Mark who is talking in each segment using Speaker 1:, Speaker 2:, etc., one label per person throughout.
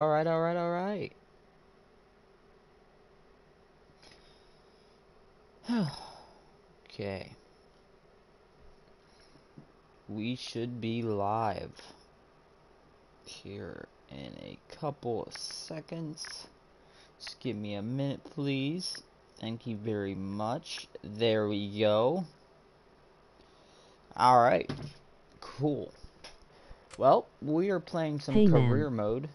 Speaker 1: Alright, alright, alright. okay. We should be live here in a couple of seconds. Just give me a minute, please. Thank you very much. There we go. Alright. Cool. Well, we are playing some
Speaker 2: Hey, man.
Speaker 1: career mode.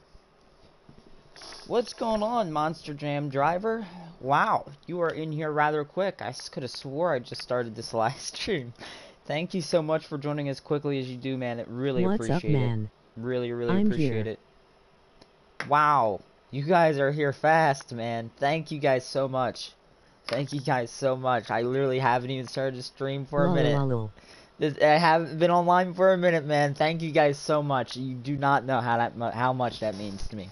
Speaker 1: What's going on, Monster Jam driver? Wow, you are in here rather quick. I could have swore I just started this live stream. Thank you so much for joining as quickly as you do, man. It really
Speaker 2: What's up,
Speaker 1: appreciate it.
Speaker 2: man?
Speaker 1: Really, really
Speaker 2: I'm
Speaker 1: appreciate
Speaker 2: here.
Speaker 1: it. Wow, you guys are here fast, man. Thank you guys so much. Thank you guys so much. I literally haven't even started to stream for a minute. I haven't been online for a minute, man. Thank you guys so much. You do not know how that how much that means to me.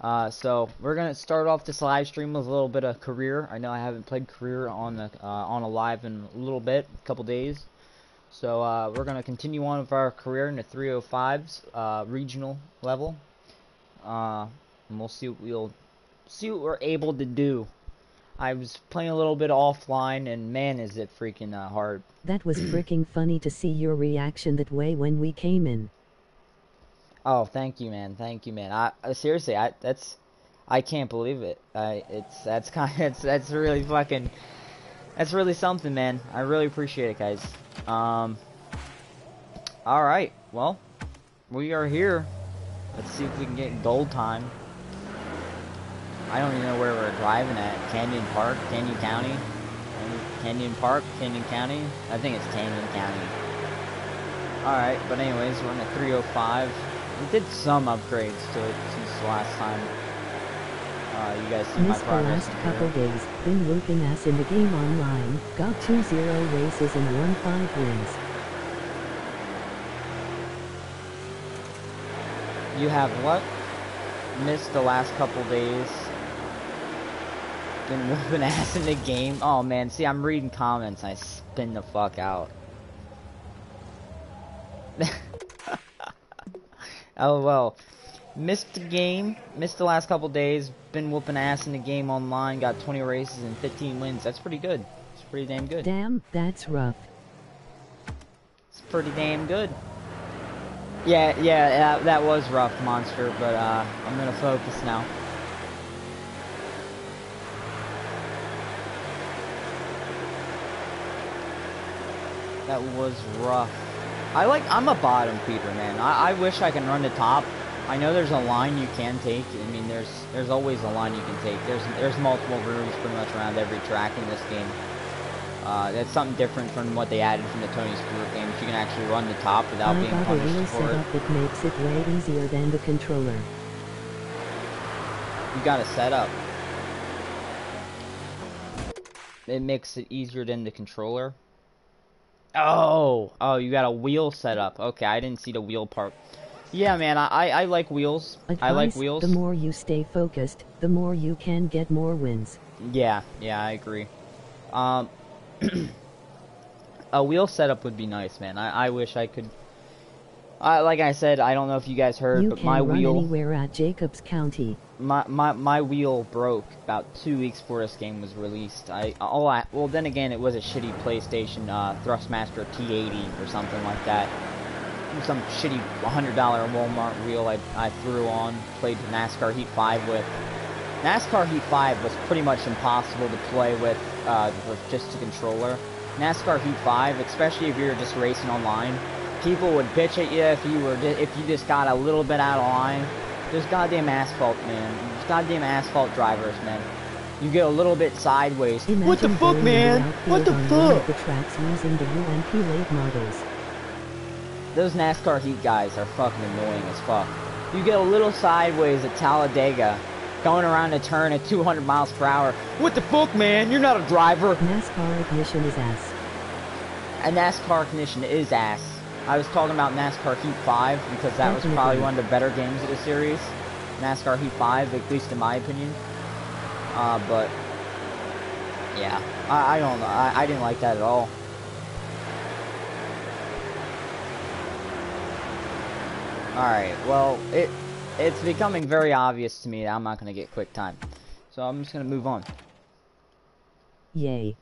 Speaker 1: Uh, so we're gonna start off this live stream with a little bit of career. I know I haven't played career on the uh, on a live in a little bit, a couple days. So uh, we're gonna continue on with our career in the 305s uh, regional level, uh, and we'll see what we'll see what we're able to do. I was playing a little bit offline, and man, is it freaking uh, hard.
Speaker 2: That was freaking funny to see your reaction that way when we came in.
Speaker 1: Oh, thank you, man. Thank you, man. I seriously, I that's I can't believe it. I it's that's kind of it's that's really fucking that's really something, man. I really appreciate it, guys. Um All right. Well, we are here. Let's see if we can get gold time. I don't even know where we're driving at. Canyon Park, Canyon County. Canyon- Park, Canyon County. I think it's Canyon County. Alright, but anyways, we're in a 305. We did some upgrades to it since the last time. Uh, you guys see my
Speaker 2: Missed the last couple days, been whooping ass in the game online, got 2-0 races and won 5 wins.
Speaker 1: You have what? Missed the last couple days. Been whooping ass in the game. Oh man, see, I'm reading comments. I spin the fuck out. oh well. Missed the game. Missed the last couple days. Been whooping ass in the game online. Got 20 races and 15 wins. That's pretty good. It's pretty damn good.
Speaker 2: Damn, that's rough.
Speaker 1: It's pretty damn good. Yeah, yeah, that, that was rough, monster. But uh, I'm gonna focus now. That was rough. I like. I'm a bottom feeder, man. I, I wish I can run the top. I know there's a line you can take. I mean, there's there's always a line you can take. There's there's multiple rooms pretty much around every track in this game. Uh, that's something different from what they added from the Tony Stewart games. You can actually run the top without
Speaker 2: I
Speaker 1: being
Speaker 2: got a wheel
Speaker 1: punished for it.
Speaker 2: setup that makes it way easier than the controller.
Speaker 1: You got a setup. It makes it easier than the controller. Oh, oh, you got a wheel setup. Okay, I didn't see the wheel part. Yeah, man, I I, like wheels. I like wheels.
Speaker 2: The more you stay focused, the more you can get more wins.
Speaker 1: Yeah, yeah, I agree. Um, a wheel setup would be nice, man. I, I wish I could. I like I said, I don't know if you guys heard,
Speaker 2: You
Speaker 1: but
Speaker 2: can
Speaker 1: my
Speaker 2: run
Speaker 1: wheel,
Speaker 2: anywhere at Jacobs County.
Speaker 1: My, my my wheel broke about two weeks before this game was released. I all I well then again it was a shitty PlayStation uh, Thrustmaster T80 or something like that. Some shitty hundred dollar Walmart wheel I I threw on played NASCAR Heat Five with. NASCAR Heat 5 was pretty much impossible to play with, uh, with just a controller. NASCAR Heat 5, especially if you're just racing online, people would bitch at you if you were if you just got a little bit out of line. There's goddamn asphalt, man. There's goddamn asphalt drivers, man. You get a little bit sideways.
Speaker 2: Imagine
Speaker 1: what the fuck,
Speaker 2: going in the
Speaker 1: man? What the
Speaker 2: on one of
Speaker 1: fuck?
Speaker 2: the tracks using the UMP late models.
Speaker 1: Those NASCAR Heat guys are fucking annoying as fuck. You get a little sideways at Talladega, going around a turn at 200 miles per hour. What the fuck, man? You're not a driver.
Speaker 2: NASCAR ignition is ass.
Speaker 1: A NASCAR ignition is ass. I was talking about NASCAR Heat 5 because that was probably one of the better games of the series. NASCAR Heat 5, at least in my opinion. Uh, but yeah, I, I don't know. I, I didn't like that at all. Alright, well, it it's becoming very obvious to me that I'm not gonna get quick time. So I'm just gonna move on.
Speaker 2: Yay.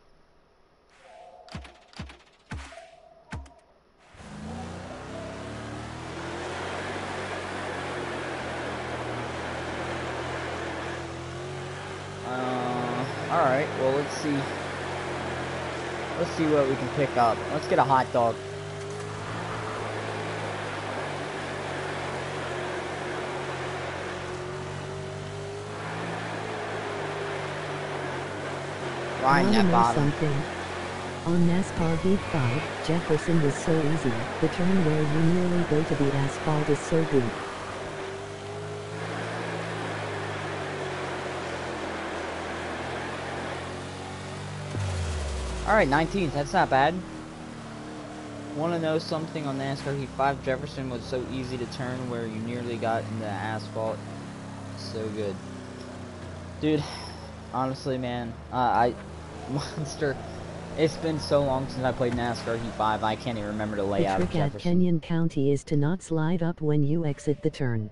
Speaker 1: Uh, alright, well let's see. Let's see what we can pick up. Let's get a hot dog.
Speaker 2: Wanna
Speaker 1: that bottom.
Speaker 2: something? On NASCAR V5, Jefferson was so easy, the turn where you nearly go to the asphalt is so good.
Speaker 1: Alright, 19th, that's not bad. Want to know something on NASCAR Heat 5? Jefferson was so easy to turn where you nearly got into the asphalt. So good. Dude, honestly, man, uh, I. Monster. It's been so long since I played NASCAR Heat 5, I can't even remember the
Speaker 2: The
Speaker 1: layout of
Speaker 2: trick at. Canyon County is to not slide up when you exit the turn.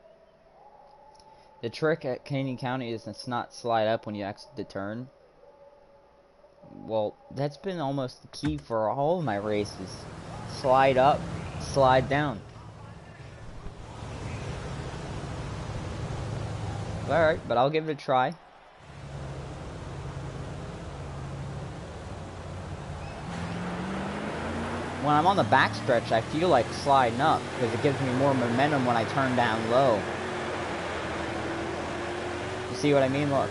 Speaker 1: The trick at Canyon County is to not slide up when you exit the turn. Well, that's been almost the key for all of my races. Slide up, slide down. Alright, but I'll give it a try. When I'm on the backstretch, I feel like sliding up because it gives me more momentum when I turn down low. You see what I mean? Look.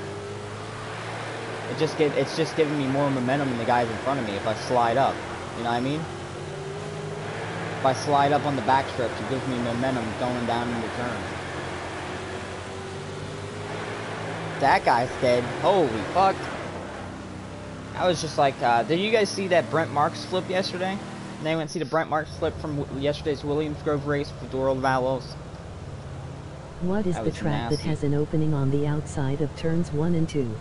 Speaker 1: It just give it's just giving me more momentum than the guys in front of me if I slide up. You know what I mean? If I slide up on the backstretch, it gives me momentum going down in the turn. That guy's dead. Holy fuck. I was just like, uh, did you guys see that Brent Marks flip yesterday? And they went to see the Brent Marks flip from yesterday's Williams Grove race with the World of
Speaker 2: What is
Speaker 1: That
Speaker 2: the track that has an opening on the outside of turns 1 and 2?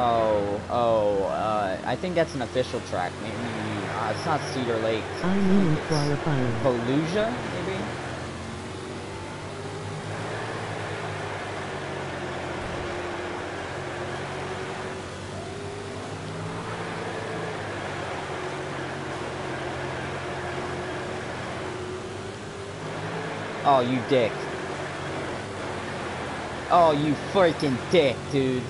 Speaker 1: Oh, oh, uh, I think that's an official track. Maybe, uh, it's not Cedar Lake.
Speaker 2: I mean in qualifying.
Speaker 1: Volusia, maybe? Oh, you dick. Oh, you freaking dick, dude.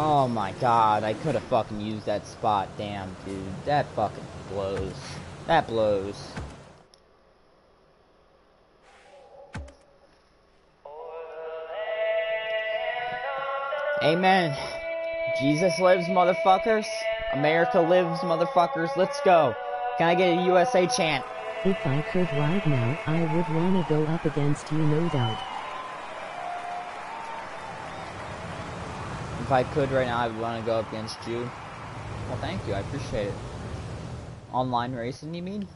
Speaker 1: Oh my god, I could have fucking used that spot. Damn, dude. That fucking blows. That blows. Amen. Jesus lives, motherfuckers. America lives, motherfuckers. Let's go. Can I get a USA chant?
Speaker 2: If I could right now, I would wanna go up against you no doubt.
Speaker 1: If I could right now, I would want to go up against you. Well, thank you. I appreciate it. Online racing, you mean?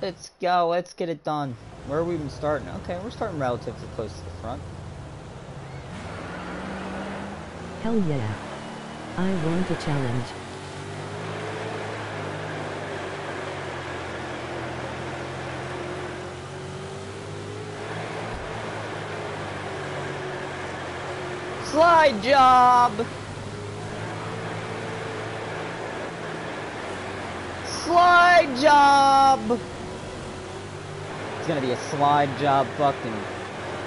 Speaker 1: Let's go. Let's get it done. Where are we even starting? Okay, we're starting relatively close to the front.
Speaker 2: Hell yeah. I want a challenge.
Speaker 1: Slide job! Slide job! It's gonna be a slide job fucking.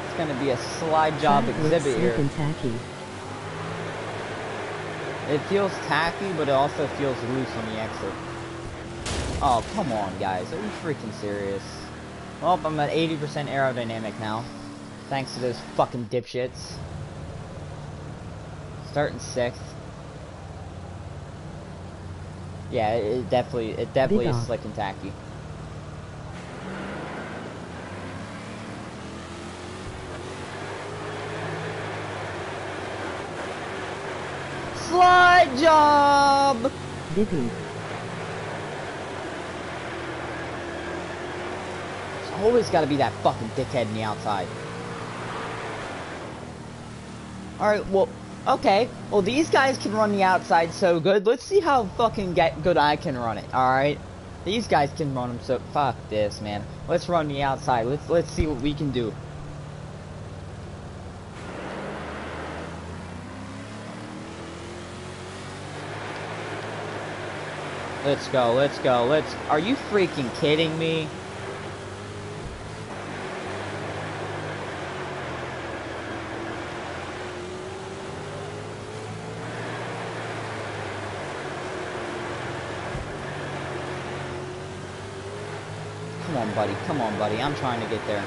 Speaker 1: It's gonna be a slide job
Speaker 2: That
Speaker 1: exhibit here.
Speaker 2: tacky.
Speaker 1: It feels tacky, but it also feels loose on the exit. Oh, come on, guys. Are you freaking serious? Well, I'm at 80% aerodynamic now. Thanks to those fucking dipshits. Starting sixth. Yeah, it, it definitely, it definitely is slick and tacky. Slide job!
Speaker 2: Dippy.
Speaker 1: There's always got to be that fucking dickhead in the outside. Alright, well, Okay, well these guys can run the outside so good. Let's see how fucking get good I can run it. All right, these guys can run them so fuck this, man. Let's run the outside. Let's let's see what we can do. Let's go, let's go, let's... Are you freaking kidding me? Come on, buddy. Come on, buddy. I'm trying to get there.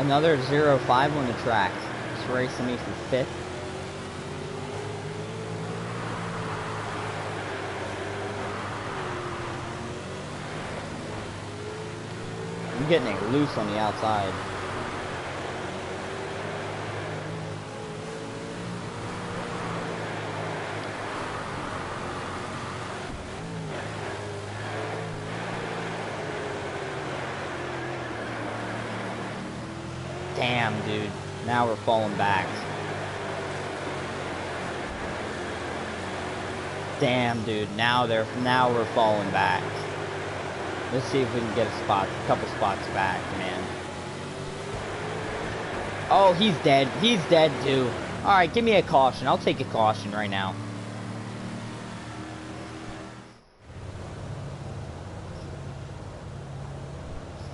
Speaker 1: Another 0-5 on the track. It's racing me for fifth. I'm getting it loose on the outside. Damn, dude. Now we're falling back. Damn, dude. Now they're now we're falling back. Let's see if we can get a spot, a couple spots back, man. Oh, he's dead. He's dead too. All right, give me a caution. I'll take a caution right now.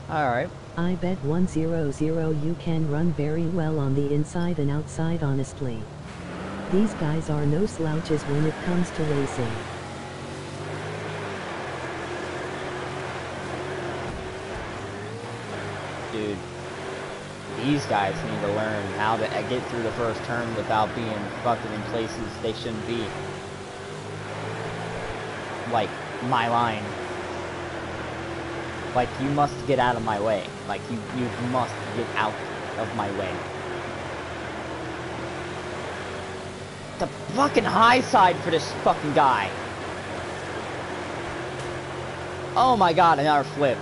Speaker 1: All right.
Speaker 2: I bet 100 you can run very well on the inside and outside honestly. These guys are no slouches when it comes to racing.
Speaker 1: dude. These guys need to learn how to get through the first turn without being fucking in places they shouldn't be. Like, my line. Like, you must get out of my way. Like, you, you must get out of my way. The fucking high side for this fucking guy. Oh my god, another flip.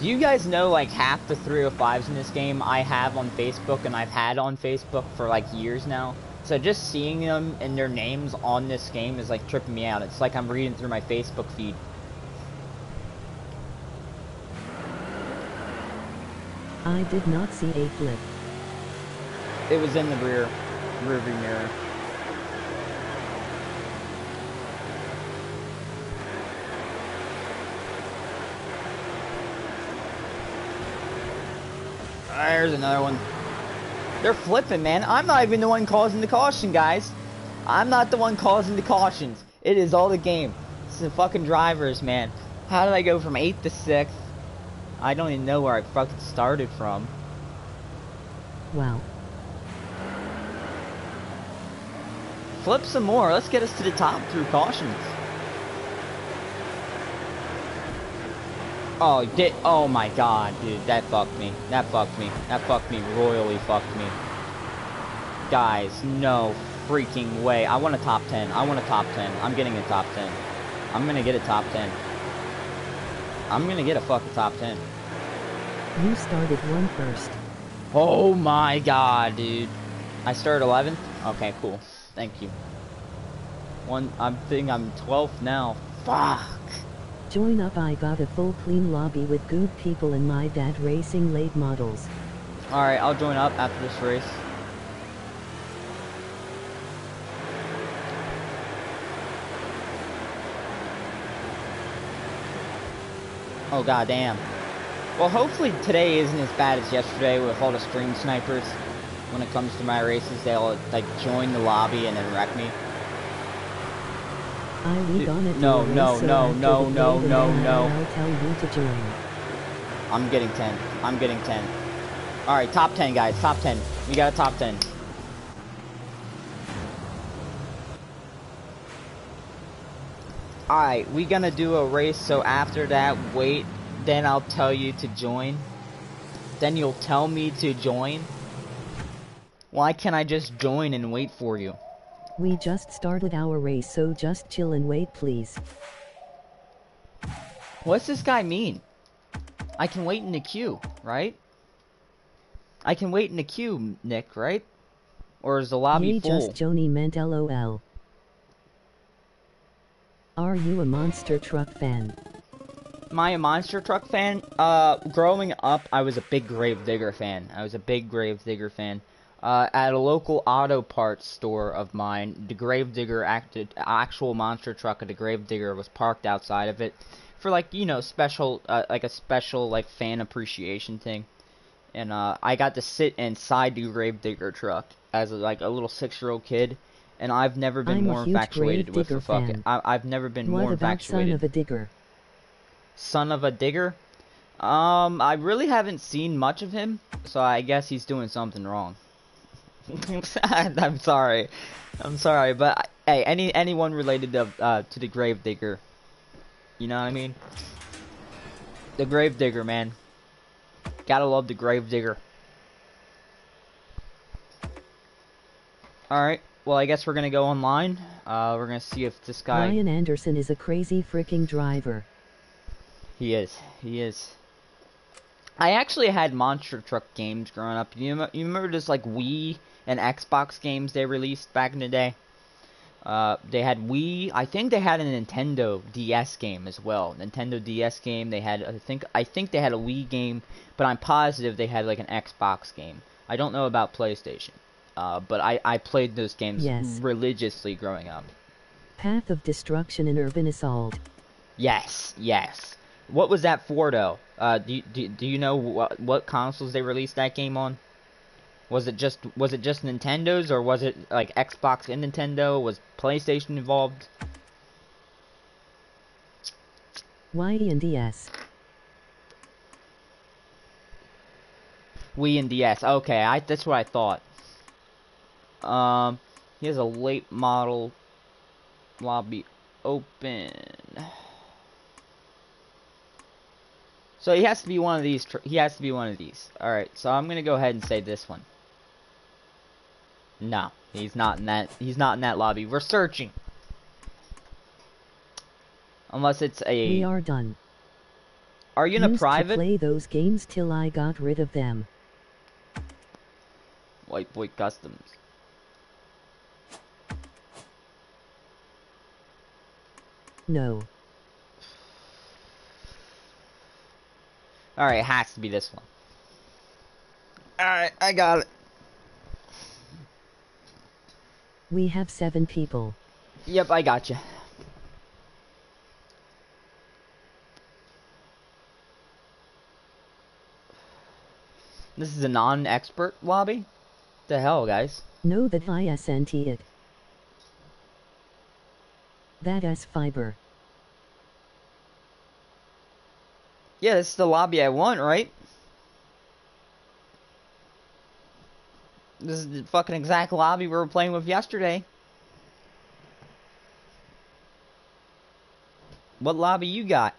Speaker 1: Do you guys know like half the 305s in this game I have on Facebook and I've had on Facebook for like years now? So just seeing them and their names on this game is like tripping me out. It's like I'm reading through my Facebook feed.
Speaker 2: I did not see a flip.
Speaker 1: It was in the rear, rear view mirror. Ah, there's another one. They're flipping, man. I'm not even the one causing the caution, guys. I'm not the one causing the cautions. It is all the game. It's the fucking drivers, man. How did I go from 8th to 6th? I don't even know where I fucking started from.
Speaker 2: Wow.
Speaker 1: Flip some more. Let's get us to the top through cautions. Oh, did oh my god, dude, that fucked me. That fucked me. That fucked me royally fucked me. Guys, no freaking way. I want a top 10. I want a top 10. I'm getting a top 10. I'm gonna get a top 10. I'm gonna get a fucking top 10.
Speaker 2: You started one first.
Speaker 1: Oh my god, dude. I started 11th? Okay, cool. Thank you. One, I'm thinking I'm 12th now. Fuck.
Speaker 2: Join up I got a full clean lobby with good people and my dad racing late models.
Speaker 1: Alright, I'll join up after this race. Oh god damn. Well hopefully today isn't as bad as yesterday with all the stream snipers. When it comes to my races, they'll like join the lobby and then wreck me.
Speaker 2: I we gonna do
Speaker 1: no, no, no, no, no, no, no.
Speaker 2: I'll tell you to join.
Speaker 1: I'm getting 10. I'm getting 10. Alright, top 10 guys, top 10. We got a top 10. Alright, we gonna do a race, so after that, wait, then I'll tell you to join. Then you'll tell me to join. Why can't I just join and wait for you?
Speaker 2: We just started our race so just chill and wait please.
Speaker 1: What's this guy mean? I can wait in the queue, right? I can wait in the queue, Nick, right? Or is the lobby
Speaker 2: Yay
Speaker 1: full?
Speaker 2: just Joni meant lol. Are you a monster truck fan?
Speaker 1: Am I a monster truck fan? Uh, growing up, I was a big Grave Digger fan. I was a big Grave Digger fan. Uh, at a local auto parts store of mine, the Gravedigger acted actual monster truck of the Gravedigger was parked outside of it for like you know special uh, like a special like fan appreciation thing. And uh, I got to sit inside the Gravedigger truck as like a little six year old kid, and I've never been
Speaker 2: I'm
Speaker 1: more infatuated with the fucking. I, I've never been
Speaker 2: What
Speaker 1: more
Speaker 2: about Son-uva Digger?
Speaker 1: son of a digger. Um, I really haven't seen much of him, so I guess he's doing something wrong. I'm sorry, I'm sorry, but I- hey, any anyone related to uh to the grave digger, you know what I mean? The grave digger, man. Gotta love the grave digger. All right. Well, I guess we're gonna go online. Uh, we're gonna see if this guy.
Speaker 2: Ryan Anderson is a crazy freaking driver.
Speaker 1: He is. He is. I actually had monster truck games growing up. You remember, you remember this like Wii and Xbox games they released back in the day? Uh, they had Wii. I think they had a Nintendo DS game as well. Nintendo DS game. They had. I think. I think they had a Wii game, but I'm positive they had like an Xbox game. I don't know about PlayStation. Uh, but I I played those games
Speaker 2: Yes.
Speaker 1: religiously growing up.
Speaker 2: Path of Destruction and Urban Assault.
Speaker 1: Yes, yes. What was that for though? Uh, do you, do, do you know what what consoles they released that game on? Was it just was it just Nintendo's or was it like Xbox and Nintendo? Was PlayStation involved?
Speaker 2: Wii and DS.
Speaker 1: Wii and DS. Okay, I that's what I thought. Um, he has a late model lobby open. So he has to be one of these. He has to be one of these. All right. So I'm gonna go ahead and say this one. No, he's not in that. He's not in that lobby. We're searching. Unless it's a.
Speaker 2: We are done.
Speaker 1: Are you in a
Speaker 2: Used to
Speaker 1: private?
Speaker 2: play those games till I got rid of them.
Speaker 1: White Boy Customs.
Speaker 2: No.
Speaker 1: Alright, it has to be this one. Alright, I got it.
Speaker 2: We have seven people.
Speaker 1: Yep, I got you. This is a non-expert lobby? The hell, guys?
Speaker 2: Know that I sent it. That S fiber.
Speaker 1: Yeah, this is the lobby I want, right? This is the fucking exact lobby we were playing with yesterday. What lobby you got?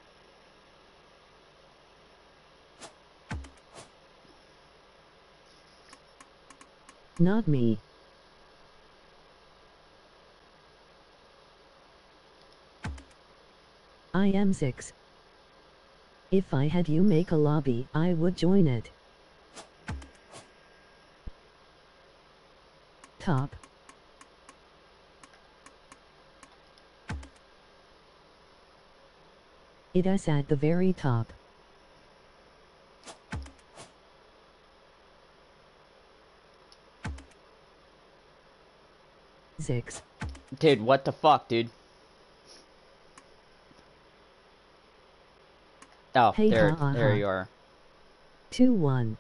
Speaker 2: Not me. I am six. If I had you make a lobby, I would join it. Top. It is at the very top. Six.
Speaker 1: Dude, what the fuck, dude? Oh,
Speaker 2: Hey,
Speaker 1: there,
Speaker 2: ha,
Speaker 1: there
Speaker 2: ha.
Speaker 1: you are.
Speaker 2: Two one.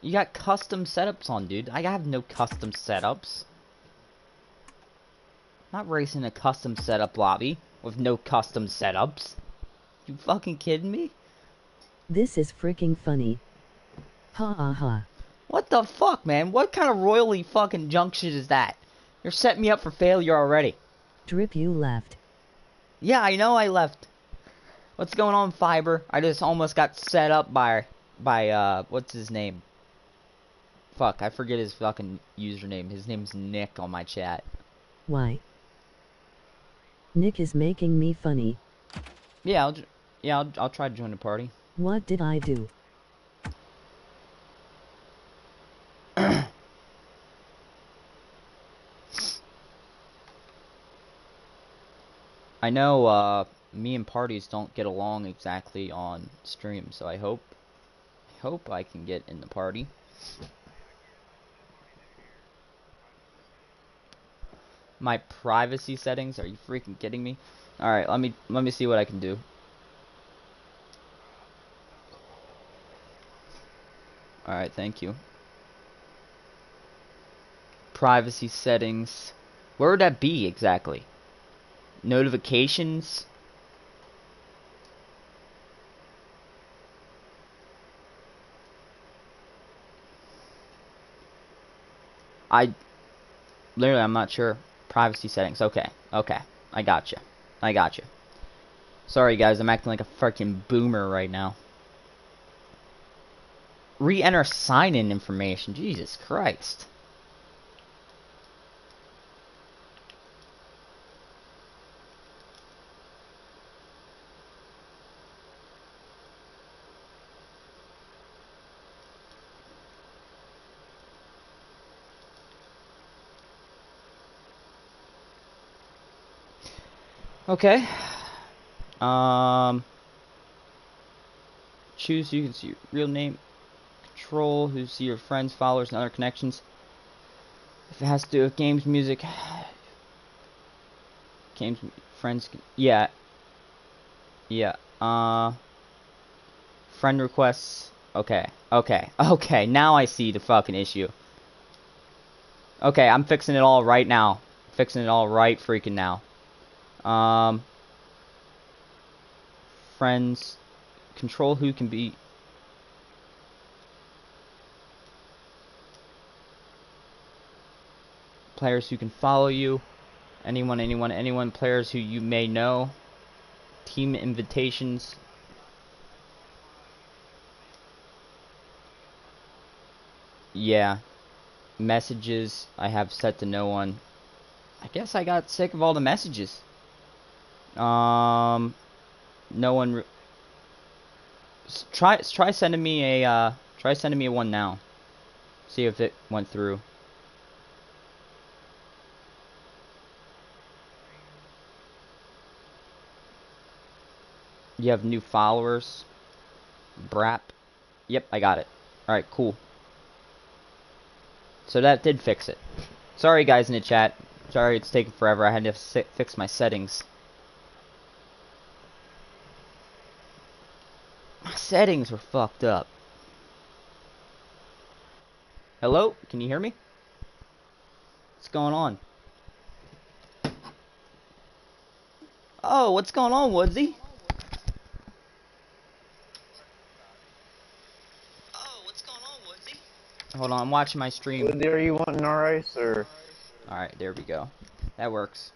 Speaker 1: You got custom setups on, dude. I have no custom setups. Not racing a custom setup lobby with no custom setups. You fucking kidding me?
Speaker 2: This is freaking funny. Ha ha ha.
Speaker 1: What the fuck, man? What kind of royally fucking junk shit is that? You're setting me up for failure already.
Speaker 2: Drip you left.
Speaker 1: Yeah, I know I left. What's going on, Fiber? I just almost got set up by, by, uh, what's his name? Fuck, I forget his fucking username. His name's Nick on my chat.
Speaker 2: Why? Nick is making me funny.
Speaker 1: Yeah, I'll, yeah, I'll, I'll try to join the party.
Speaker 2: What did I do?
Speaker 1: I know uh, me and parties don't get along exactly on stream, so I hope, I hope I can get in the party. My privacy settings? Are you freaking kidding me? All right, let me let me see what I can do. All right, thank you. Privacy settings. Where would that be exactly? Notifications? I literally I'm not sure. Privacy settings. Okay. Okay. I got gotcha. I got gotcha. Sorry guys, I'm acting like a freaking boomer right now. Re-enter sign-in information. Jesus Christ. Okay. Um. Choose you can see your real name. Control who see your friends, followers, and other connections. If it has to do with games, music, games, friends, yeah, yeah. Uh, friend requests. Okay, okay, okay. Now I see the fucking issue. Okay, I'm fixing it all right now. Fixing it all right freaking now. Um, friends, control who can be. Players who can follow you. Anyone, anyone, anyone. Players who you may know. Team invitations. Yeah. Messages I have set to no one. I guess I got sick of all the messages. Um, no one. Re- try try sending me a uh, try sending me a one now. See if it went through. You have new followers. Brap. Yep, I got it. Alright, cool. So that did fix it. Sorry guys in the chat. Sorry it's taking forever. I had to fix my settings. Settings were fucked up. Hello? Can you hear me? What's going on? Oh, what's going on, Woodsy? Oh, what's going on, Woodsy? Hold on, I'm watching my stream.
Speaker 3: Woody, are you wanting our ice or
Speaker 1: Alright, there we go. That works.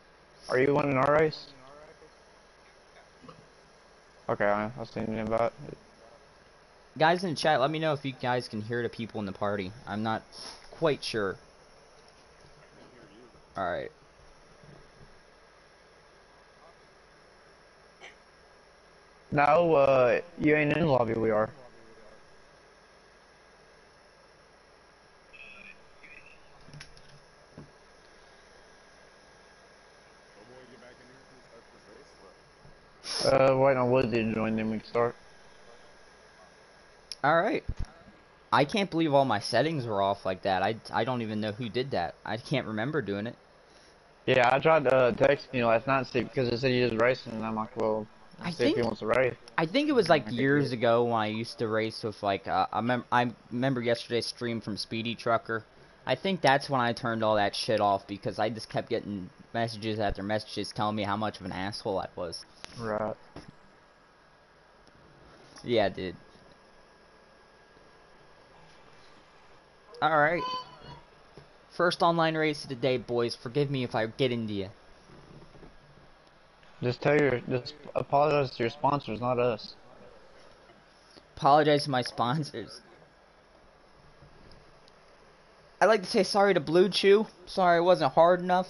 Speaker 3: are you wanting our ice? Okay, I- I'll send you an invite.
Speaker 1: Guys in the chat, let me know if you guys can hear the people in the party. I'm not quite sure. Alright.
Speaker 3: No, uh, you ain't in the lobby. We are. Uh, waiting on Woody to join, then we can start.
Speaker 1: Alright. I can't believe all my settings were off like that. I, I don't even know who did that. I can't remember doing it.
Speaker 3: Yeah, I tried uh, text you last night to see because it said he was racing, and I'm like, well,
Speaker 1: I
Speaker 3: see if he
Speaker 1: think-
Speaker 3: wants to race.
Speaker 1: I think it was like years ago when I used to race with like uh, I, mem- I remember yesterday's stream from Speedy Trucker. I think that's when I turned all that shit off because I just kept getting messages after messages telling me how much of an asshole I was.
Speaker 3: Right.
Speaker 1: Yeah, dude. Alright. First online race of the day, boys. Forgive me if I get into you.
Speaker 3: Just tell your, just apologize to your sponsors, not us.
Speaker 1: Apologize to my sponsors. I'd like to say sorry to Blue Chew. Sorry it wasn't hard enough.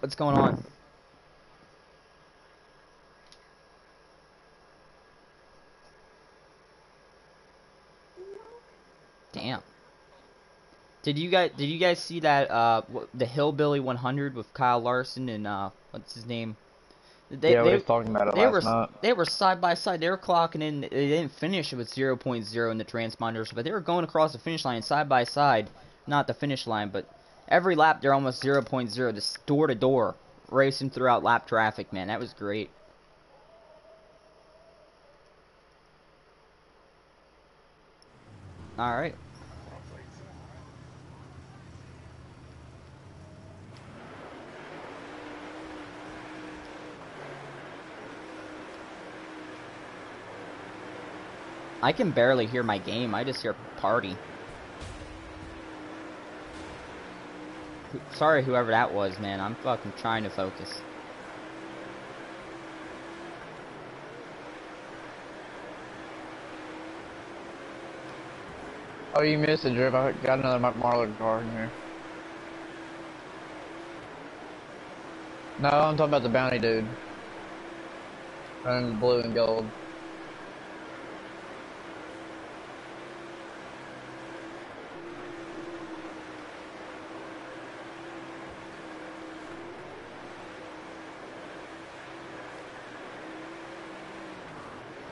Speaker 1: What's going on? Did you guys did you guys see that uh the Hillbilly 100 with Kyle Larson and uh what's his name? They,
Speaker 3: yeah, we
Speaker 1: they,
Speaker 3: was talking about it
Speaker 1: they
Speaker 3: last
Speaker 1: were
Speaker 3: night.
Speaker 1: they were side by side. They were clocking in. They didn't finish with 0.0 in the transponders, but they were going across the finish line side by side. Not the finish line, but every lap they're almost 0.0, just door to door, racing throughout lap traffic. Man, that was great. All right. I can barely hear my game. I just hear party. Sorry, whoever that was, man. I'm fucking trying to focus.
Speaker 3: Oh, you missed it, Drip. I got another Mar- Marlin car in here. No, I'm talking about the bounty dude. Running blue and gold.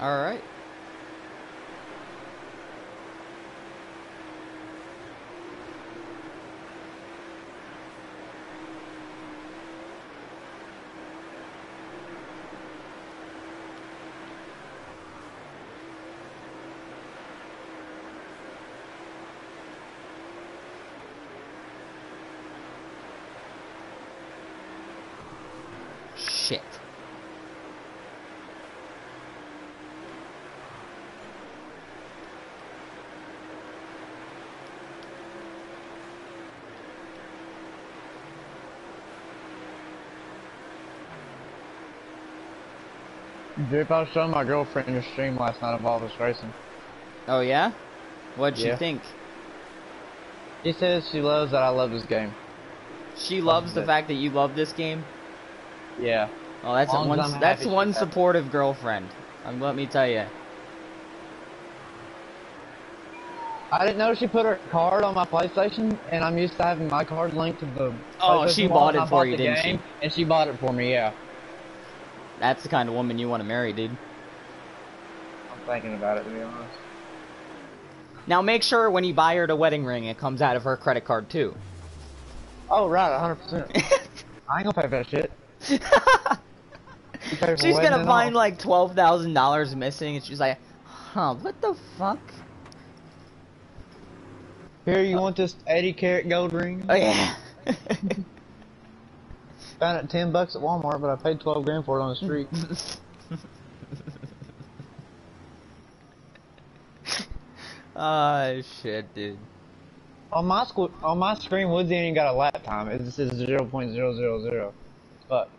Speaker 1: All right. Shit.
Speaker 3: Drip, I was showing my girlfriend your stream last night of all this Racing.
Speaker 1: Oh yeah? What'd she think?
Speaker 3: She says she loves that I love this game.
Speaker 1: She loves the fact that you love this game.
Speaker 3: Yeah.
Speaker 1: Oh, that's one.
Speaker 3: I'm
Speaker 1: That's one supportive girlfriend. Um, let me tell you.
Speaker 3: I didn't know she put her card on my PlayStation, and I'm used to having my card linked to the.
Speaker 1: Oh, she bought it for you, didn't she?
Speaker 3: And she bought it for me. Yeah.
Speaker 1: That's the kind of woman you want to marry, dude.
Speaker 3: I'm thinking about it to be honest.
Speaker 1: Now make sure when you buy her the wedding ring, it comes out of her credit card too.
Speaker 3: Oh right, 100. percent I ain't gonna pay for that shit. You pay for
Speaker 1: she's gonna find
Speaker 3: all.
Speaker 1: like twelve thousand dollars missing, and she's like, "Huh? What the fuck?"
Speaker 3: Here, you want this 80 karat gold ring?
Speaker 1: Oh yeah.
Speaker 3: Found it 10 bucks at Walmart, but I paid 12 grand for it on the street.
Speaker 1: Ah shit, dude.
Speaker 3: on my squ- on my screen, Woodsy ain't got a lap time. It just says 0.000. But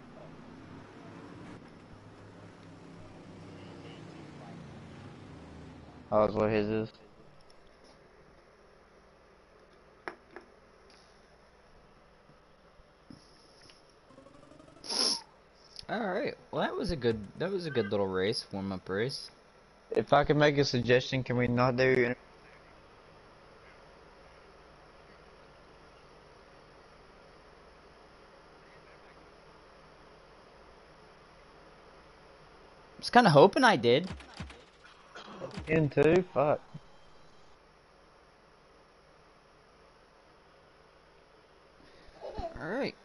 Speaker 3: oh, that's what his is.
Speaker 1: All right. Well, that was a good. That was a good little race, warm up race.
Speaker 3: If I could make a suggestion, can we not do?
Speaker 1: I was kind of hoping I did.
Speaker 3: Into fuck.
Speaker 1: All right.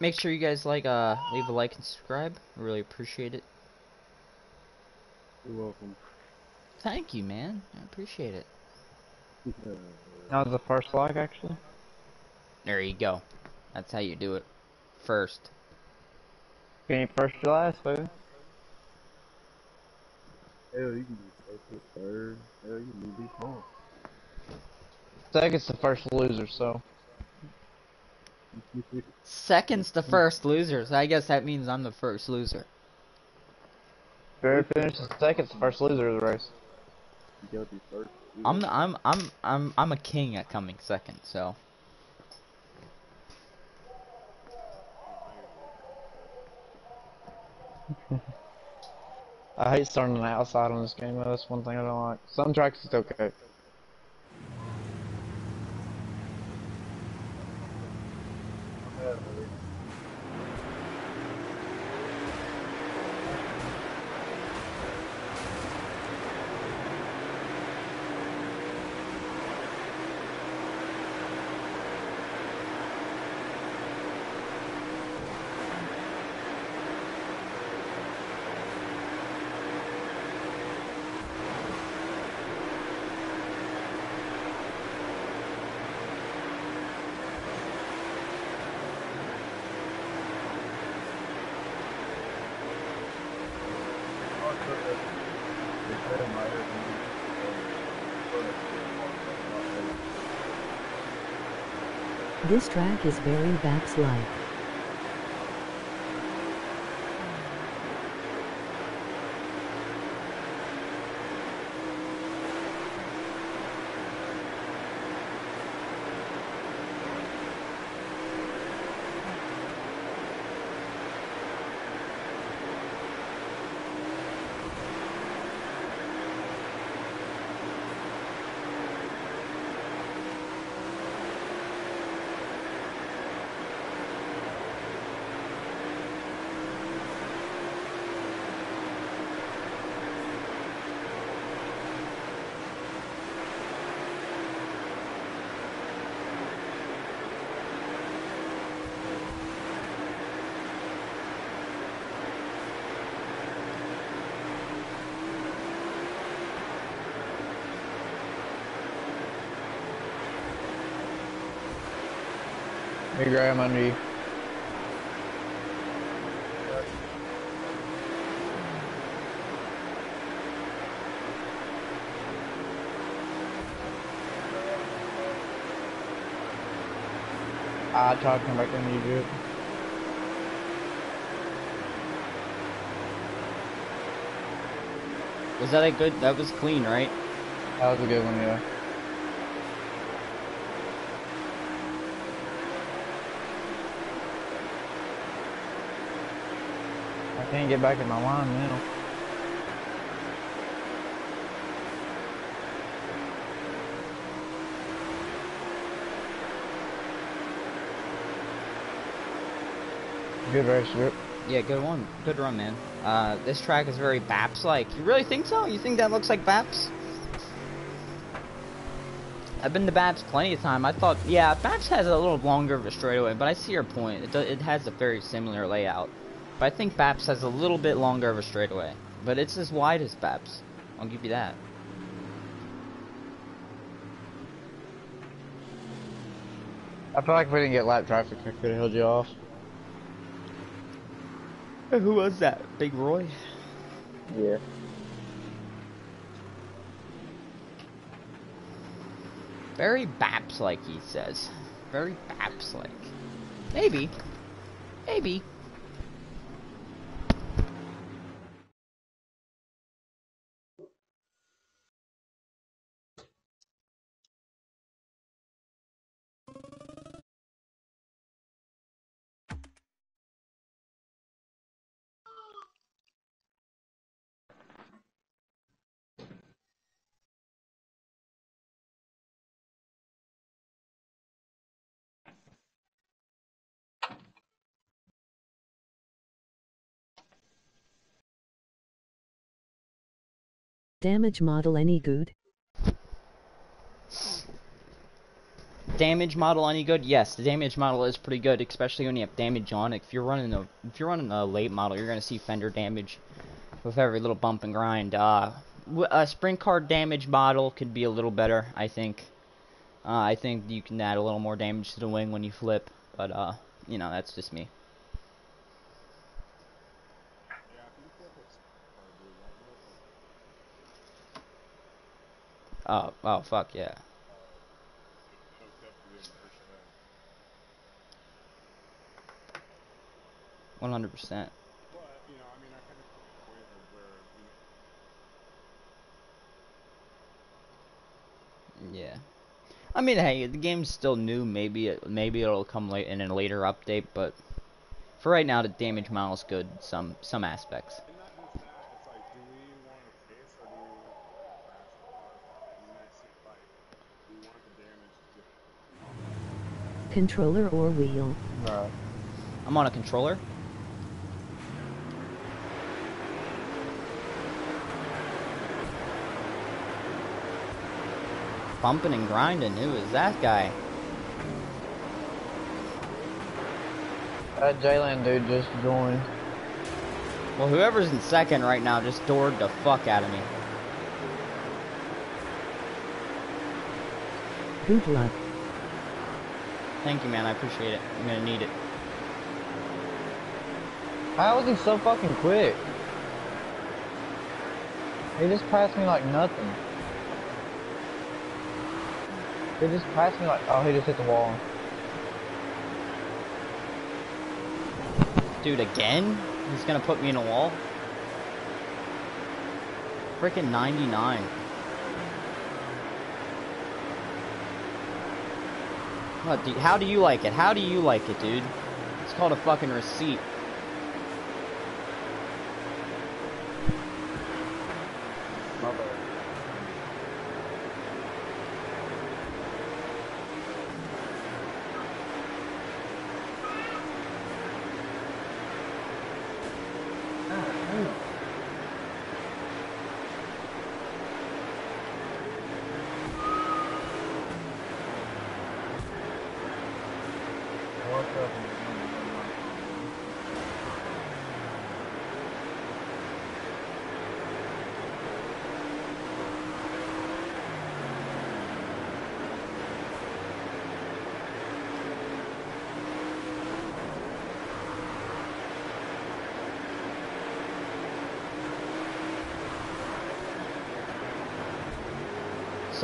Speaker 1: Make sure you guys like, uh, leave a like and subscribe. I really appreciate it.
Speaker 4: You're welcome.
Speaker 1: Thank you, man. I appreciate it.
Speaker 3: That was the first like actually.
Speaker 1: There you go. That's how you do it. First.
Speaker 3: Any first or last, baby?
Speaker 4: Hell, you can do second, third. Hell, you can do home.
Speaker 3: Second's the first loser, so.
Speaker 1: Second's the first loser, so I guess that means I'm the first loser.
Speaker 3: Whoever finishes second, the first loser of the race.
Speaker 1: I'm the, I'm I'm I'm I'm a king at coming second, so.
Speaker 3: I hate starting outside on this game. That's one thing I don't like. Some tracks it's okay.
Speaker 2: This track is very
Speaker 3: Baps-like. Graham under you. I come back in, you do.
Speaker 1: Was that a good? That was clean, right?
Speaker 3: That was a good one, yeah. Can't get back in my line now. Good race, Rip.
Speaker 1: Yeah, good one. Good run, man. Uh, this track is very Baps-like. You really think so? You think that looks like Baps? I've been to Baps plenty of time. I thought, yeah, Baps has a little longer of a straightaway, but I see your point. It, it has a very similar layout. But I think Baps has a little bit longer of a straightaway. But it's as wide as Baps. I'll give you that.
Speaker 3: I feel like if we didn't get lap traffic, I could have held you off.
Speaker 1: Who was that? Big Roy?
Speaker 4: Yeah.
Speaker 1: Very Baps-like, he says. Very Baps-like. Maybe. Maybe.
Speaker 2: Damage model any good?
Speaker 1: damage model any good? Yes, the damage model is pretty good, especially when you have damage on it. If you're running a if you're running a late model, you're gonna see fender damage with every little bump and grind. Uh, a sprint card damage model could be a little better, I think. Uh, I think you can add a little more damage to the wing when you flip, but uh, you know that's just me. Oh, oh, fuck yeah. One hundred percent. Yeah. I mean, hey, the game's still new. Maybe it, maybe it'll come late in a later update, but for right now, the damage model is good. Some some aspects.
Speaker 5: And not just that, it's like, do we want to piss or do we want to crash the car? And that's it, like, we want the damage to
Speaker 2: Controller or wheel.
Speaker 3: Right.
Speaker 1: I'm on a controller. Bumping and grinding. Who is that guy?
Speaker 3: That Jalen dude just joined.
Speaker 1: Well, whoever's in second right now just doored the fuck out of me.
Speaker 2: Good luck.
Speaker 1: Thank you, man. I appreciate it. I'm gonna need it.
Speaker 3: How was he so fucking quick? He just passed me like nothing. He just passed me like, oh, he just hit the wall.
Speaker 1: Dude, again? He's gonna put me in a wall? Freaking 99. What, do, how do you like it? How do you like it, dude? It's called a fucking receipt.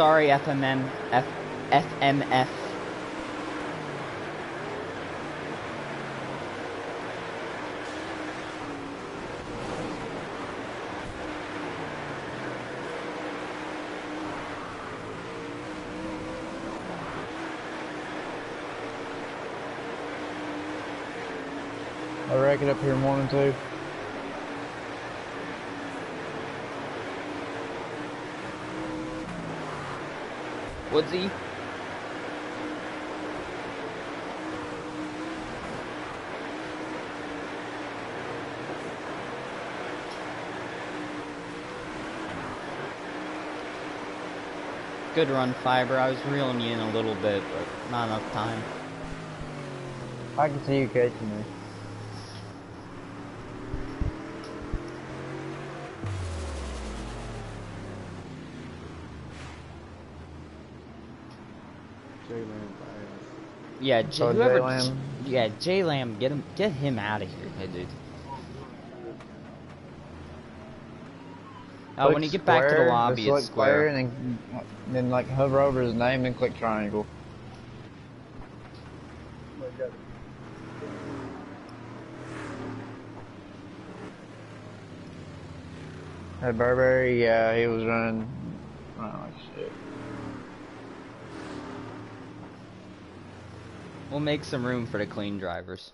Speaker 1: Sorry, FMM. F FMF.
Speaker 3: I wreck it up here morning too.
Speaker 1: Woodsy? Good run, Fiber. I was reeling you in a little bit, but not enough time.
Speaker 3: I can see you catching me.
Speaker 1: Yeah, J- whoever.
Speaker 3: J-Lam.
Speaker 1: Yeah, J Lam, get him, get him out of here, hey dude. Oh, when you get back to the lobby,
Speaker 3: just
Speaker 1: it's
Speaker 3: click
Speaker 1: square.
Speaker 3: and then, then like hover over his name and click triangle. Hey Burberry, yeah, he was running around like shit.
Speaker 1: We'll make some room for the clean drivers.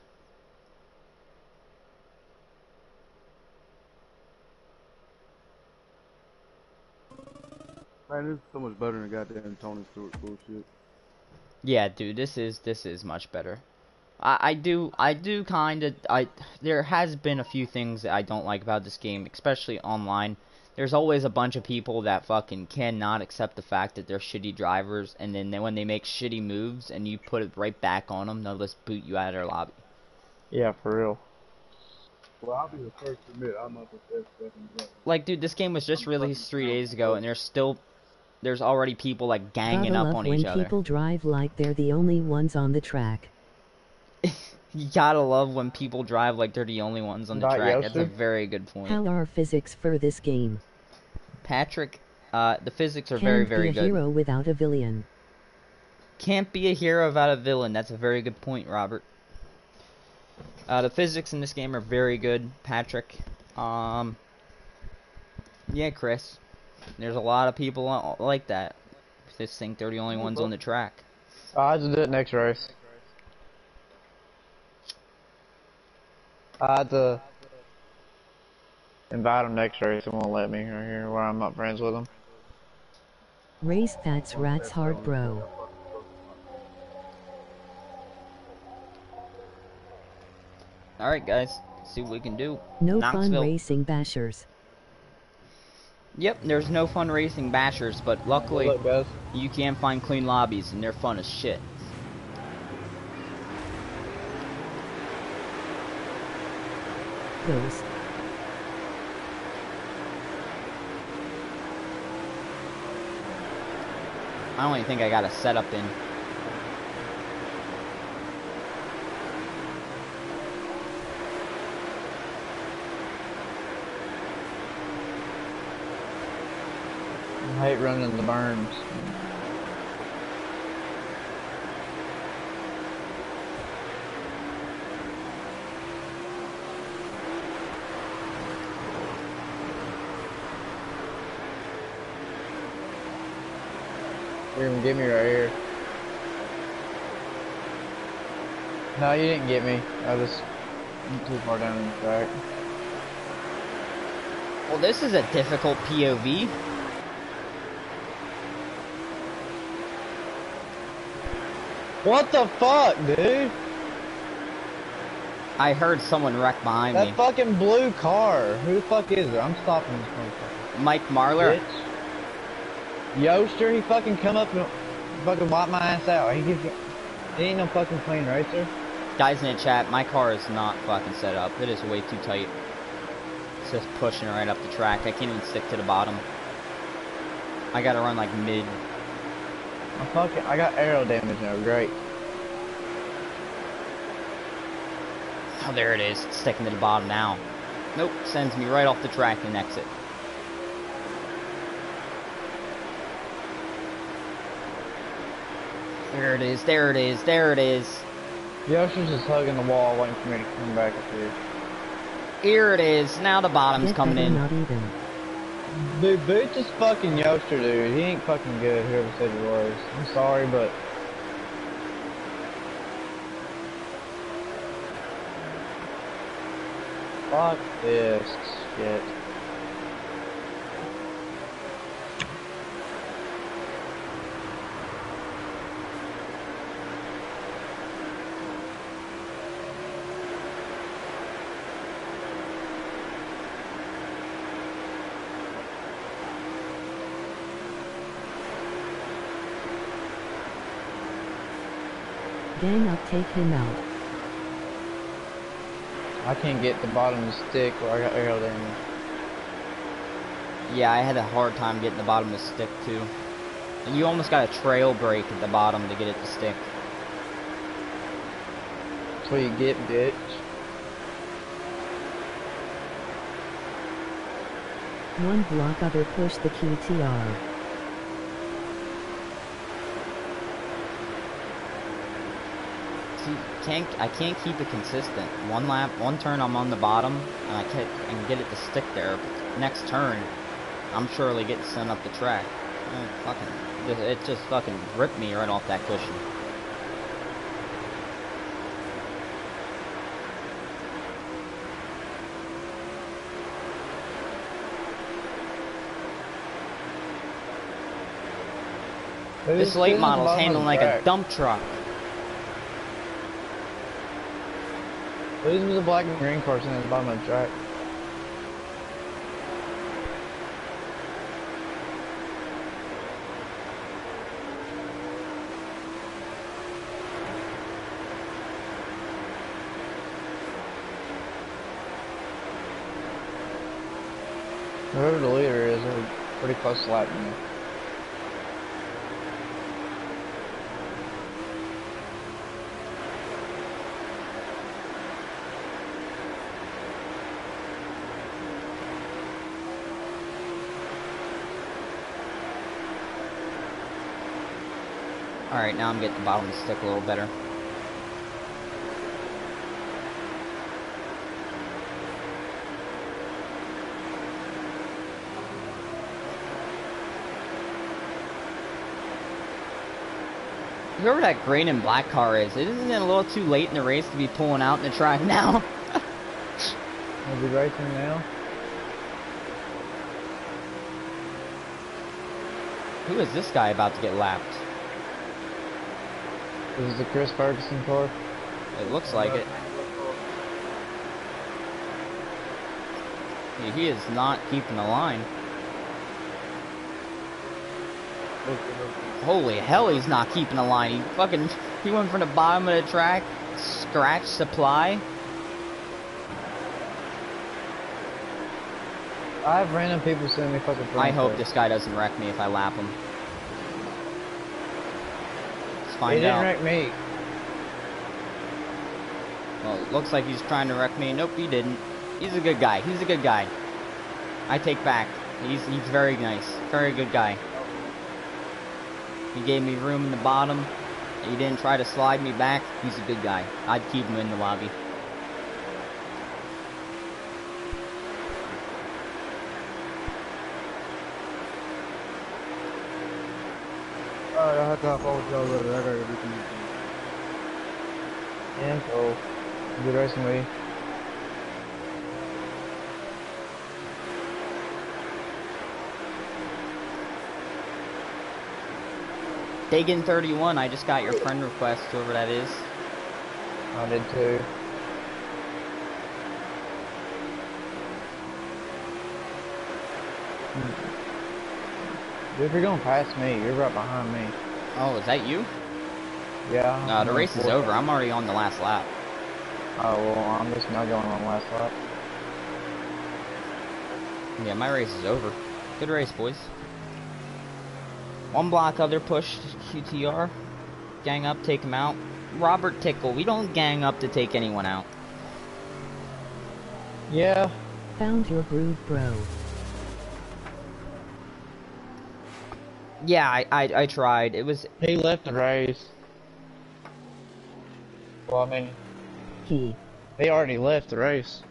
Speaker 4: Man, this is so much better than goddamn Tony Stewart bullshit.
Speaker 1: Yeah, dude, this is this is much better. I, I do I do kind of I there has been a few things that I don't like about this game, especially online. There's always a bunch of people that fucking cannot accept the fact that they're shitty drivers, and then they, when they make shitty moves and you put it right back on them, they'll just boot you out of their lobby.
Speaker 3: Yeah, for real.
Speaker 4: Well, I'll be the first to admit I'm not the best fucking.
Speaker 1: Like, dude, this game was just released three days ago, and there's still there's already people like ganging
Speaker 2: Gotta
Speaker 1: up
Speaker 2: love
Speaker 1: on
Speaker 2: when
Speaker 1: each other.
Speaker 2: people drive like they're the only ones on the track.
Speaker 1: You gotta love when people drive like they're the only ones on the
Speaker 3: Dot
Speaker 1: track. That's a very good point.
Speaker 2: How are physics for this game?
Speaker 1: Patrick, uh, the physics are
Speaker 2: Can't
Speaker 1: very,
Speaker 2: be
Speaker 1: very
Speaker 2: a
Speaker 1: good.
Speaker 2: hero without a villain.
Speaker 1: Can't be a hero without a villain. That's a very good point, Robert. Uh, the physics in this game are very good, Patrick. Um, yeah, Chris. There's a lot of people like that. Just think they're the only ones on the track.
Speaker 3: Oh, I just do it next race. I had to invite him next race. It won't let me right here where I'm not friends with him.
Speaker 2: Race that's Rats Hard Bro.
Speaker 1: All right, guys. See what we can do.
Speaker 2: No fun racing bashers.
Speaker 1: Yep, there's no fun racing bashers, but luckily
Speaker 3: Look,
Speaker 1: you can find clean lobbies and they're fun as shit.
Speaker 2: Ghost.
Speaker 1: I don't even think I got a setup in.
Speaker 3: I hate running the burns. You're gonna get me right here. No, you didn't get me. I was too far down in the track.
Speaker 1: Well, this is a difficult POV.
Speaker 3: What the fuck, dude?
Speaker 1: I heard someone wreck behind
Speaker 3: That
Speaker 1: me.
Speaker 3: That fucking blue car. Who the fuck is it? I'm stopping this motherfucker.
Speaker 1: Mike Marlar.
Speaker 3: Bitch. Yoster, he fucking come up and fucking wipe my ass out. He gives he ain't no fucking clean racer.
Speaker 1: Guys in the chat, my car is not fucking set up. It is way too tight. It's just pushing right up the track. I can't even stick to the bottom. I gotta run like mid.
Speaker 3: I fucking I got aero damage now, great.
Speaker 1: Oh, there it is. It's sticking to the bottom now. Nope, sends me right off the track and exit. There it is, there it is, there it is.
Speaker 3: Yoster's just hugging the wall waiting for me to come back up here.
Speaker 1: Here it is. Now the bottom's
Speaker 2: Get
Speaker 1: coming in.
Speaker 2: not even.
Speaker 3: Dude, Boots is fucking Yoster, dude. He ain't fucking good, whoever said he was. I'm sorry, but Fuck this shit.
Speaker 2: Gang up, take him out.
Speaker 3: I can't get the bottom of the stick where I got aero damage.
Speaker 1: Yeah, I had a hard time getting the bottom to stick too. And you almost got a trail brake at the bottom to get it to stick.
Speaker 3: That's what you get, bitch.
Speaker 2: One block other push the QTR.
Speaker 1: See, can't I can't keep it consistent. One lap, one turn I'm on the bottom, and I can I can get it to stick there. But next turn, I'm surely getting sent up the track. Eh, fucking, it just fucking ripped me right off that cushion. This late model's handling like a dump truck.
Speaker 3: Who's with the black and green sitting at the bottom of the track? Whoever the leader is, they're pretty close to lapping
Speaker 1: Alright, now I'm getting the bottom to stick a little better. Whoever that green and black car is, isn't it a little too late in the race to be pulling out in the track now?
Speaker 3: Is he racing now?
Speaker 1: Who is this guy about to get lapped?
Speaker 3: This is the Chris Ferguson car.
Speaker 1: It looks like it. Yeah, he is not keeping the line. Holy hell, he's not keeping the line. He fucking, he went from the bottom of the track, scratch supply.
Speaker 3: I have random people sending me fucking
Speaker 1: I hope this guy doesn't wreck me if I lap him. Let's
Speaker 3: He
Speaker 1: find
Speaker 3: didn't
Speaker 1: out.
Speaker 3: wreck me.
Speaker 1: Well, it looks like he's trying to wreck me. Nope, he didn't. He's a good guy. He's a good guy. I take back. He's he's very nice. Very good guy. He gave me room in the bottom. He didn't try to slide me back. He's a good guy. I'd keep him in the lobby.
Speaker 4: Alright, I have to hop with y'all later. I gotta do some
Speaker 3: Yeah, cool. Good racing with you.
Speaker 1: Dagan31, I just got your friend request, whoever that is.
Speaker 3: I did too. Dude, if you're going past me, you're right behind me.
Speaker 1: Oh, is that you?
Speaker 3: Yeah.
Speaker 1: No,
Speaker 3: I'm
Speaker 1: the race is over. I'm already on the last lap.
Speaker 3: Oh, well, I'm just not going on the last lap.
Speaker 1: Yeah, my race is over. Good race, boys. One block, other push, QTR. Gang up, take him out. Robert Tickle, we don't gang up to take anyone out.
Speaker 3: Yeah.
Speaker 2: Found your groove, bro.
Speaker 1: Yeah, I, I, I tried. It was,
Speaker 3: He left the race. Well, I mean,
Speaker 2: He.
Speaker 3: he already left the race.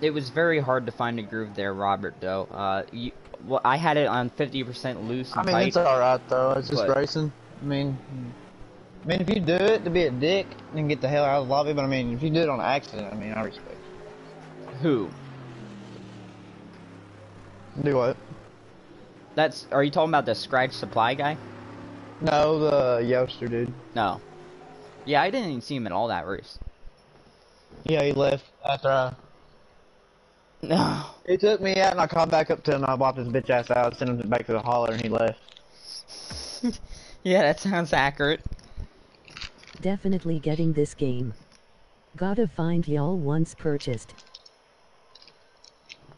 Speaker 1: it was very hard to find a groove there, Robert, though. Uh, you, well, I had it on 50% loose
Speaker 3: I mean,
Speaker 1: tight.
Speaker 3: it's alright though. It's just
Speaker 1: But-
Speaker 3: racing. I mean, I mean, if you do it to be a dick, then get the hell out of the lobby. But I mean, if you do it on accident, I mean, I respect.
Speaker 1: Who?
Speaker 3: Do what?
Speaker 1: That's, are you talking about the scratch supply guy?
Speaker 3: No, the Yoaster dude.
Speaker 1: No. Yeah, I didn't even see him at all that race.
Speaker 3: Yeah, he left after I.
Speaker 1: No.
Speaker 3: He took me out and I called back up to him. I whopped his bitch ass out, sent him back to the holler, and he left.
Speaker 1: yeah, that sounds accurate.
Speaker 2: Definitely getting this game. Gotta find y'all once purchased.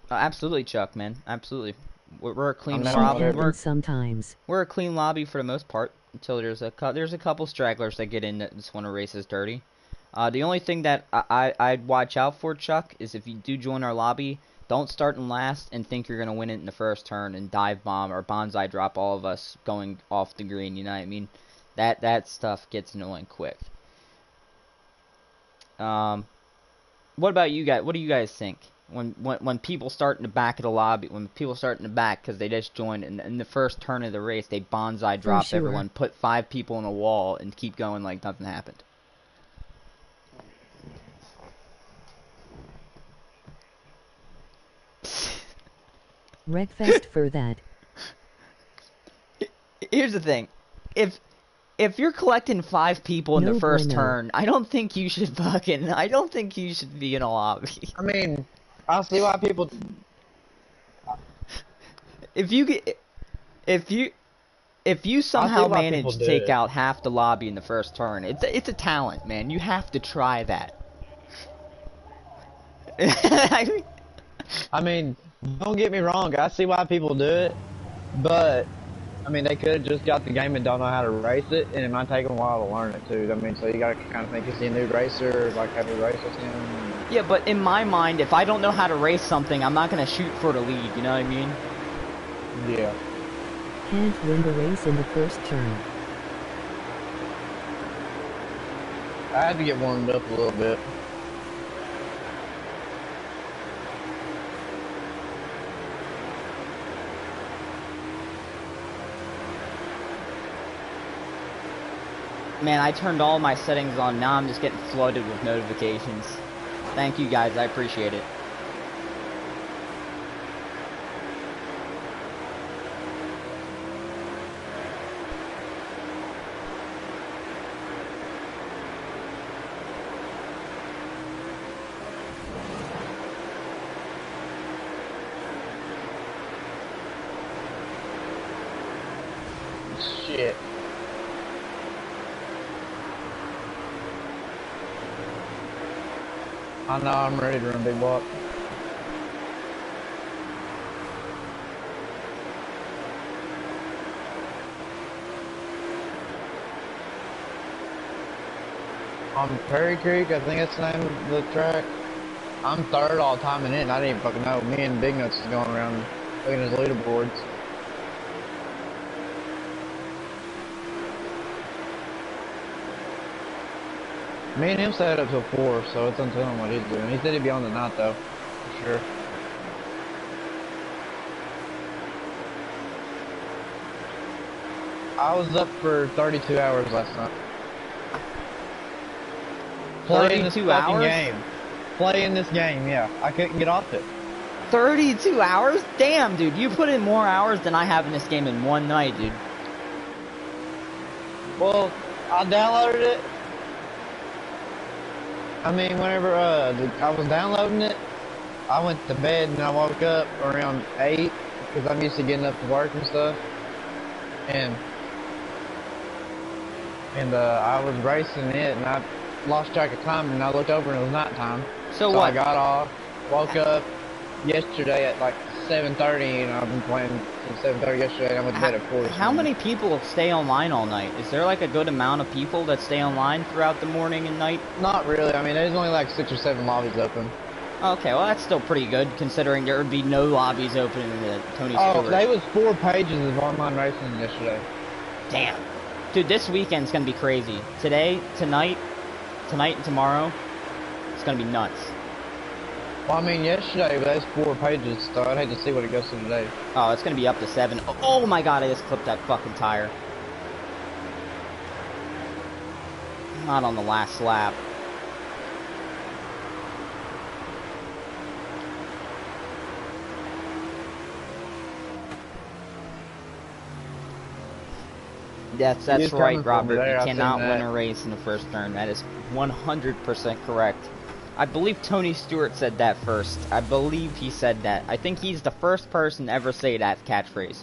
Speaker 1: Uh, absolutely, Chuck, man. Absolutely. We're, we're a clean lobby. We're,
Speaker 2: sometimes.
Speaker 1: we're a clean lobby for the most part until there's a there's a couple stragglers that get in that just want to race us dirty. Uh, the only thing that I, I I'd watch out for, Chuck, is if you do join our lobby, don't start in last and think you're gonna win it in the first turn and dive bomb or bonsai drop all of us going off the green. You know what I mean? That that stuff gets annoying quick. Um, what about you guys? What do you guys think? When when when people start in the back of the lobby, when people start in the back because they just joined in, in the first turn of the race, they bonsai oh, drop
Speaker 2: sure.
Speaker 1: everyone, put five people in a wall, and keep going like nothing happened.
Speaker 2: Wreckfest for that.
Speaker 1: Here's the thing, if if you're collecting five people in the first
Speaker 2: bueno.
Speaker 1: turn, I don't think you should fucking. I don't think you should be in a lobby.
Speaker 3: I mean, I see why people.
Speaker 1: If you get, if you, if you somehow manage to take
Speaker 3: it.
Speaker 1: out half the lobby in the first turn, it's a, it's a talent, man. You have to try that. I mean,
Speaker 3: I mean, don't get me wrong. I see why people do it, but I mean, they could have just got the game and don't know how to race it, and it might take them a while to learn it too. I mean, so you gotta kind of think, is he a new racer? Like, have you raced with him?
Speaker 1: Yeah, but in my mind, if I don't know how to race something, I'm not gonna shoot for the lead. You know what I mean?
Speaker 3: Yeah.
Speaker 2: Can't win the race in the first turn.
Speaker 3: I had to get warmed up a little bit.
Speaker 1: Man, I turned all my settings on. Now I'm just getting flooded with notifications. Thank you guys. I appreciate it.
Speaker 3: Shit. I know I'm ready to run big block. On Perry Creek, I think that's the name of the track. I'm third all time in it, and I didn't even fucking know. Me and Big Nuts is going around looking at his leaderboards. Me and him stayed up till four, so it's until him what he's doing. He said he'd be on the tonight though, for sure. I was up for 32 hours last night. Playing this
Speaker 1: 32
Speaker 3: fucking
Speaker 1: hours?
Speaker 3: game. Playing this game, yeah. I couldn't get off it.
Speaker 1: 32 hours? Damn, dude. You put in more hours than I have in this game in one night, dude.
Speaker 3: Well, I downloaded it. I mean, whenever uh, I was downloading it, I went to bed and I woke up around 8 because I'm used to getting up to work and stuff. And and uh, I was racing it and I lost track of time and I looked over and it was nighttime.
Speaker 1: So,
Speaker 3: So I got off, woke up yesterday at like 7.30 and I've been playing since 7.30 yesterday and I went to bed at 4
Speaker 1: How many people stay online all night? Is there like a good amount of people that stay online throughout the morning and night?
Speaker 3: Not really. I mean, there's only like 6 or 7 lobbies open.
Speaker 1: Okay, well that's still pretty good considering there would be no lobbies open in the Tony
Speaker 3: Oh,
Speaker 1: Stewart.
Speaker 3: they was four pages of online racing yesterday.
Speaker 1: Damn. Dude, this weekend's gonna be crazy. Today, tonight, tonight and tomorrow, it's gonna be nuts.
Speaker 3: Well, I mean, yesterday there's four pages, so I'd hate to see what it goes to today.
Speaker 1: Oh, it's gonna be up to seven. Oh, oh my god, I just clipped that fucking tire. Not on the last lap. That's that's right, Robert. You cannot win a race in the first turn. That is 100% correct. I believe Tony Stewart said that first. I believe he said that. I think he's the first person to ever say that catchphrase.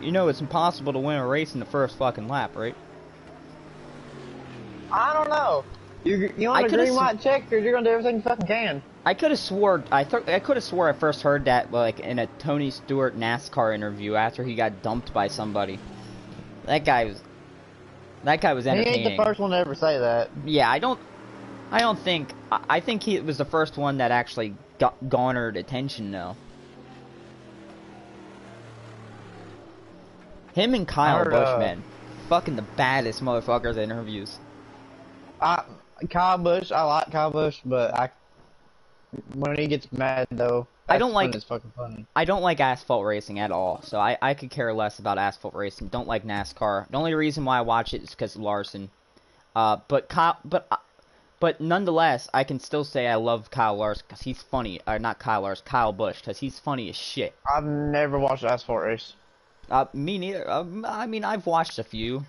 Speaker 1: You know, it's impossible to win a race in the first fucking lap, right?
Speaker 3: I don't know. You you want a green light check, or you're gonna do everything you fucking can.
Speaker 1: I could have swore I th- I could have swore I first heard that like in a Tony Stewart NASCAR interview after he got dumped by somebody. That guy was that guy was
Speaker 3: He ain't the first one to ever say that.
Speaker 1: Yeah, I don't. I don't think. I, think he was the first one that actually got garnered attention, though. Him and Kyle
Speaker 3: heard,
Speaker 1: Busch,
Speaker 3: uh,
Speaker 1: man, fucking the baddest motherfuckers in interviews.
Speaker 3: I Kyle Busch, I like Kyle Busch, but I when he gets mad though,
Speaker 1: I don't like-
Speaker 3: It's fucking funny.
Speaker 1: I don't like asphalt racing at all, so I, I could care less about asphalt racing. Don't like NASCAR. The only reason why I watch it is because Larson. Uh, but Kyle, but uh, but nonetheless, I can still say I love Kyle Larson because he's funny. Or not Kyle Larson, Kyle Busch because he's funny as shit.
Speaker 3: I've never watched asphalt race.
Speaker 1: Uh, me neither. Um, I mean, I've watched a few.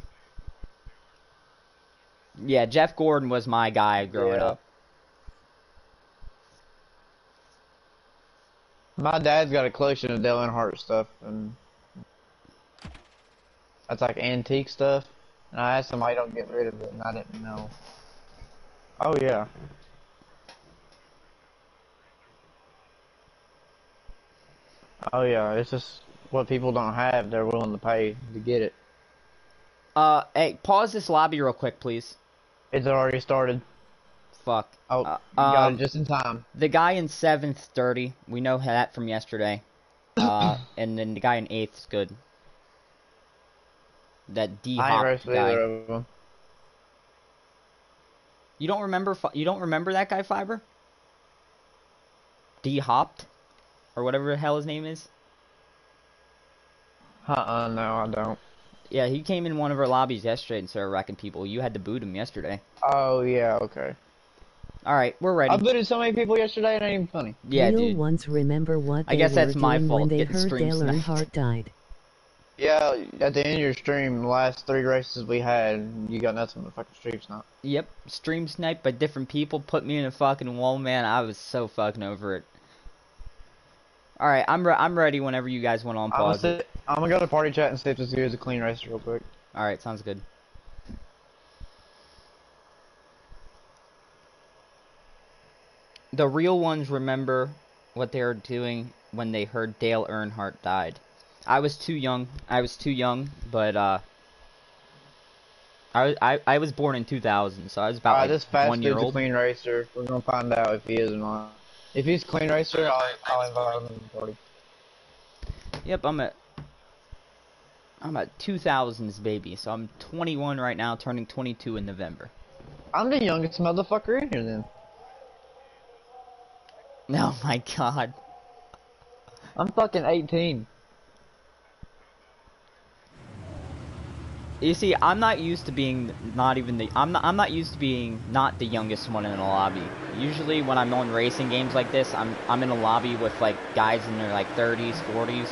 Speaker 1: Yeah, Jeff Gordon was my guy growing
Speaker 3: Yeah.
Speaker 1: up.
Speaker 3: My dad's got a collection of Dale Earnhardt stuff, and that's like antique stuff. And I asked him why he don't get rid of it, and I didn't know. Oh yeah. Oh yeah, it's just what people don't have. They're willing to pay to get it.
Speaker 1: Uh, hey, pause this lobby real quick, please.
Speaker 3: It's already started.
Speaker 1: Fuck.
Speaker 3: Oh,
Speaker 1: Uh,
Speaker 3: got
Speaker 1: um,
Speaker 3: it just in time.
Speaker 1: The guy in seventh, dirty. We know that from yesterday. Uh, and then the guy in eighth is good. That D Hop guy.
Speaker 3: Either of them.
Speaker 1: You don't remember? You don't remember that guy, Fiber? D Hopped, or whatever the hell his name is.
Speaker 3: Uh-uh, no, I don't.
Speaker 1: Yeah, he came in one of our lobbies yesterday and started wrecking people. You had to boot him yesterday.
Speaker 3: Oh yeah, okay.
Speaker 1: All right, we're ready.
Speaker 3: I booted so many people yesterday, it ain't even funny.
Speaker 1: yeah,
Speaker 2: Real
Speaker 1: dude.
Speaker 2: ones remember what
Speaker 1: I
Speaker 2: they
Speaker 1: guess
Speaker 2: were
Speaker 1: that's my
Speaker 2: doing
Speaker 1: fault
Speaker 2: when they
Speaker 1: getting
Speaker 2: heard
Speaker 1: stream
Speaker 2: Dale
Speaker 1: sniped.
Speaker 2: Earnhardt died.
Speaker 3: Yeah, at the end of your stream, the last three races we had, you got nothing but fucking stream snipe.
Speaker 1: Yep, stream sniped by different people, put me in a fucking wall, man. I was so fucking over it. All right, I'm re- I'm ready whenever you guys want to
Speaker 3: I'm gonna,
Speaker 1: unpause
Speaker 3: sit, I'm gonna go to party chat and see if this dude is a clean racer real quick.
Speaker 1: All right, sounds good. The real ones remember what they were doing when they heard Dale Earnhardt died. I was too young. I was too young, but uh, I was I, I was born in 2000, so I was about
Speaker 3: Alright,
Speaker 1: like
Speaker 3: this fast
Speaker 1: one year old.
Speaker 3: clean racer. We're gonna find out if he is or not. If he's a clean racer, I'll, I'll invite him to the party.
Speaker 1: Yep, I'm at I'm at 2000s baby, so I'm 21 right now, turning 22 in November.
Speaker 3: I'm the youngest motherfucker in here then.
Speaker 1: Oh my god.
Speaker 3: I'm fucking 18.
Speaker 1: You see, I'm not used to being not even the I'm not I'm not used to being not the youngest one in a lobby. Usually when I'm on racing games like this, I'm I'm in a lobby with like guys in their like 30s, 40s.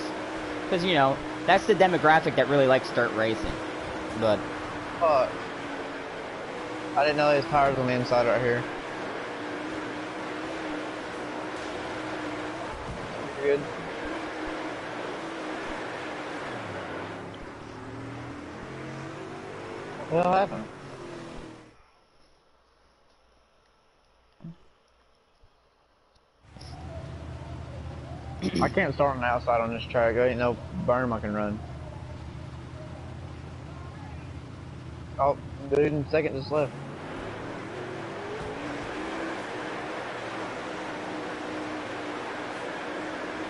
Speaker 1: Cuz you know, that's the demographic that really likes dirt racing. But
Speaker 3: Fuck. I didn't know there's tires on the inside right here. Good. I can't start on the outside on this track. There ain't no berm I can run. Oh, dude, in second just left.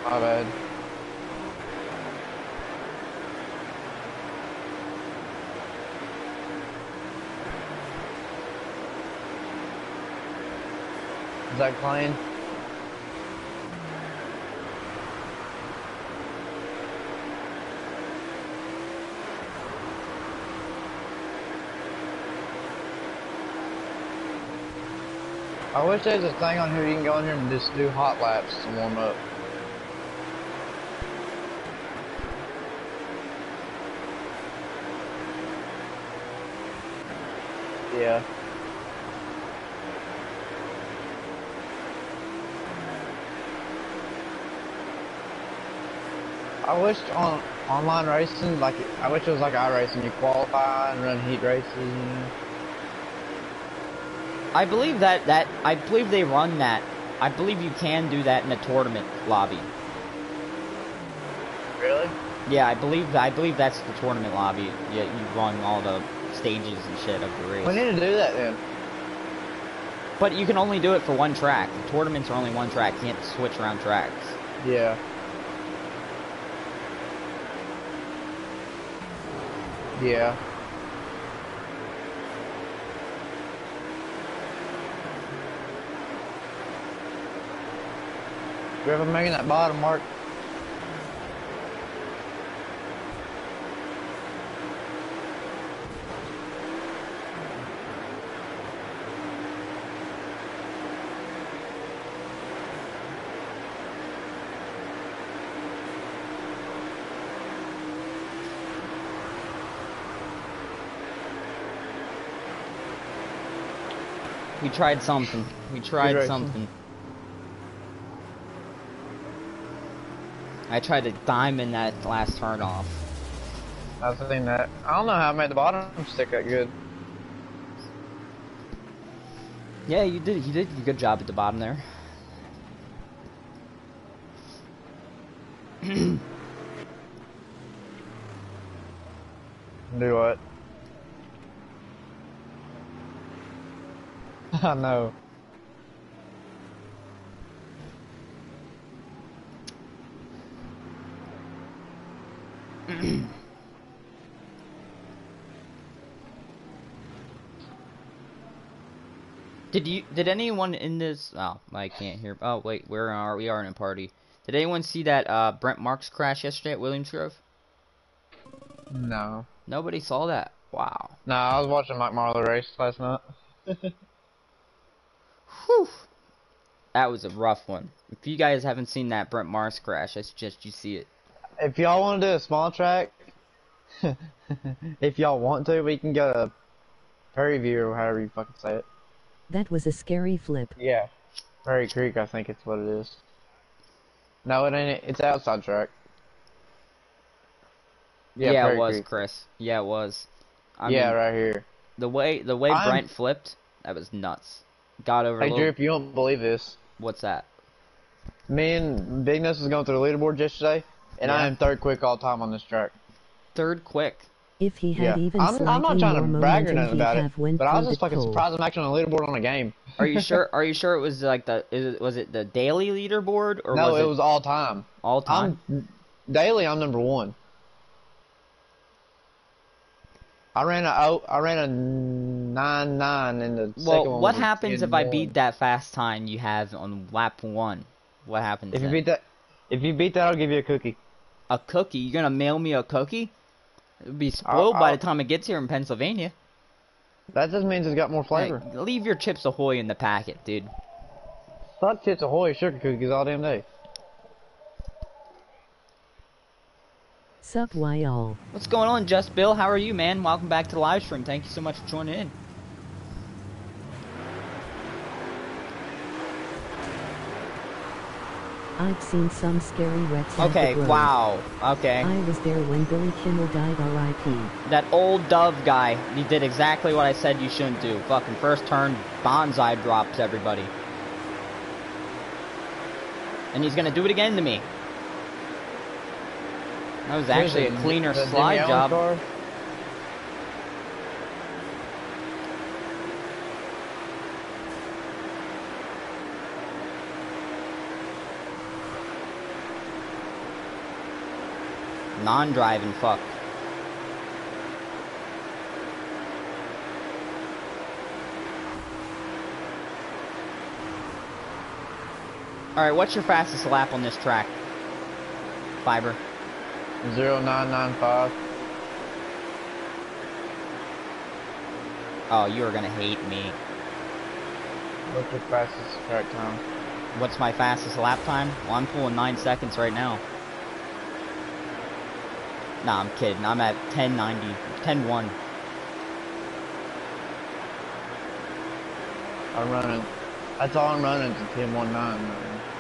Speaker 3: My bad. Is that clean? I wish there's a thing on here you can go in here and just do hot laps to warm up. Yeah. I wish on online racing, like I wish it was like iRacing, you qualify and run heat races. You know?
Speaker 1: I believe that that I believe they run that. I believe you can do that in a tournament lobby.
Speaker 3: Really?
Speaker 1: Yeah, I believe I believe that's the tournament lobby. Yeah, you run all the stages and shit of the race.
Speaker 3: We need to do that then.
Speaker 1: But you can only do it for one track. The tournaments are only one track. You can't switch around tracks.
Speaker 3: Yeah. Yeah. You ever making that bottom mark?
Speaker 1: Tried something. We tried
Speaker 3: racing.
Speaker 1: something. I tried to diamond that last turn off.
Speaker 3: I've seen that. I don't know how I made the bottom stick that good.
Speaker 1: Yeah, you did. You did a good job at the bottom there.
Speaker 3: Do what? I know.
Speaker 1: Did you? Did anyone in this? Oh, I can't hear. Oh wait, where are we? Are in a party. Did anyone see that uh, Brent Marks crash yesterday at Williams Grove?
Speaker 3: No.
Speaker 1: Nobody saw that. Wow.
Speaker 3: No, I was watching Mike Marlar race last night.
Speaker 1: Whew. That was a rough one. If you guys haven't seen that Brent Marks crash, I suggest you see it.
Speaker 3: If y'all want to do a small track, if y'all want to, we can go to Prairie View or however you fucking say it.
Speaker 2: That was a scary flip.
Speaker 3: Yeah. Prairie Creek, I think it's what it is. No, it ain't. It's outside track.
Speaker 1: Yeah,
Speaker 3: Prairie
Speaker 1: it was,
Speaker 3: Creek.
Speaker 1: Chris. Yeah, it was. I
Speaker 3: yeah,
Speaker 1: mean,
Speaker 3: right here.
Speaker 1: the way the way
Speaker 3: I'm-
Speaker 1: Brent flipped, that was nuts. Got over a
Speaker 3: Hey,
Speaker 1: little.
Speaker 3: Drew, if you don't believe this,
Speaker 1: What's that?
Speaker 3: me and Big Ness was going through the leaderboard yesterday, and I am third quick all time on this track.
Speaker 1: Third quick.
Speaker 2: If he had
Speaker 3: Yeah.
Speaker 2: even
Speaker 3: I'm,
Speaker 2: slightly
Speaker 3: I'm not trying to brag or
Speaker 2: momentum,
Speaker 3: nothing about it, but I was just fucking
Speaker 2: pole.
Speaker 3: surprised I'm actually on the leaderboard on a game.
Speaker 1: Are you sure? Are you sure it was like the is it, was it the daily leaderboard or
Speaker 3: no,
Speaker 1: was
Speaker 3: it
Speaker 1: it
Speaker 3: was all time.
Speaker 1: all time?
Speaker 3: I'm daily. I'm number one. I ran a oh, I ran a nine nine in the second
Speaker 1: well,
Speaker 3: one.
Speaker 1: what happens if I beat that fast time you have on lap one? What happens?
Speaker 3: If you beat that, if you beat that, I'll give you a cookie.
Speaker 1: a cookie, you're gonna mail me a cookie? It would be spoiled by
Speaker 3: I'll-
Speaker 1: the time it gets here in Pennsylvania.
Speaker 3: That just means it's got more flavor.
Speaker 1: Hey, leave your Chips Ahoy in the packet, dude.
Speaker 3: Fuck Chips Ahoy sugar cookies all damn day.
Speaker 2: Sup why all.
Speaker 1: What's going on, Just Bill? How are you, man? Welcome back to the live stream. Thank you so much for joining in.
Speaker 2: I've seen some scary wrecks at
Speaker 1: Okay,
Speaker 2: the
Speaker 1: wow. Okay.
Speaker 2: I was there when Billy Kimmel died R.I.P.
Speaker 1: That old Dove guy, he did exactly what I said you shouldn't do. Fucking first turn, bonsai drops everybody. And he's gonna do it again to me. That was actually a cleaner slide job.
Speaker 3: car?
Speaker 1: Non-driving fuck. Alright, what's your fastest lap on this track? Fiber.
Speaker 3: Zero nine nine five.
Speaker 1: Oh, you are gonna hate me.
Speaker 3: What's your fastest track time?
Speaker 1: What's my fastest lap time? Well, I'm pulling 9 seconds right now. Nah, I'm kidding. I'm at 1090, 10-1.
Speaker 3: I'm running. That's all I'm running to ten one nine. man.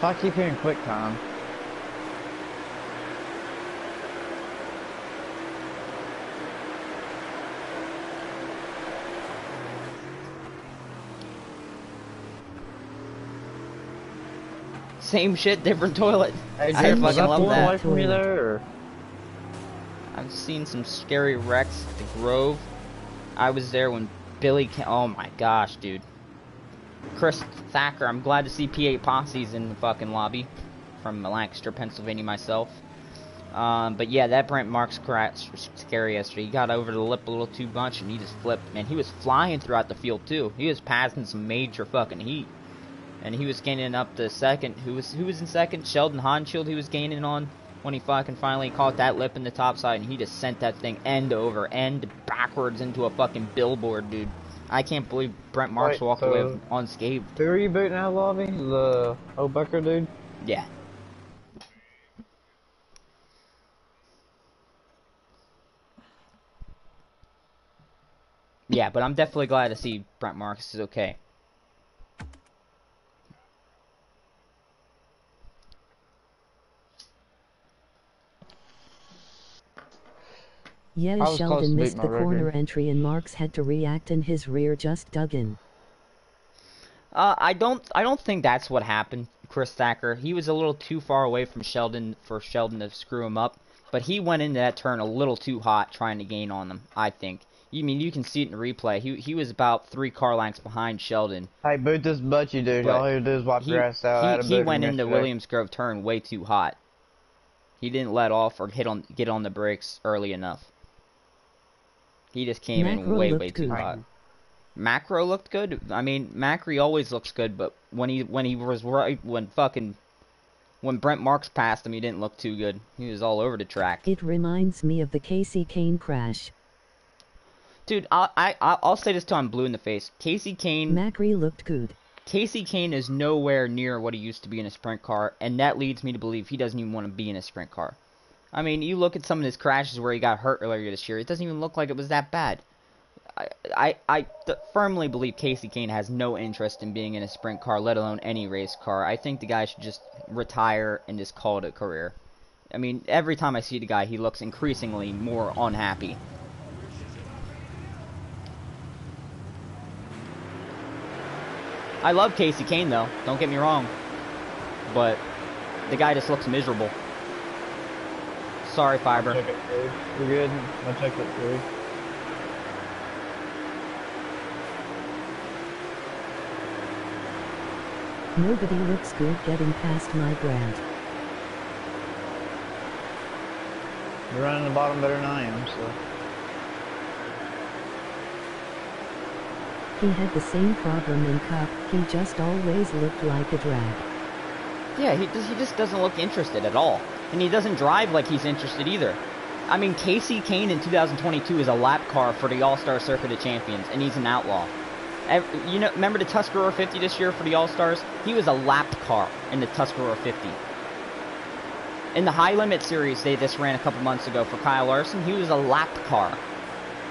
Speaker 3: If I keep hearing quick time,
Speaker 1: Same shit, different toilet.
Speaker 3: hey,
Speaker 1: I fucking love that.
Speaker 3: Away from you there, or?
Speaker 1: I've seen some scary wrecks at the Grove. I was there when Billy. Ca- oh my gosh, dude. Chris Thacker. I'm glad to see PA Posse's in the fucking lobby from Lancaster, Pennsylvania, myself. Um, but yeah, that Brent Marks crash was scary yesterday. He got over the lip a little too much and he just flipped. Man, he was flying throughout the field too. He was passing some major fucking heat. And he was gaining up to second. Who was who was in second? Sheldon Haudenschild. He was gaining on when he fucking finally caught that lip in the top side, and he just sent that thing end over end backwards into a fucking billboard, dude. I can't believe Brent Marks walked
Speaker 3: so-
Speaker 1: away unscathed.
Speaker 3: Who are you booting out lobby? The old Becker dude?
Speaker 1: Yeah. Yeah, but I'm definitely glad to see Brent Marks is okay.
Speaker 2: Yeah,
Speaker 3: I was close to
Speaker 2: Sheldon missed the corner
Speaker 3: record.
Speaker 2: entry and Marks had to react and his rear just dug in.
Speaker 1: Uh, I don't, I don't think that's what happened. Chris Thacker. He was a little too far away from Sheldon for Sheldon to screw him up, but he went into that turn a little too hot trying to gain on them. I think. You mean you can see it in replay. He he was about three car lengths behind Sheldon.
Speaker 3: Hey, boot this butt you dude.
Speaker 1: But
Speaker 3: All you do is wipe
Speaker 1: He,
Speaker 3: your ass out. I had a
Speaker 1: he, he went
Speaker 3: him
Speaker 1: into
Speaker 3: yesterday.
Speaker 1: Williams Grove turn way too hot. He didn't let off or hit on get on the brakes early enough. He just came in way way too
Speaker 2: good.
Speaker 1: hot. Macri looked good. I mean, Macri always looks good, but when he when he was right when fucking when Brent Marks passed him, he didn't look too good. He was all over the track.
Speaker 2: It reminds me of the Kasey Kahne crash.
Speaker 1: Dude, I I I- I'll say this till I'm blue in the face. Kasey Kahne
Speaker 2: Macri looked good.
Speaker 1: Kasey Kahne is nowhere near what he used to be in a sprint car, and that leads me to believe he doesn't even want to be in a sprint car. I mean, you look at some of his crashes where he got hurt earlier this year; it doesn't even look like it was that bad. I I, I firmly believe Kasey Kahne has no interest in being in a sprint car, let alone any race car. I think the guy should just retire and just call it a career. I mean, every time I see the guy, he looks increasingly more unhappy. I love Kasey Kahne though. Don't get me wrong, but the guy just looks miserable. Sorry, Fiber.
Speaker 3: Check it through. We're good. I checked it through.
Speaker 2: Nobody looks good getting past my brand.
Speaker 3: You're running the bottom better than I am, so.
Speaker 2: He had the same problem in Cup, he just always looked like a drag.
Speaker 1: Yeah, he just, he just doesn't look interested at all, and he doesn't drive like he's interested either. I mean, Kasey Kahne in 2022 is a lap car for the All Star Circuit of Champions, and he's an outlaw. You know, remember the Tuscarora 50 this year for the All Stars? He was a lap car in the Tuscarora 50. In the High Limit Series they just ran a couple months ago for Kyle Larson, he was a lap car.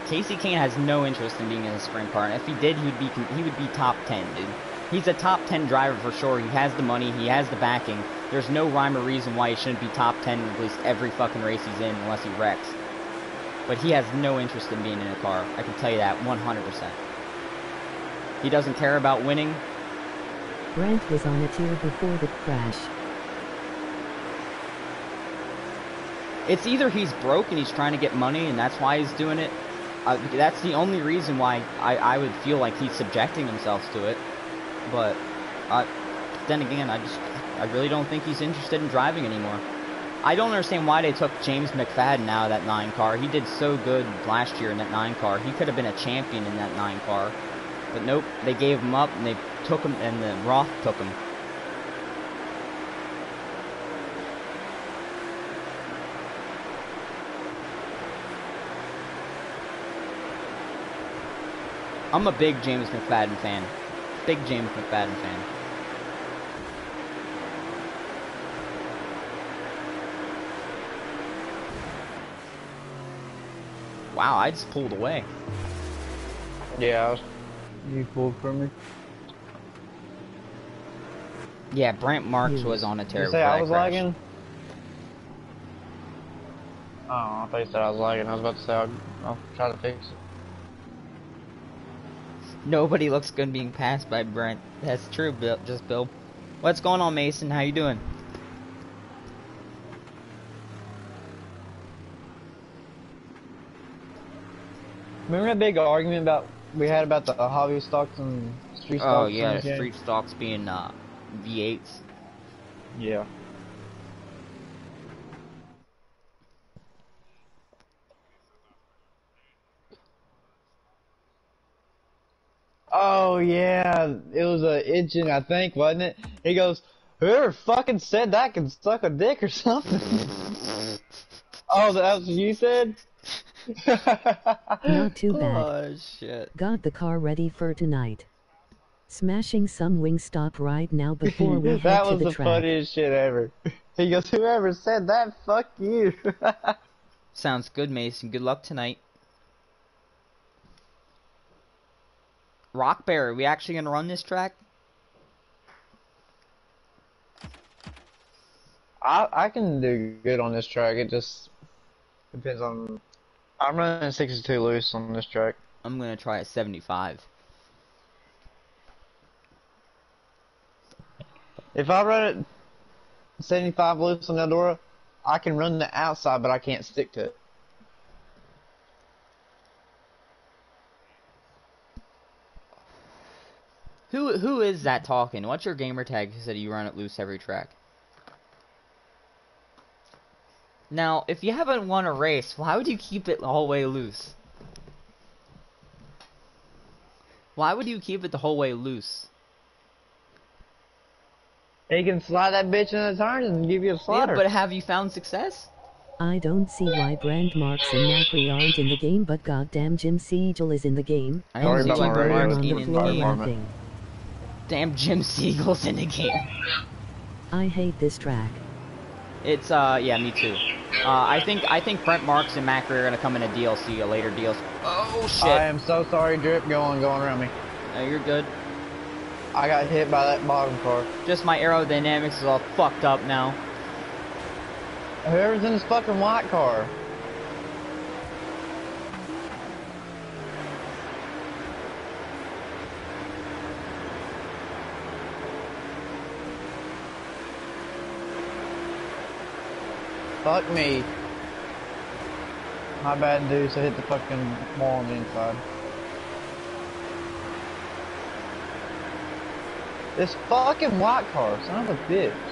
Speaker 1: Kasey Kahne has no interest in being in a sprint car, and if he did, he would be he would be top 10, dude. He's a top 10 driver for sure. He has the money, he has the backing. There's no rhyme or reason why he shouldn't be top 10 in at least every fucking race he's in, unless he wrecks. But he has no interest in being in a car. I can tell you that 100%. He doesn't care about winning.
Speaker 2: Brent was on a tier before the crash.
Speaker 1: It's either he's broke and he's trying to get money and that's why he's doing it. Uh, that's the only reason why I, I would feel like he's subjecting himself to it. But uh, then again, I just I really don't think he's interested in driving anymore. I don't understand why they took James McFadden out of that nine car. He did so good last year in that nine car. He could have been a champion in that nine car. But nope, they gave him up and they took him and then Roth took him. I'm a big James McFadden fan. Big James McFadden fan. Wow, I just pulled away.
Speaker 3: Yeah, I was, you pulled from me.
Speaker 1: Yeah, Brent Marks
Speaker 2: Hmm.
Speaker 1: was on a
Speaker 3: Did you
Speaker 1: terrible
Speaker 3: say I was
Speaker 1: crash.
Speaker 3: lagging? Oh, I thought you said I was lagging. I was about to say I'll, I'll try to fix it.
Speaker 1: Nobody looks good being passed by Brent. That's true, Bill. Just Bill. What's going on, Mason? How you doing?
Speaker 3: Remember that big argument about we had about the hobby stocks and street stocks?
Speaker 1: Oh yeah,
Speaker 3: the
Speaker 1: street stocks being uh, V8s.
Speaker 3: Yeah. Oh yeah, it was a engine, I think, wasn't it? He goes, "Whoever fucking said that can suck a dick or something." oh, that was what you said.
Speaker 2: Not too bad.
Speaker 1: Oh shit.
Speaker 2: Got the car ready for tonight. Smashing some wing stop right now before we head
Speaker 3: that
Speaker 2: to
Speaker 3: was
Speaker 2: the
Speaker 3: the
Speaker 2: track.
Speaker 3: funniest shit ever. He goes, "Whoever said that, fuck you."
Speaker 1: Sounds good, Mason. Good luck tonight. Rock Bear, are we actually gonna run this track?
Speaker 3: I I can do good on this track. It just depends on. I'm running 62 loose on this track.
Speaker 1: I'm gonna try at 75.
Speaker 3: If I run it 75 loose on Eldora, I can run the outside, but I can't stick to it.
Speaker 1: Who who is that talking? What's your gamer tag who said you run it loose every track? Now, if you haven't won a race, why would you keep it the whole way loose? Why would you keep it the whole way loose?
Speaker 3: He can slide that bitch in the turns and give you a
Speaker 1: slaughter.
Speaker 3: Yeah,
Speaker 1: but have you found success?
Speaker 2: I don't see why Brent Marks and Macri aren't in the game, but goddamn Jim Siegel is in the game.
Speaker 1: I
Speaker 3: Sorry
Speaker 1: don't see why
Speaker 3: my
Speaker 2: Lying
Speaker 3: radio.
Speaker 2: On the
Speaker 1: in the
Speaker 2: floor
Speaker 1: game.
Speaker 3: Department.
Speaker 1: Damn Jim Siegel's in the game.
Speaker 2: I hate this track.
Speaker 1: It's uh yeah, me too. Uh, I think I think Brent Marks and Macri are gonna come in a DLC, a later DLC. Oh shit!
Speaker 3: I am so sorry, Drip, going, going around me.
Speaker 1: No, you're good.
Speaker 3: I got hit by that bottom car.
Speaker 1: Just my aerodynamics is all fucked up now.
Speaker 3: Whoever's in this fucking white car. Fuck me. My bad, dude. So hit the fucking wall on the inside. This fucking white car, son of a bitch.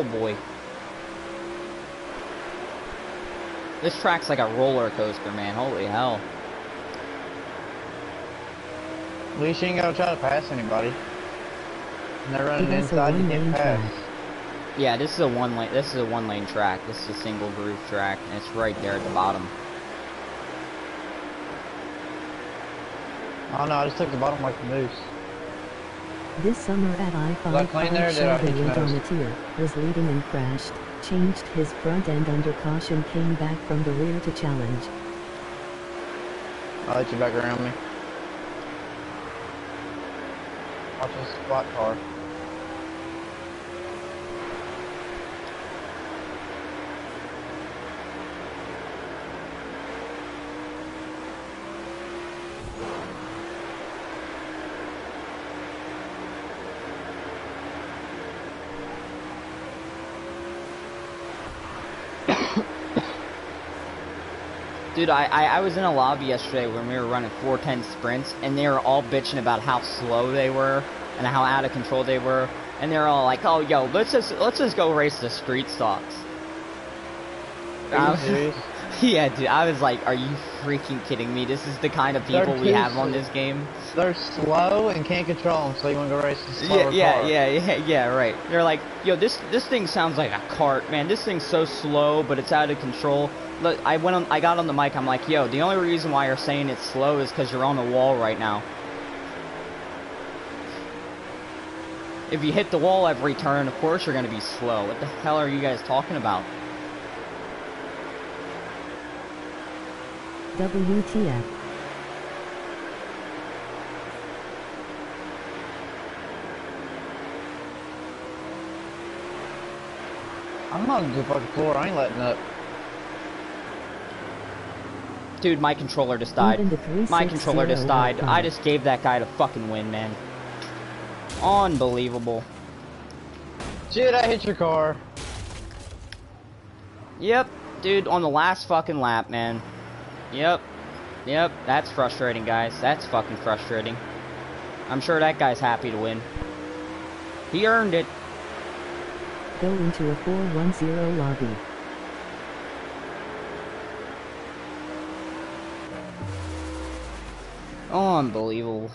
Speaker 1: Oh boy. This track's like a roller coaster, man. Holy hell.
Speaker 3: At least you ain't gotta try to pass anybody. And they're running
Speaker 2: It is a
Speaker 3: inside, you
Speaker 2: one-lane
Speaker 3: can't pass.
Speaker 1: Yeah, this is a one lane. This is a one lane track. This is a single groove track, and it's right there at the bottom.
Speaker 3: Oh no, I just took the bottom like a moose.
Speaker 2: This summer at I-5,
Speaker 3: That plane there, did I
Speaker 2: went on
Speaker 3: nose?
Speaker 2: a tier, was leading and crashed, changed his front end under caution, came back from the rear to challenge.
Speaker 3: I'll let you back around me. Watch this squat car.
Speaker 1: Dude, I, I, I was in a lobby yesterday when we were running 410 sprints, and they were all bitching about how slow they were and how out of control they were, and they're all like, "Oh, yo, let's just let's just go race the street stocks." I
Speaker 3: Are you
Speaker 1: was- yeah, dude, I was like, "Are you freaking kidding me? This is the kind of people we have on this game."
Speaker 3: They're slow and can't control them, so you wanna go race the
Speaker 1: Yeah,
Speaker 3: slower
Speaker 1: yeah,
Speaker 3: car.
Speaker 1: yeah, yeah, yeah, right. They're like, yo, this this thing sounds like a cart, man. This thing's so slow, but it's out of control. Look, I went on, I got on the mic. I'm like, yo, the only reason why you're saying it's slow is because you're on a wall right now. If you hit the wall every turn, of course you're gonna be slow. What the hell are you guys talking about?
Speaker 2: WTF.
Speaker 3: I'm not gonna the fucking floor, I ain't letting up.
Speaker 1: Dude, my controller just died. My controller just died. I just gave that guy the fucking win, man. Unbelievable.
Speaker 3: Shit, I hit your car.
Speaker 1: Yep, dude, on the last fucking lap, man. Yep. Yep, that's frustrating, guys. That's fucking frustrating. I'm sure that guy's happy to win. He earned it.
Speaker 2: Go into a 410 lobby.
Speaker 1: Unbelievable.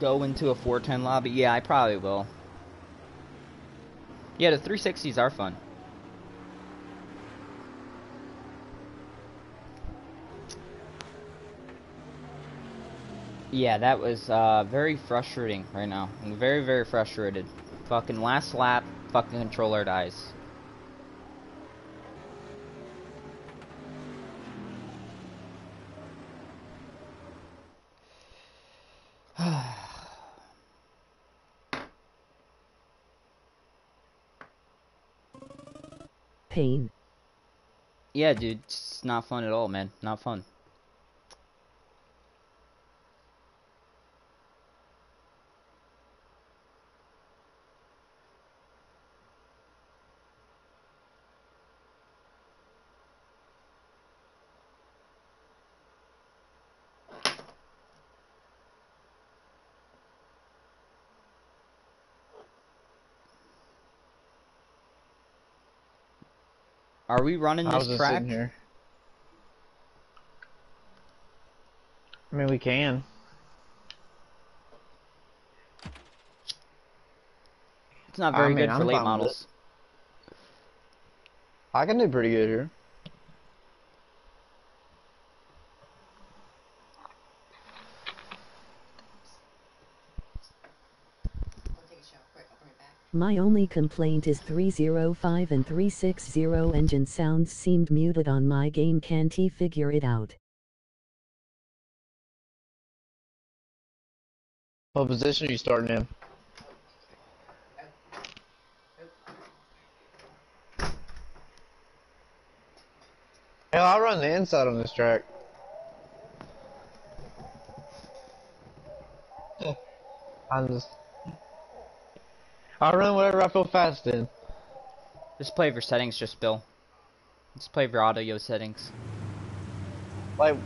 Speaker 1: Go into a 410 lobby? Yeah, I probably will. Yeah, the 360s are fun. Yeah, that was uh, very frustrating right now. I'm very, very frustrated. Fucking last lap, fucking controller dies.
Speaker 2: Pain.
Speaker 1: Yeah, dude, it's not fun at all, man. Not fun. We running
Speaker 3: I
Speaker 1: this track?
Speaker 3: here. I mean, we can.
Speaker 1: It's not
Speaker 3: I
Speaker 1: very
Speaker 3: mean,
Speaker 1: good for
Speaker 3: I'm
Speaker 1: late
Speaker 3: fine with
Speaker 1: models.
Speaker 3: I can do pretty good here.
Speaker 2: My only complaint is 305 and 360 engine sounds seemed muted on my game can't he figure it out.
Speaker 3: What position are you starting in? Hell, I run the inside on this track. I just, I run whatever I feel fast in.
Speaker 1: Just play with your settings, just Bill. Just play with your audio settings.
Speaker 3: Like,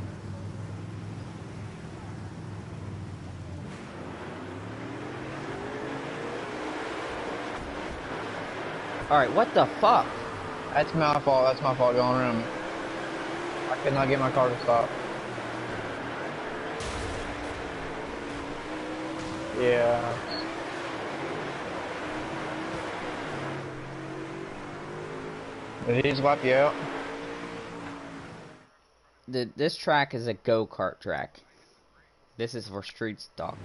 Speaker 1: Alright, what the fuck?
Speaker 3: that's my fault. That's my fault going around. I could not get my car to stop. Yeah. Did he just wipe you out?
Speaker 1: The, this track is a go-kart track. This is for street stocks.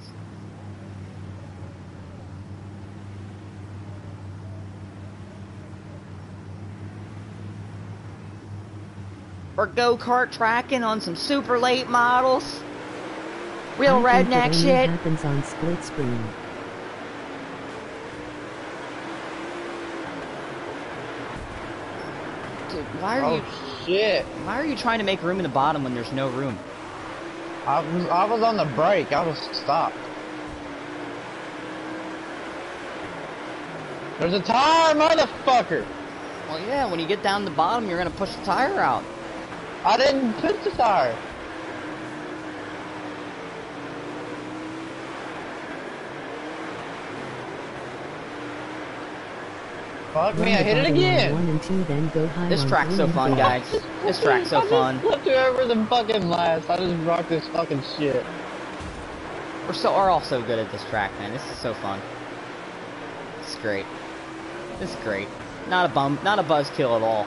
Speaker 1: We're go-kart tracking on some super late models. Real
Speaker 2: I think
Speaker 1: redneck shit.
Speaker 2: happens on split screen.
Speaker 1: Why are
Speaker 3: Oh
Speaker 1: you
Speaker 3: shit!
Speaker 1: why are you trying to make room in the bottom when there's no room?
Speaker 3: I was I was on the brake. I was stopped. There's a tire, motherfucker!
Speaker 1: Well, yeah, when you get down the bottom, you're gonna push the tire out.
Speaker 3: I didn't push the tire. Fuck me, I hit it again.
Speaker 2: One and two, then go high
Speaker 1: This track's so fun, guys. This track's so
Speaker 3: I
Speaker 1: fun.
Speaker 3: just flipped whoever the fucking last. I just rocked this fucking shit.
Speaker 1: We're so are all so good at this track, man. This is so fun. This is great. This is great. Not a bum, not a buzzkill at all.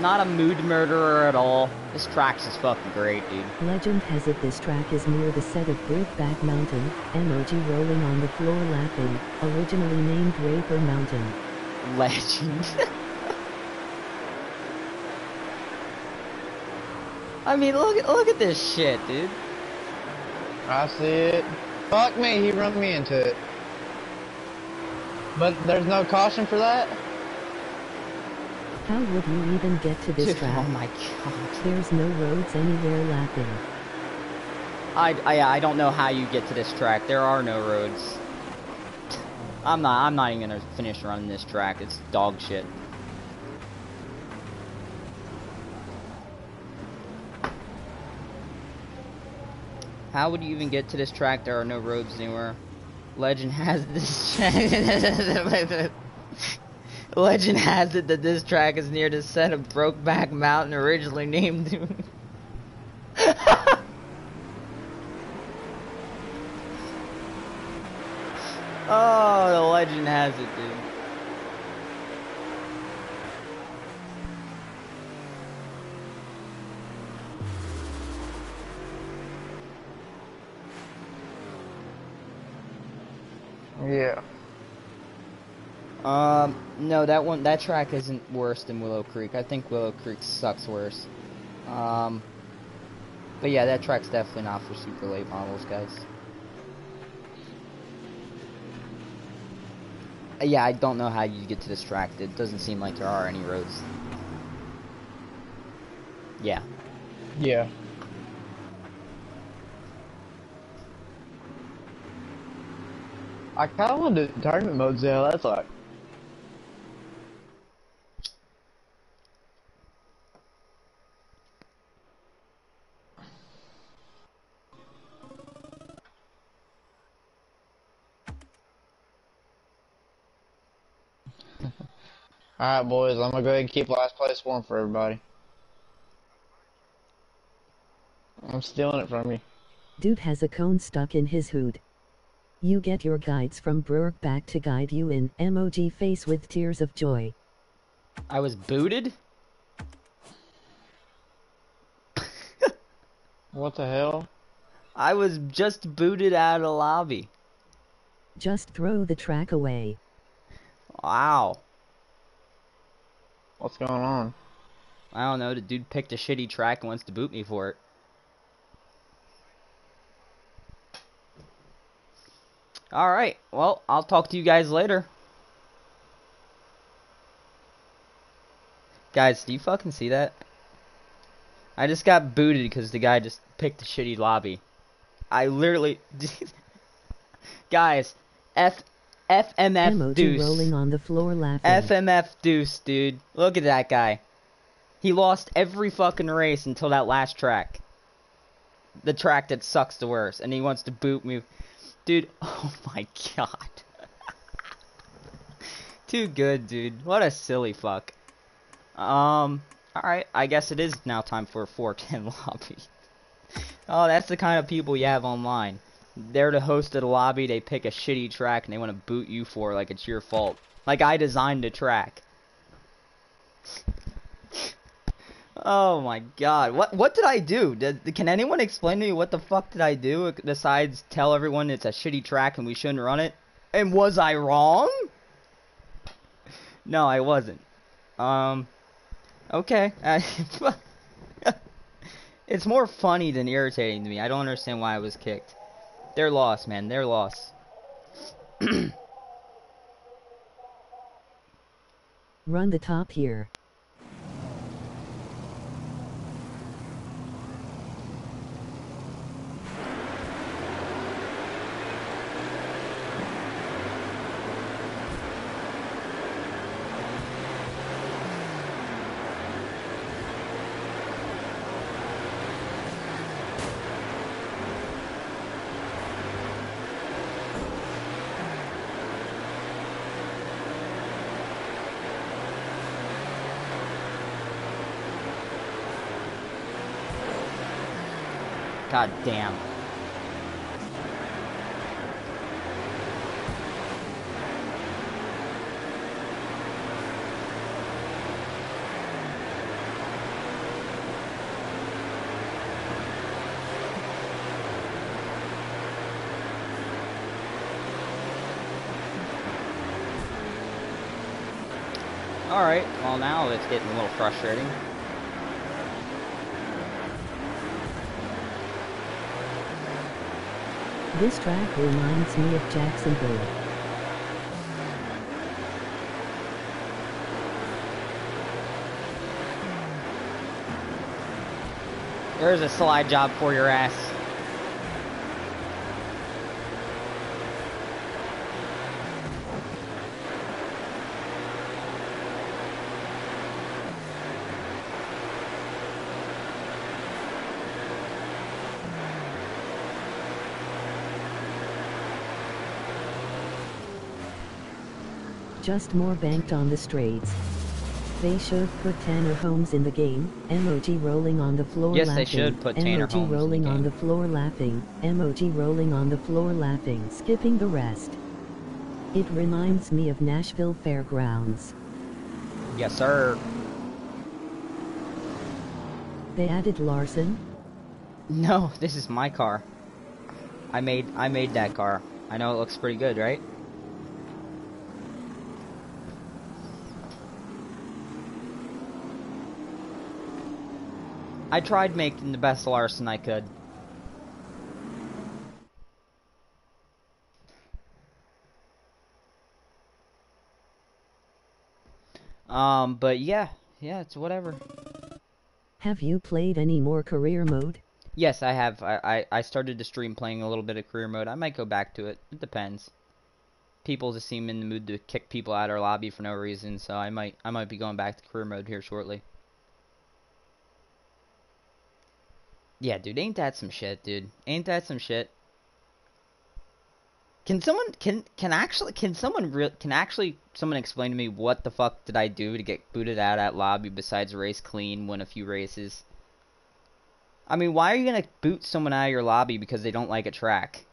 Speaker 1: Not a mood murderer at all. This track's is fucking great, dude.
Speaker 2: Legend has it this track is near the set of Brokeback Mountain, emoji rolling on the floor laughing, originally named Raper Mountain.
Speaker 1: Legend. I mean, look look at this shit, dude.
Speaker 3: I see it. Fuck me, he run me into it. But there's no caution for that?
Speaker 2: How would you even get to this track?
Speaker 1: oh my god.
Speaker 2: There's no roads anywhere lapping.
Speaker 1: I, I I don't know how you get to this track. There are no roads. I'm not I'm not even gonna finish running this track. It's dog shit. How would you even get to this track? There are no roads anywhere. Legend has this. Legend has it that this track is near the set of Brokeback Mountain, originally named. Oh, the legend has it, dude.
Speaker 3: Yeah.
Speaker 1: Um, no, that one, that track isn't worse than Willow Creek. I think Willow Creek sucks worse. Um, but yeah, that track's definitely not for super late models, guys. Yeah, I don't know how you get to this track. It doesn't seem like there are any roads. Yeah.
Speaker 3: Yeah. I kind of want to tournament modes now. That's like. Alright, boys, I'm gonna go ahead and keep last place warm for everybody. I'm stealing it from you.
Speaker 2: Dude has a cone stuck in his hood. You get your guides from Brewer back to guide you in emoji face with tears of joy.
Speaker 1: I was booted?
Speaker 3: What the hell?
Speaker 1: I was just booted out of the lobby.
Speaker 2: Just throw the track away.
Speaker 1: Wow.
Speaker 3: What's going on?
Speaker 1: I don't know, the dude picked a shitty track and wants to boot me for it. Alright, well, I'll talk to you guys later. Guys, do you fucking see that? I just got booted because the guy just picked a shitty lobby. I literally... guys, F... FMF deuce.
Speaker 2: rolling on the floor laughing.
Speaker 1: FMF Deuce, dude. Look at that guy. He lost every fucking race until that last track. The track that sucks the worst. And he wants to boot me. Dude, oh my god. Too good, dude. What a silly fuck. Um, alright. I guess it is now time for a 410 lobby. oh, that's the kind of people you have online. They're the host of the lobby, they pick a shitty track and they want to boot you for like it's your fault. Like I designed the track. oh my god. What what did I do? Did, can anyone explain to me what the fuck did I do besides tell everyone it's a shitty track and we shouldn't run it? And was I wrong? No, I wasn't. Um okay. it's more funny than irritating to me. I don't understand why I was kicked. They're lost, man. They're lost.
Speaker 2: Run the top here.
Speaker 1: God damn. Alright, well now it's getting a little frustrating.
Speaker 2: This track reminds me of Jacksonville.
Speaker 1: There's a slide job for your ass.
Speaker 2: Just more banked on the straights. They should put Tanner Holmes in the game. Emoji rolling on the floor
Speaker 1: Yes, they
Speaker 2: laughing.
Speaker 1: should put Tanner
Speaker 2: Emoji
Speaker 1: Holmes in the
Speaker 2: rolling on the floor laughing. Emoji rolling on the floor laughing. Skipping the rest. It reminds me of Nashville Fairgrounds.
Speaker 1: Yes, sir.
Speaker 2: They added Larson.
Speaker 1: No, this is my car. I made I made that car. I know it looks pretty good, right? I tried making the best Larson I could. Um, but yeah, yeah, it's whatever.
Speaker 2: Have you played any more career mode?
Speaker 1: Yes, I have. I, I, I started to stream playing a little bit of career mode. I might go back to it. It depends. People just seem in the mood to kick people out of our lobby for no reason, so I might I might be going back to career mode here shortly. Yeah, dude, ain't that some shit, dude? Ain't that some shit? Can someone can can actually can someone real can actually someone explain to me what the fuck did I do to get booted out that lobby besides race clean, win a few races? I mean, why are you gonna boot someone out of your lobby because they don't like a track?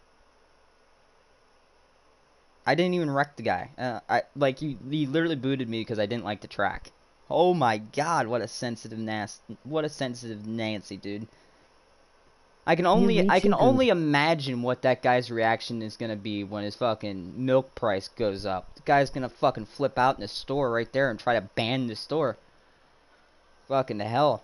Speaker 1: I didn't even wreck the guy. Uh, I like you. He literally booted me because I didn't like the track. Oh my god, what a sensitive Nas, what a sensitive Nancy, dude. I can only I can only imagine what that guy's reaction is gonna be when his fucking milk price goes up. The guy's gonna fucking flip out in the store right there and try to ban the store. Fucking the hell.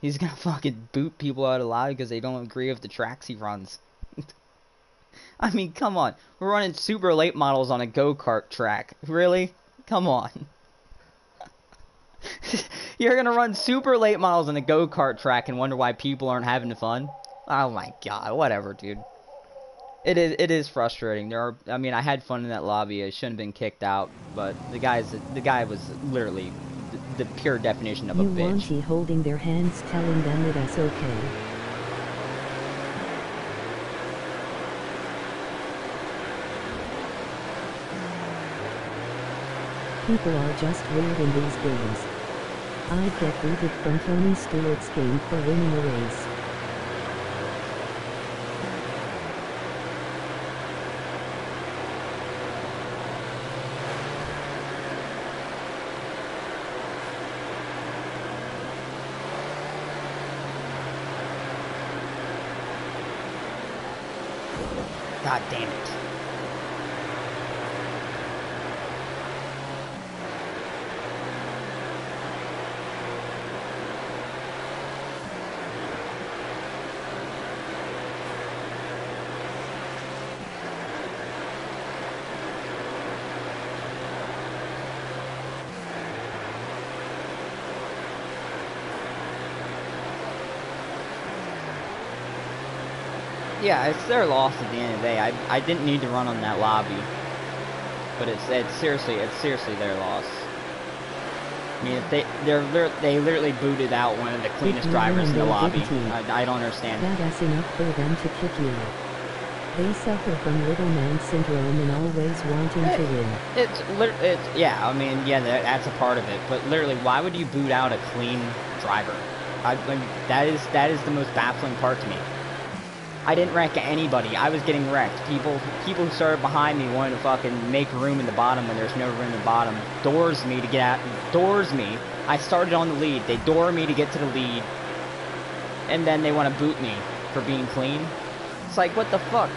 Speaker 1: He's gonna fucking boot people out of lobby because they don't agree with the tracks he runs. I mean, come on. We're running super late models on a go-kart track. Really? Come on. You're gonna run super late models on a go-kart track and wonder why people aren't having fun? Oh my god, whatever, dude. It is it is frustrating. There are I mean, I had fun in that lobby. I shouldn't have been kicked out, but the guy's the guy was literally the, the pure definition of a bitch.
Speaker 2: want holding their hands telling them that it's okay. People are just weird in these games. I'd get booted from Tony Stewart's game for winning a race.
Speaker 1: God damn it. Yeah, it's their loss at the end. I, I didn't need to run on that lobby. But it's it's seriously it's seriously their loss. I mean, they they're they literally booted out one of the cleanest drivers in the lobby. I, I don't understand.
Speaker 2: That's enough for them to kick you. They suffer from little man syndrome and always wanting to win.
Speaker 1: It's it's yeah. I mean, yeah, that, that's a part of it. But literally, why would you boot out a clean driver? I like that is that is the most baffling part to me. I didn't wreck anybody. I was getting wrecked. People people who started behind me wanted to fucking make room in the bottom when there's no room in the bottom. Doors me to get out. Doors me. I started on the lead. They door me to get to the lead. And then they want to boot me for being clean. It's like, what the fuck?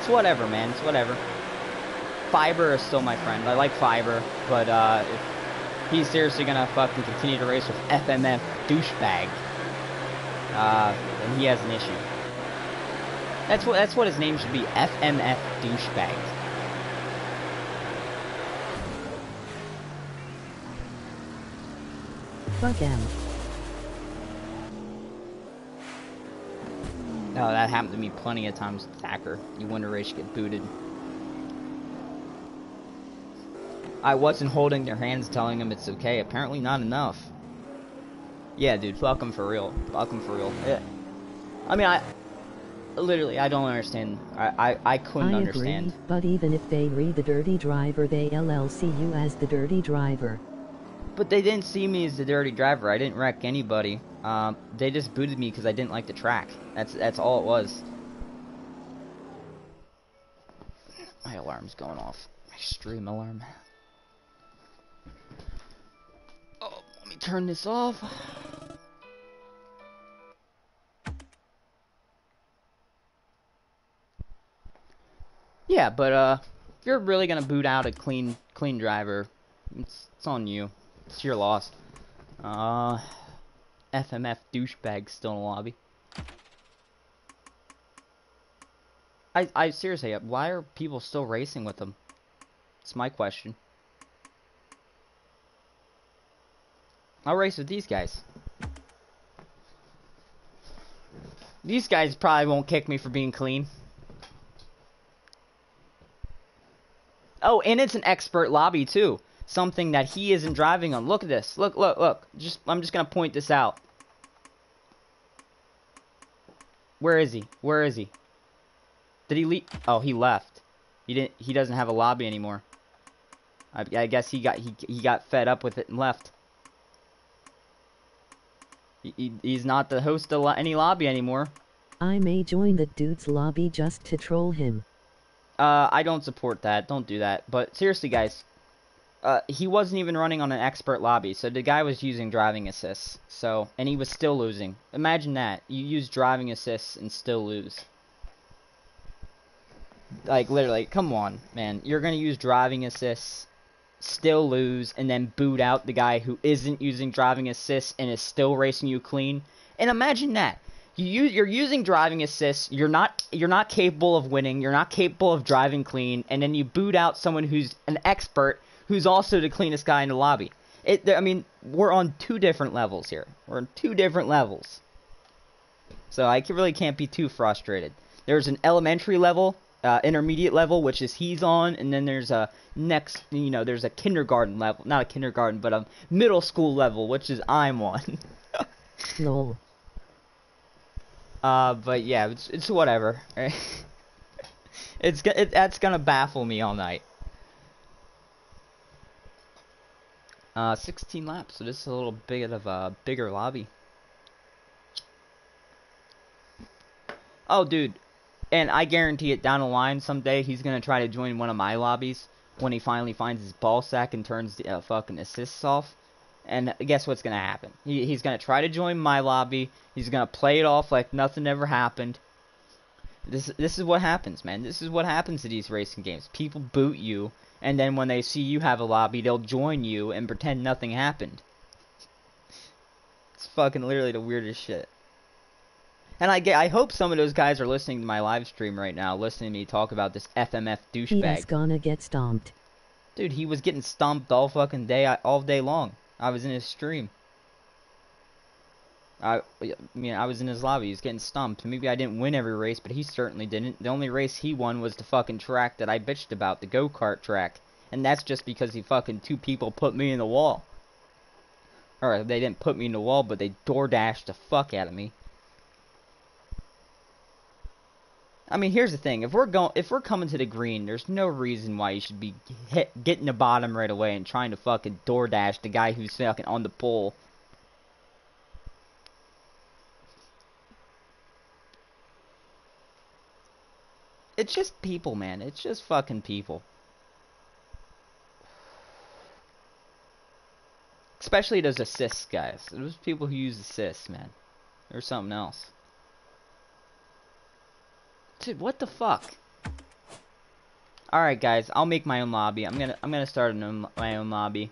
Speaker 1: It's whatever, man. It's whatever. Fiber is still my friend. I like Fiber, but uh, if he's seriously gonna fucking continue to race with FMF douchebag, uh, then he has an issue. That's what that's what his name should be. FMF douchebag.
Speaker 2: Fuck them.
Speaker 1: Oh, that happened to me plenty of times with Thacker. You win a race, you get booted. I wasn't holding their hands telling them it's okay. Apparently not enough. Yeah, dude, fuck them for real. Fuck them for real. Yeah. I mean, I... Literally, I don't understand. I, I, I couldn't
Speaker 2: I
Speaker 1: understand.
Speaker 2: agree, but even if they read the dirty driver, they LLC you as the dirty driver.
Speaker 1: But they didn't see me as the dirty driver. I didn't wreck anybody. Um, they just booted me because I didn't like the track. That's that's all it was. My alarm's going off. My stream alarm. Oh, let me turn this off. Yeah, but uh, if you're really gonna boot out a clean clean driver, it's it's on you. It's your loss. Uh, FMF douchebag still in the lobby. I I seriously, why are people still racing with them? It's my question. I'll race with these guys. These guys probably won't kick me for being clean. Oh, and it's an expert lobby too. Something that he isn't driving on. Look at this. Look, look, look. Just I'm just gonna point this out. Where is he? Where is he? Did he leave? Oh, he left. He didn't. He doesn't have a lobby anymore. I, I guess he got he he got fed up with it and left. He, he, he's not the host of any lobby anymore.
Speaker 2: I may join the dude's lobby just to troll him.
Speaker 1: Uh, I don't support that. Don't do that. But seriously, guys, uh, he wasn't even running on an expert lobby, so the guy was using driving assists. So, and he was still losing. Imagine that. You use driving assists and still lose. Like, literally, come on, man. You're gonna use driving assists, still lose, and then boot out the guy who isn't using driving assists and is still racing you clean. And imagine that. You you're using driving assists. You're not you're not capable of winning. You're not capable of driving clean, and then you boot out someone who's an expert, who's also the cleanest guy in the lobby. It. I mean, we're on two different levels here. We're on two different levels. So I really can't be too frustrated. There's an elementary level, uh, intermediate level, which is he's on, and then there's a next, you know, there's a kindergarten level, not a kindergarten, but a middle school level, which is I'm on.
Speaker 2: Lol.
Speaker 1: Uh, but yeah, it's it's whatever. it's it, that's gonna baffle me all night. Uh, 16 laps, so this is a little bit of a bigger lobby. Oh, dude, and I guarantee it down the line someday he's gonna try to join one of my lobbies when he finally finds his ball sack and turns the uh, fucking assists off. And guess what's gonna happen? He, he's gonna try to join my lobby. He's gonna play it off like nothing ever happened. This this is what happens, man. This is what happens to these racing games. People boot you, and then when they see you have a lobby, they'll join you and pretend nothing happened. It's fucking literally the weirdest shit. And I get, I hope some of those guys are listening to my live stream right now, listening to me talk about this FMF douchebag.
Speaker 2: He's gonna get stomped.
Speaker 1: Dude, he was getting stomped all fucking day, all day long. I was in his stream. I, I mean, I was in his lobby. He was getting stomped. Maybe I didn't win every race, but he certainly didn't. The only race he won was the fucking track that I bitched about, the go kart track, and that's just because he fucking two people put me in the wall. Or they didn't put me in the wall, but they door dashed the fuck out of me. I mean, here's the thing: if we're going, if we're coming to the green, there's no reason why you should be hit, getting the bottom right away and trying to fucking door dash the guy who's fucking on the pole. It's just people, man. It's just fucking people. Especially those assists guys. Those people who use assists, man. There's something else. Dude, what the fuck? Alright guys, I'll make my own lobby. I'm gonna I'm gonna start own, my own lobby.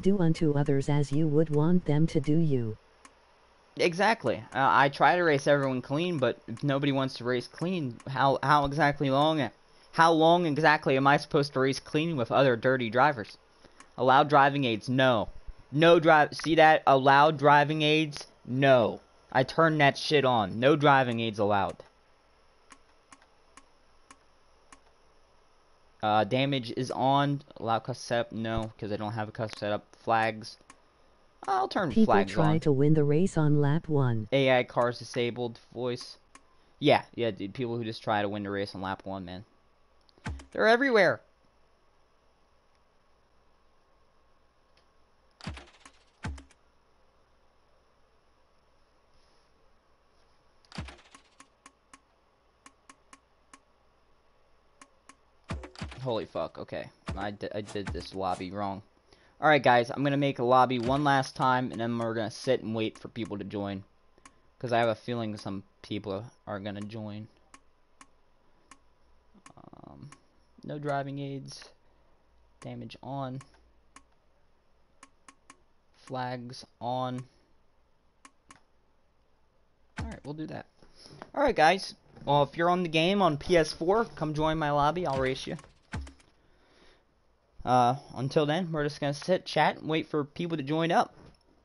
Speaker 2: Do unto others as you would want them to do you.
Speaker 1: Exactly. Uh, I try to race everyone clean, but if nobody wants to race clean, how how exactly long how long exactly am I supposed to race clean with other dirty drivers? Allowed driving aids? No. No drive. See that? Allowed driving aids? No. I turned that shit on. No driving aids allowed. Uh, damage is on. Allow custom setup? No, because I don't have a custom setup. Flags. I'll turn
Speaker 2: People
Speaker 1: flags
Speaker 2: try
Speaker 1: on.
Speaker 2: to win the race on lap 1.
Speaker 1: AI cars disabled voice. Yeah, yeah, dude. People who just try to win the race on lap one, man. They're everywhere. Holy fuck, okay. I, I did this lobby wrong. Alright guys, I'm gonna make a lobby one last time, and then we're gonna sit and wait for people to join. Because I have a feeling some people are gonna join. Um, no driving aids. Damage on. Flags on. Alright, we'll do that. Alright guys, well if you're on the game on PS4, come join my lobby, I'll race you. Uh, until then, we're just gonna sit, chat, and wait for people to join up.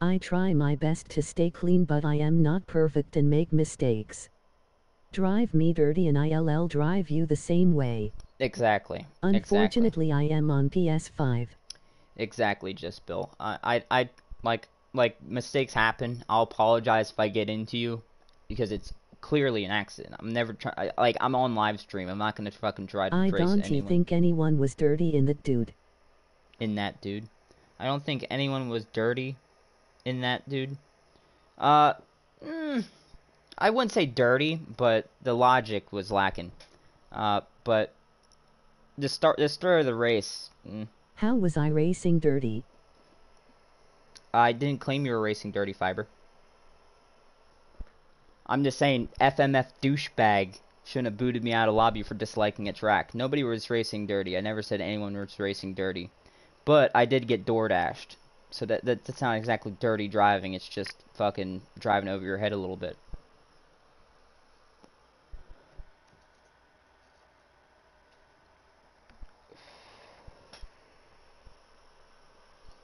Speaker 2: I try my best to stay clean, but I am not perfect and make mistakes. Drive me dirty and ILL drive you the same way.
Speaker 1: exactly. Exactly.
Speaker 2: Unfortunately, I am on PS5.
Speaker 1: Exactly, just Bill. I, I, I like, like mistakes happen. I'll apologize if I get into you, because it's clearly an accident. I'm never trying. Like, I'm on live stream. I'm not gonna fucking try to
Speaker 2: I
Speaker 1: trace
Speaker 2: don't
Speaker 1: anyone
Speaker 2: think anyone was dirty in the dude.
Speaker 1: in that dude. I don't think anyone was dirty in that dude. Uh, mm, I wouldn't say dirty, but the logic was lacking. Uh, but the start, the start of the race. Mm,
Speaker 2: How was I racing dirty?
Speaker 1: I didn't claim you were racing dirty fiber. I'm just saying FMF douchebag shouldn't have booted me out of lobby for disliking a track. Nobody was racing dirty. I never said anyone was racing dirty. But I did get door dashed. So that, that that's not exactly dirty driving, it's just fucking driving over your head a little bit.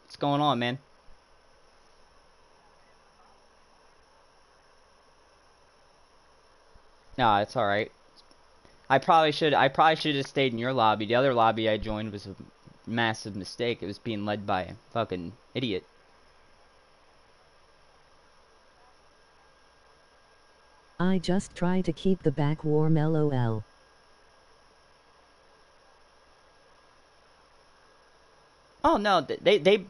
Speaker 1: What's going on, man? Nah, it's all right. I probably should. I probably should have stayed in your lobby. The other lobby I joined was a massive mistake. It was being led by a fucking idiot.
Speaker 2: I just try to keep the back warm lol.
Speaker 1: Oh no, they they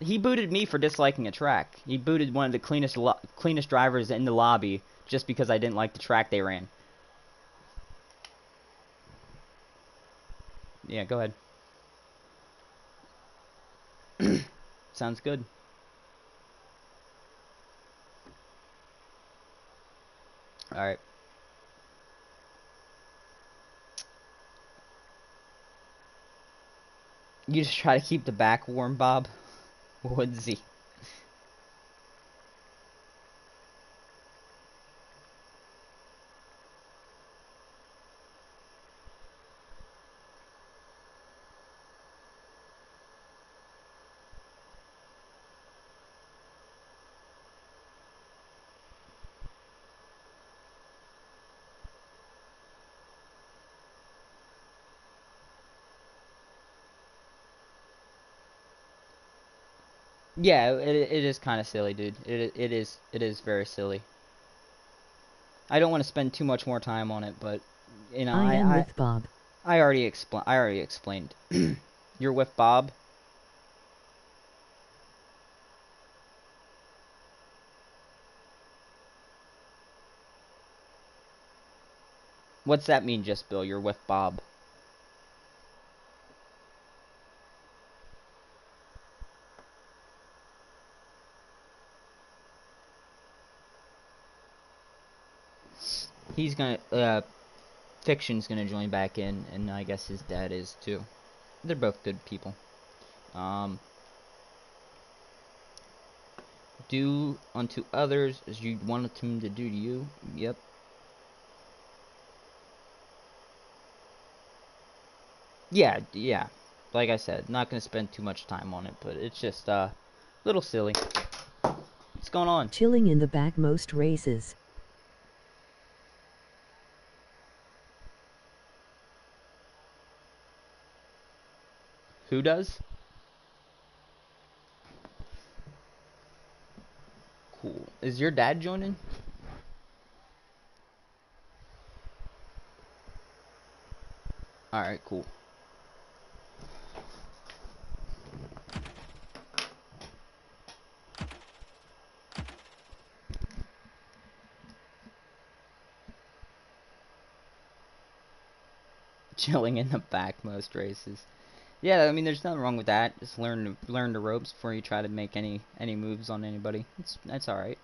Speaker 1: he booted me for disliking a track. He booted one of the cleanest lo- cleanest drivers in the lobby just because I didn't like the track they ran. Yeah, go ahead. Sounds good. All right. You just try to keep the back warm, Bob. Woodsy. Yeah, it it is kind of silly, dude. It it is it is very silly. I don't want to spend too much more time on it, but you know,
Speaker 2: I
Speaker 1: I
Speaker 2: am
Speaker 1: I,
Speaker 2: with Bob.
Speaker 1: I already expl I already explained. You're with Bob. What's that mean, just Bill? You're with Bob. He's gonna, uh, Fiction's gonna join back in, and I guess his dad is too. They're both good people. Um, do unto others as you wanted them to do to you. Yep. Yeah, yeah. Like I said, not gonna spend too much time on it, but it's just uh, a little silly. What's going on?
Speaker 2: Chilling in the back most races.
Speaker 1: Who does? Cool. Is your dad joining? Alright, cool. Chilling in the back most races. Yeah, I mean, there's nothing wrong with that. Just learn learn the ropes before you try to make any any moves on anybody. It's that's all right.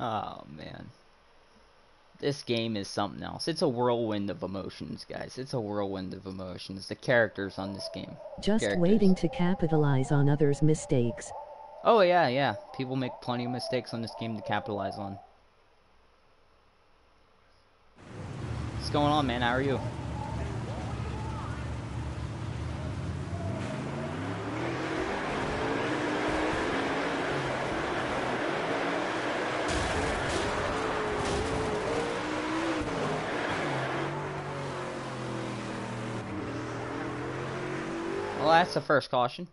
Speaker 1: oh man. This game is something else. It's a whirlwind of emotions, guys. It's a whirlwind of emotions. The characters on this game.
Speaker 2: Just
Speaker 1: Characters.
Speaker 2: waiting to capitalize on others' mistakes.
Speaker 1: Oh yeah, yeah. People make plenty of mistakes on this game to capitalize on. What's going on, man? How are you? That's the first caution.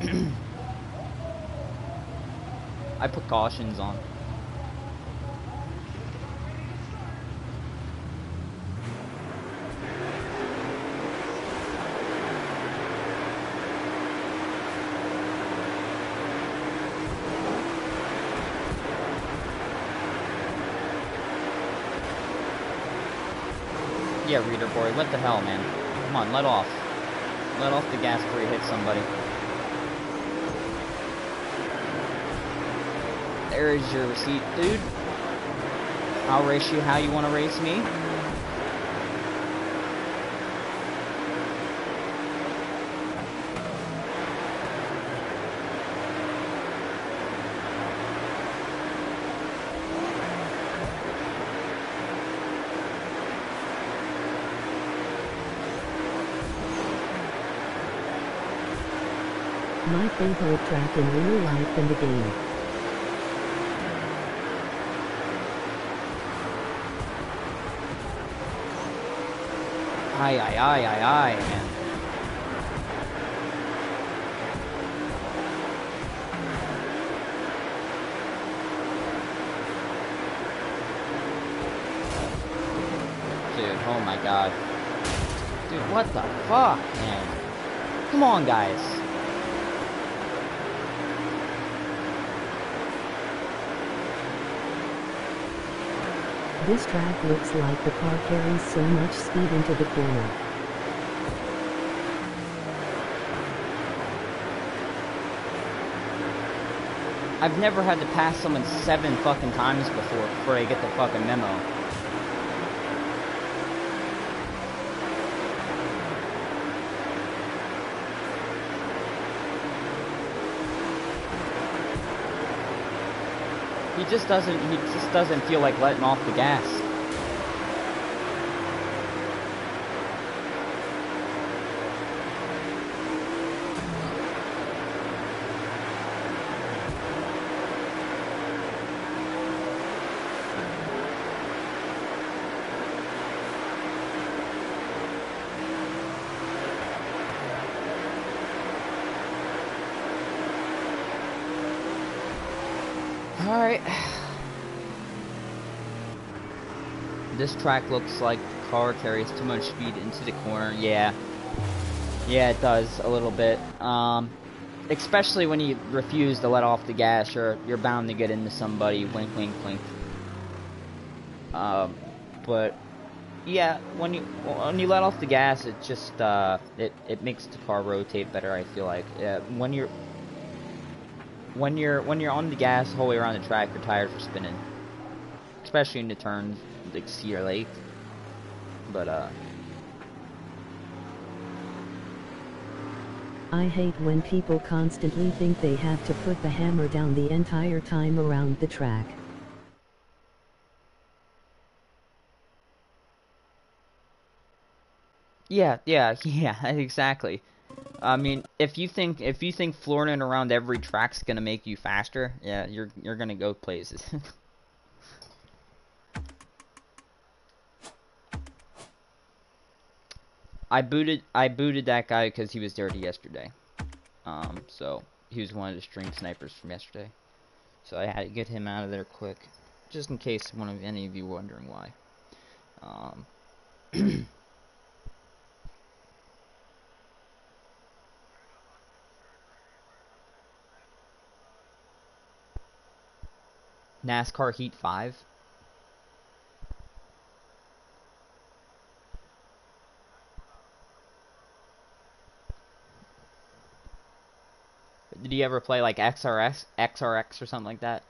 Speaker 1: I put cautions on. Boy, what the hell, man? Come on, let off. Let off the gas before you hit somebody. There is your receipt, dude. I'll race you how you want to race me.
Speaker 2: My favorite track in real life and the game.
Speaker 1: Aye, aye, aye, aye, aye, man. Dude, oh my god. Dude, what the fuck, man? Come on, guys.
Speaker 2: This track looks like the car carries so much speed into the corner.
Speaker 1: I've never had to pass someone seven fucking times before before I get the fucking memo. He just doesn't he just doesn't feel like letting off the gas. Alright. This track looks like the car carries too much speed into the corner. Yeah. Yeah, it does a little bit. Um, especially when you refuse to let off the gas, you're, you're bound to get into somebody. Wink, wink, wink. Um, but yeah, when you when you let off the gas, it just uh, it it makes the car rotate better. I feel like yeah, when you're when you're when you're on the gas the whole way around the track, your tires are spinning, especially in the turns like Cedar Lake. But uh,
Speaker 2: I hate when people constantly think they have to put the hammer down the entire time around the track.
Speaker 1: yeah, yeah, yeah, exactly. I mean, if you think if you think flooring around every track's gonna make you faster, yeah, you're you're gonna go places. I booted I booted that guy because he was dirty yesterday. Um, so he was one of the string snipers from yesterday. So I had to get him out of there quick, just in case one of any of you wondering why. Um, NASCAR Heat 5. did you ever play like XRX, XRX or something like that?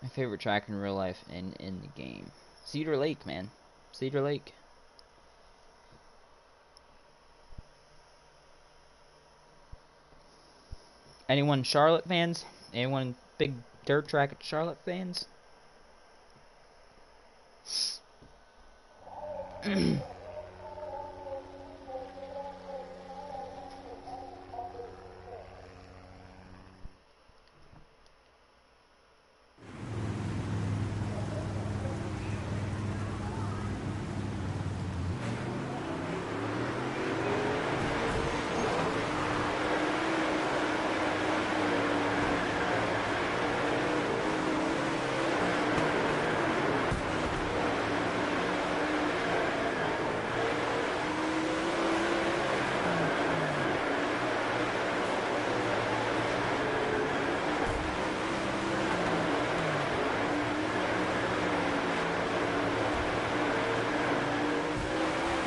Speaker 1: My favorite track in real life and in the game. Cedar Lake, man. Cedar Lake. Anyone Charlotte fans? Anyone big dirt track Charlotte fans?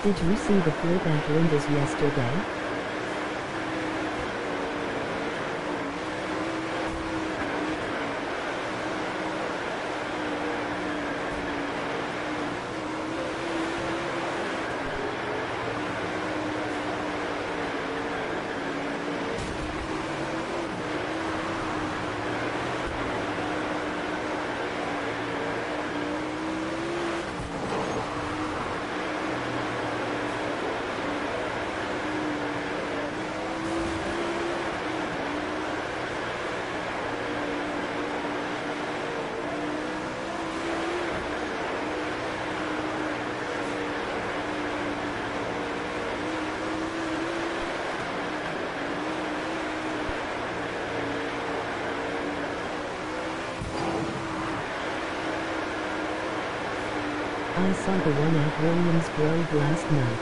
Speaker 2: Did you see the flip at Linda's yesterday? I saw the one at Williams Grove last night.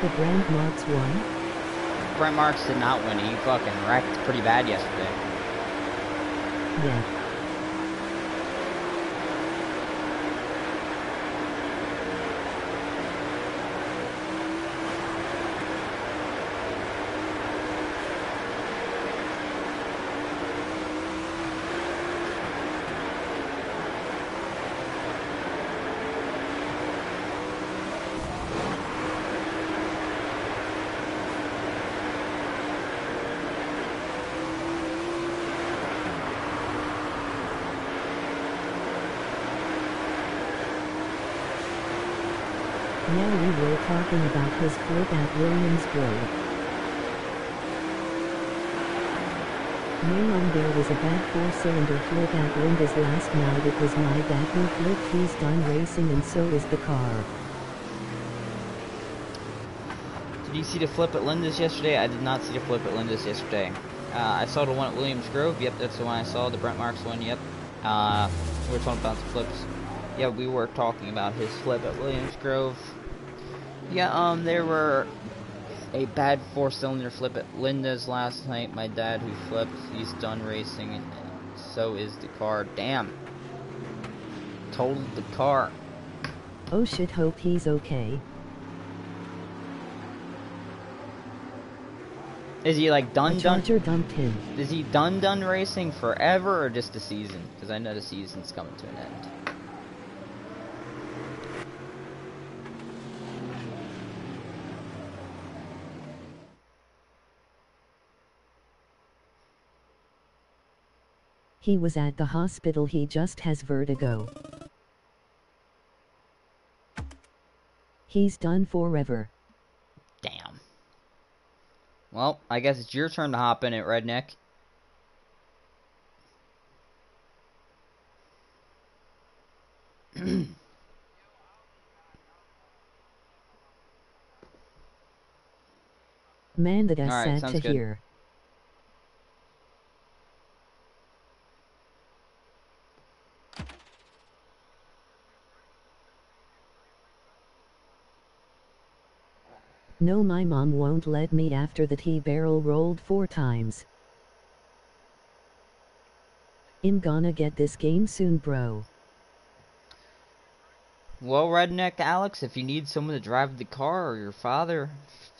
Speaker 2: The Brent Marks one?
Speaker 1: Brent Marks did not win. He fucking wrecked pretty bad yesterday.
Speaker 2: Yeah. Now we were talking about his flip at Williams Grove. Man, there a bad four-cylinder flip at Linda's last night. It was my dad who flipped. He's done racing and so is the car.
Speaker 1: Did you see the flip at Linda's yesterday? I did not see the flip at Linda's yesterday. Uh, I saw the one at Williams Grove. Yep, that's the one I saw. The Brent Marks one. Yep. Uh, we were talking about the flips. Yeah, we were talking about his flip at Williams Grove. Yeah, um, there were a bad four-cylinder flip at Linda's last night. My dad, who flipped, he's done racing, and so is the car. Damn. Totaled the car.
Speaker 2: Oh shit, hope he's okay.
Speaker 1: Is he like done done?
Speaker 2: dumped him.
Speaker 1: Is he done done racing forever or just a season? Because I know the season's coming to an end.
Speaker 2: He was at the hospital. He just has vertigo. He's done forever.
Speaker 1: Damn. Well, I guess it's your turn to hop in it, Redneck.
Speaker 2: Man, that is
Speaker 1: Alright,
Speaker 2: sad to
Speaker 1: good.
Speaker 2: hear. No, my mom won't let me after the T barrel rolled four times. I'm gonna get this game soon, bro.
Speaker 1: Well, Redneck Alex, if you need someone to drive the car, or your father,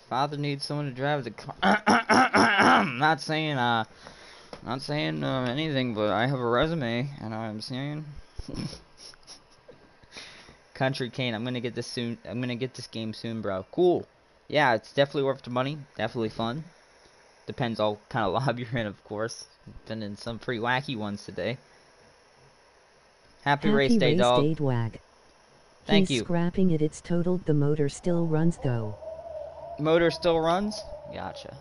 Speaker 1: father needs someone to drive the car. I'm not saying, uh, not saying uh, anything, but I have a resume, and I'm saying. Country Kane, I'm gonna get this soon. I'm gonna get this game soon, bro. Cool. Yeah, it's definitely worth the money. Definitely fun. Depends all kind of lobby you're in, of course. Been in some pretty wacky ones today. Happy,
Speaker 2: Happy
Speaker 1: race day,
Speaker 2: race
Speaker 1: dog.
Speaker 2: day, Dwag.
Speaker 1: Thank
Speaker 2: He's
Speaker 1: you.
Speaker 2: scrapping it. It's totaled. The motor still runs though.
Speaker 1: Motor still runs? Gotcha.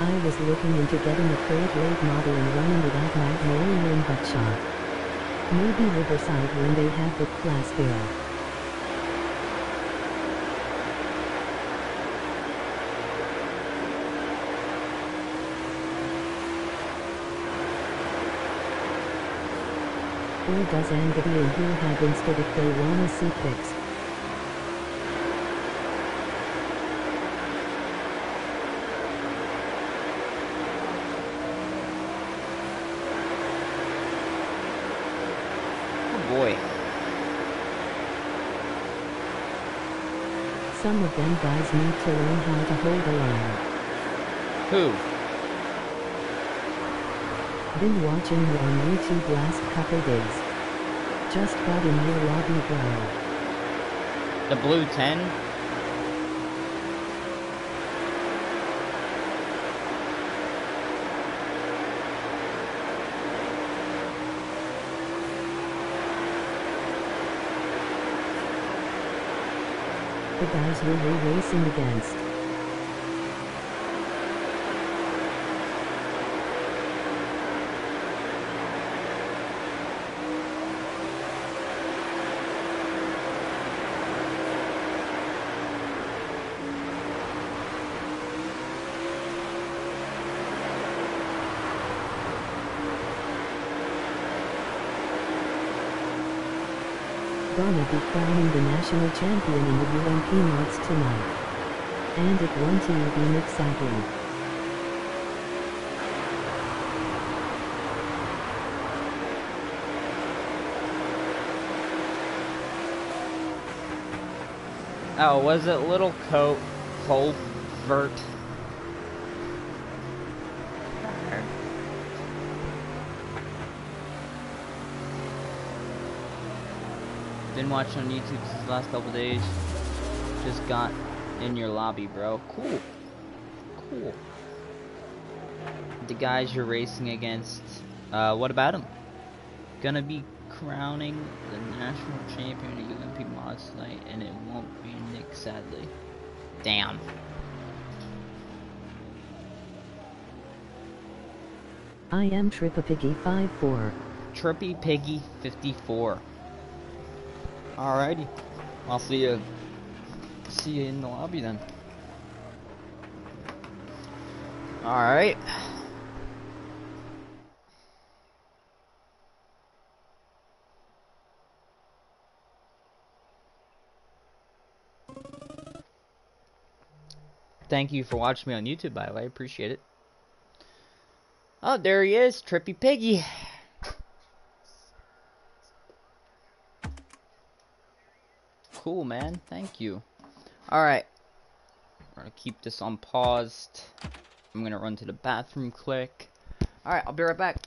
Speaker 2: I looking into getting a crate late model and running it at Magnolia in Buckshot. Maybe Riverside when they have the class bill. Or does Angady and Who have instead if they wanna see pics?
Speaker 1: Oh boy.
Speaker 2: Some of them guys need to learn how to hold a line.
Speaker 1: Who?
Speaker 2: Been watching you on YouTube last couple days. Just got in your lobby bro.
Speaker 1: The blue 10?
Speaker 2: The guys we were racing against. Gonna be crowning the national champion in the UMP mods tonight. And it won't even be exciting.
Speaker 1: Oh, was it Little Coat Colbert? Been watching on YouTube these last couple days. Just got in your lobby, bro. Cool. Cool. The guys you're racing against, uh, what about them? Gonna be crowning the national champion of UMP mods tonight, and it won't be Nick, sadly. Damn.
Speaker 2: I am Tripapiggy 54.
Speaker 1: Trippy Piggy 54. Alrighty. I'll see you see you in the lobby then. Alright. Thank you for watching me on YouTube, by the way. I appreciate it. Oh, there he is, Trippy Piggy. Cool, man. Thank you. Alright. We're gonna keep this on paused. I'm gonna run to the bathroom quick. Alright, I'll be right back.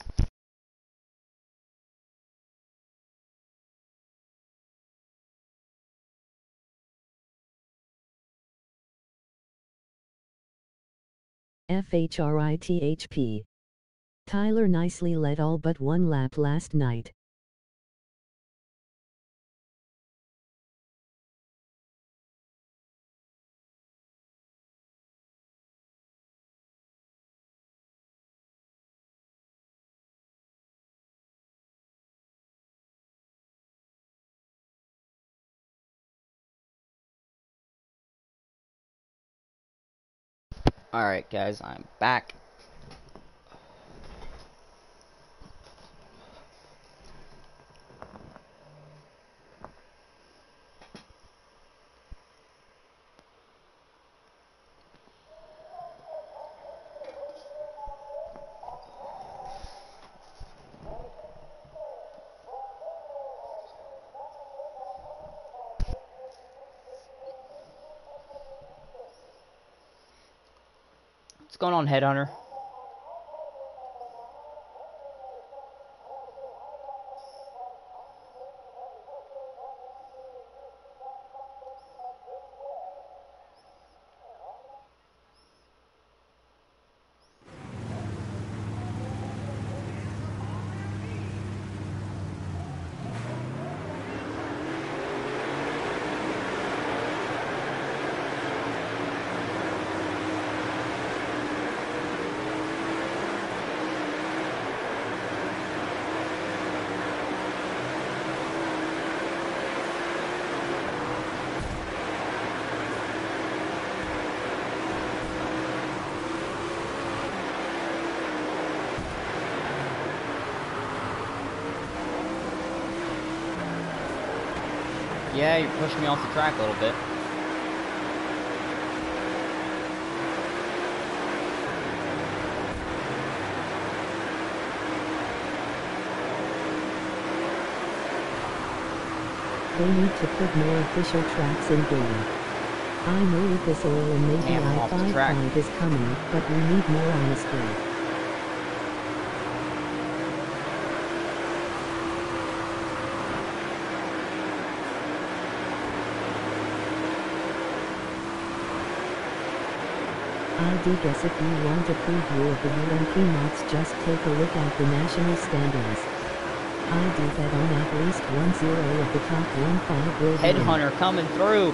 Speaker 2: FHRITHP. Tyler Nicely led all but one lap last night.
Speaker 1: Alright, guys, I'm back. What's going on, Headhunter? Yeah, you're pushing me off the track a little bit.
Speaker 2: They need to put more official tracks in game. I know with this oil and maybe
Speaker 1: Yeah, I'm off the
Speaker 2: I-5 is coming, but we need more honestly. I do guess if you want a preview of the UMP mods just take a look at the national standings. I do bet on at least one zero of the top one five will be in.
Speaker 1: Headhunter coming through.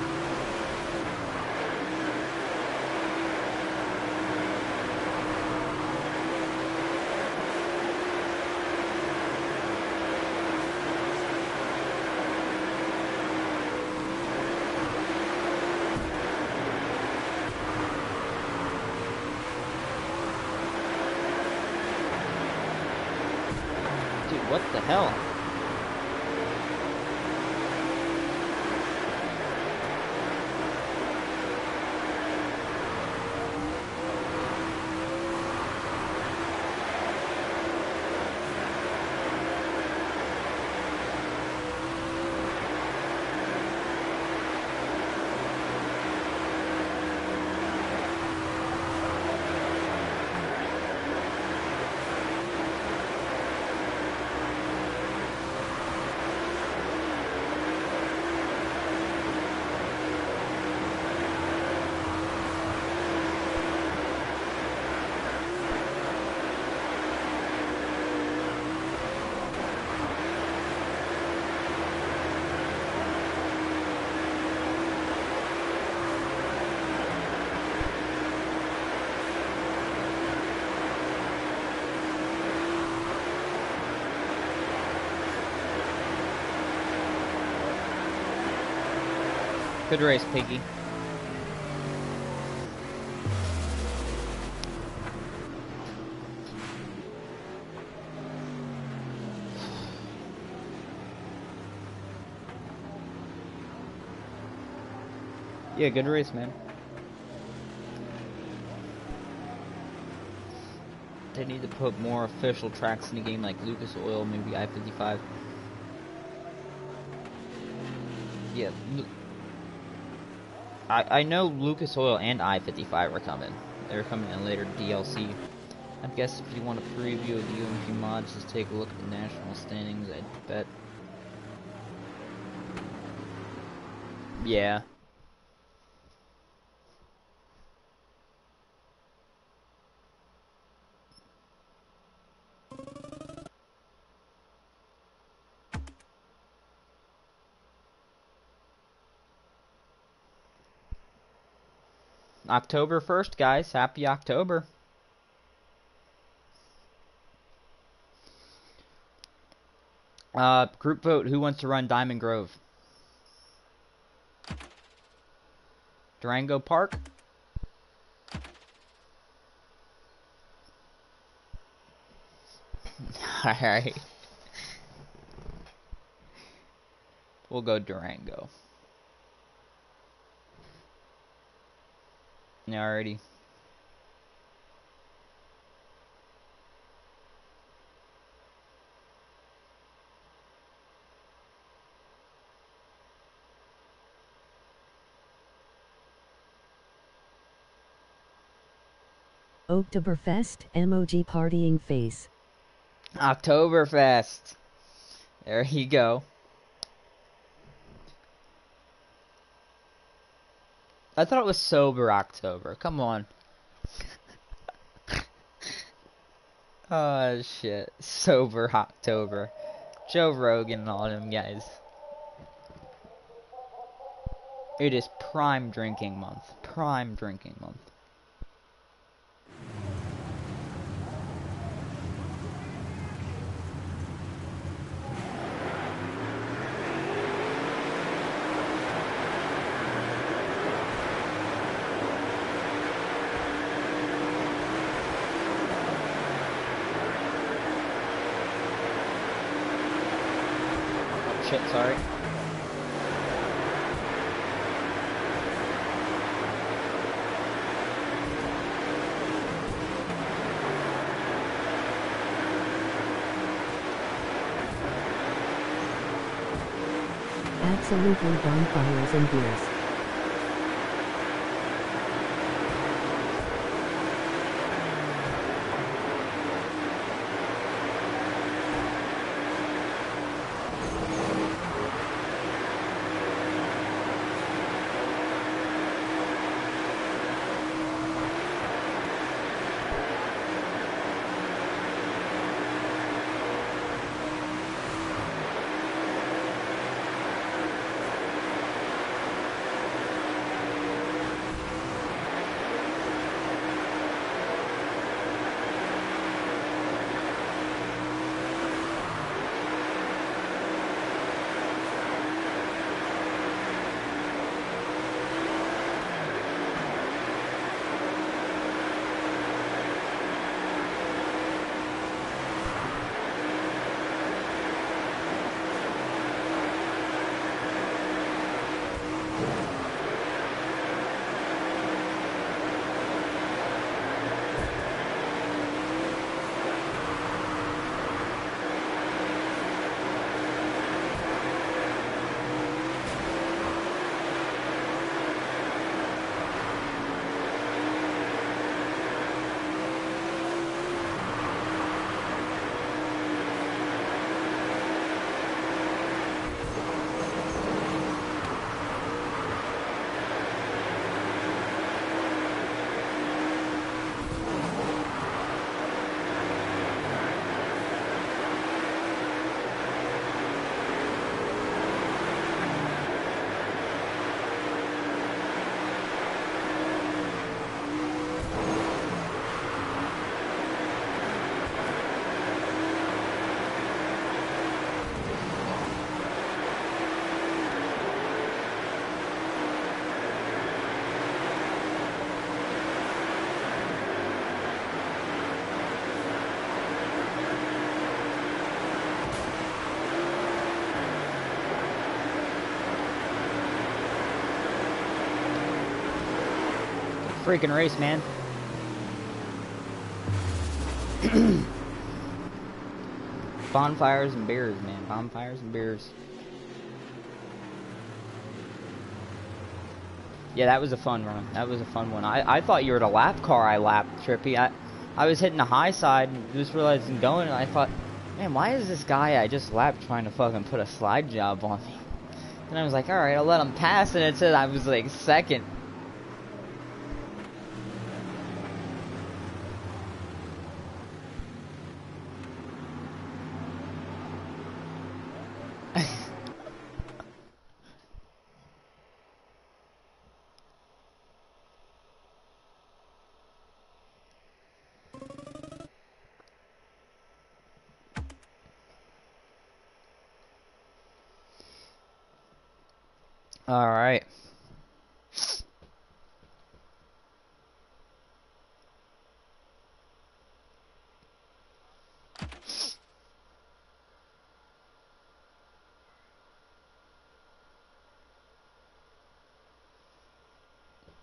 Speaker 1: Good race, Piggy. Yeah, good race, man. They need to put more official tracks in the game, like Lucas Oil, maybe I-55. Yeah, I I know Lucas Oil and I-55 are coming. They're coming in later DLC. I guess if you want a preview of the UMP mods, just take a look at the national standings. I bet. Yeah. October 1st, guys. Happy October. Uh, group vote. Who wants to run Diamond Grove? Durango Park? Alright. We'll go Durango. Alrighty.
Speaker 2: Oktoberfest, emoji partying face.
Speaker 1: Oktoberfest. There you go. I thought it was sober October. Come on. oh shit. Sober October. Joe Rogan and all them guys. It is prime drinking month. Prime drinking month. Oh, shit, sorry.
Speaker 2: Absolutely bonfires
Speaker 1: freaking race, man. Bonfires and beers, man. Bonfires and beers. Yeah, that was a fun run. That was a fun one. I, I thought you were the lap car I lapped, Trippy. I, I was hitting the high side and just realizing going, and I thought, man, why is this guy I just lapped trying to fucking put a slide job on me? And I was like, alright, I'll let him pass, and it said I was like second. All right.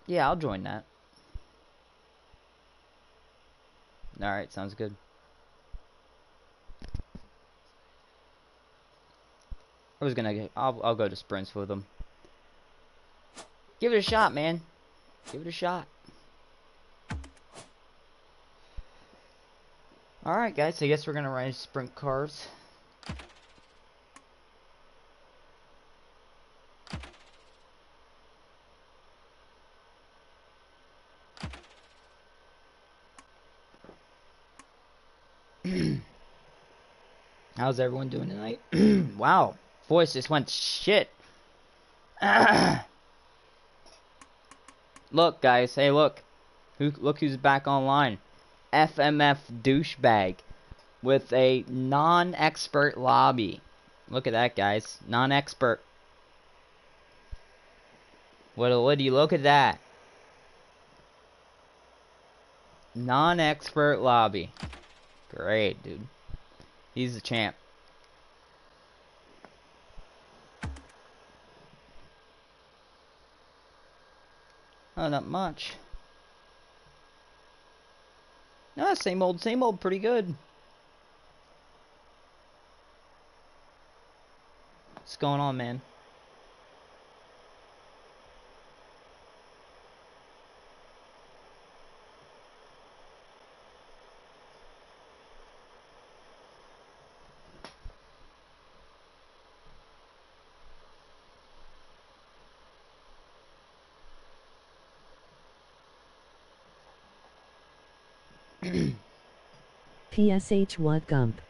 Speaker 1: Yeah, I'll join that. Alright, sounds good. I was gonna get, I'll, I'll go to sprints with them. Give it a shot, man. Give it a shot. Alright, guys, I guess we're gonna ride sprint cars. How's everyone doing tonight? wow, voice just went shit. look, guys, hey, look. Who, look who's back online. FMF douchebag with a non-expert lobby. Look at that, guys. Non-expert. What, what do you look at that? Non-expert lobby. Great, dude. He's the champ. Oh, not much. No, same old, same old, pretty good. What's going on, man?
Speaker 2: PSH what gump.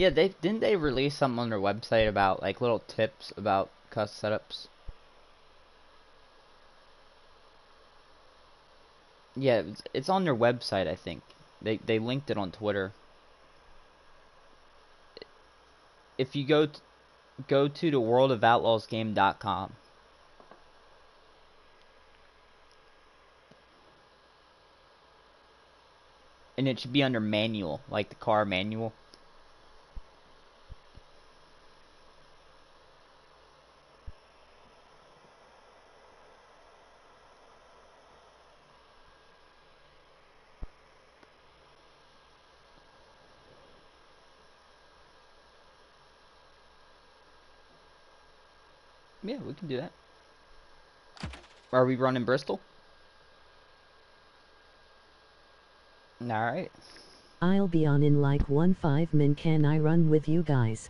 Speaker 1: Yeah, they didn't they release something on their website about like little tips about cuss setups. Yeah, it's, on their website, I think. They they linked it on Twitter. If you go t- go to the game.com. And it should be under manual, like the car manual. Can do that. Are we running Bristol? Alright.
Speaker 2: I'll be on in like one five min can I run with you guys?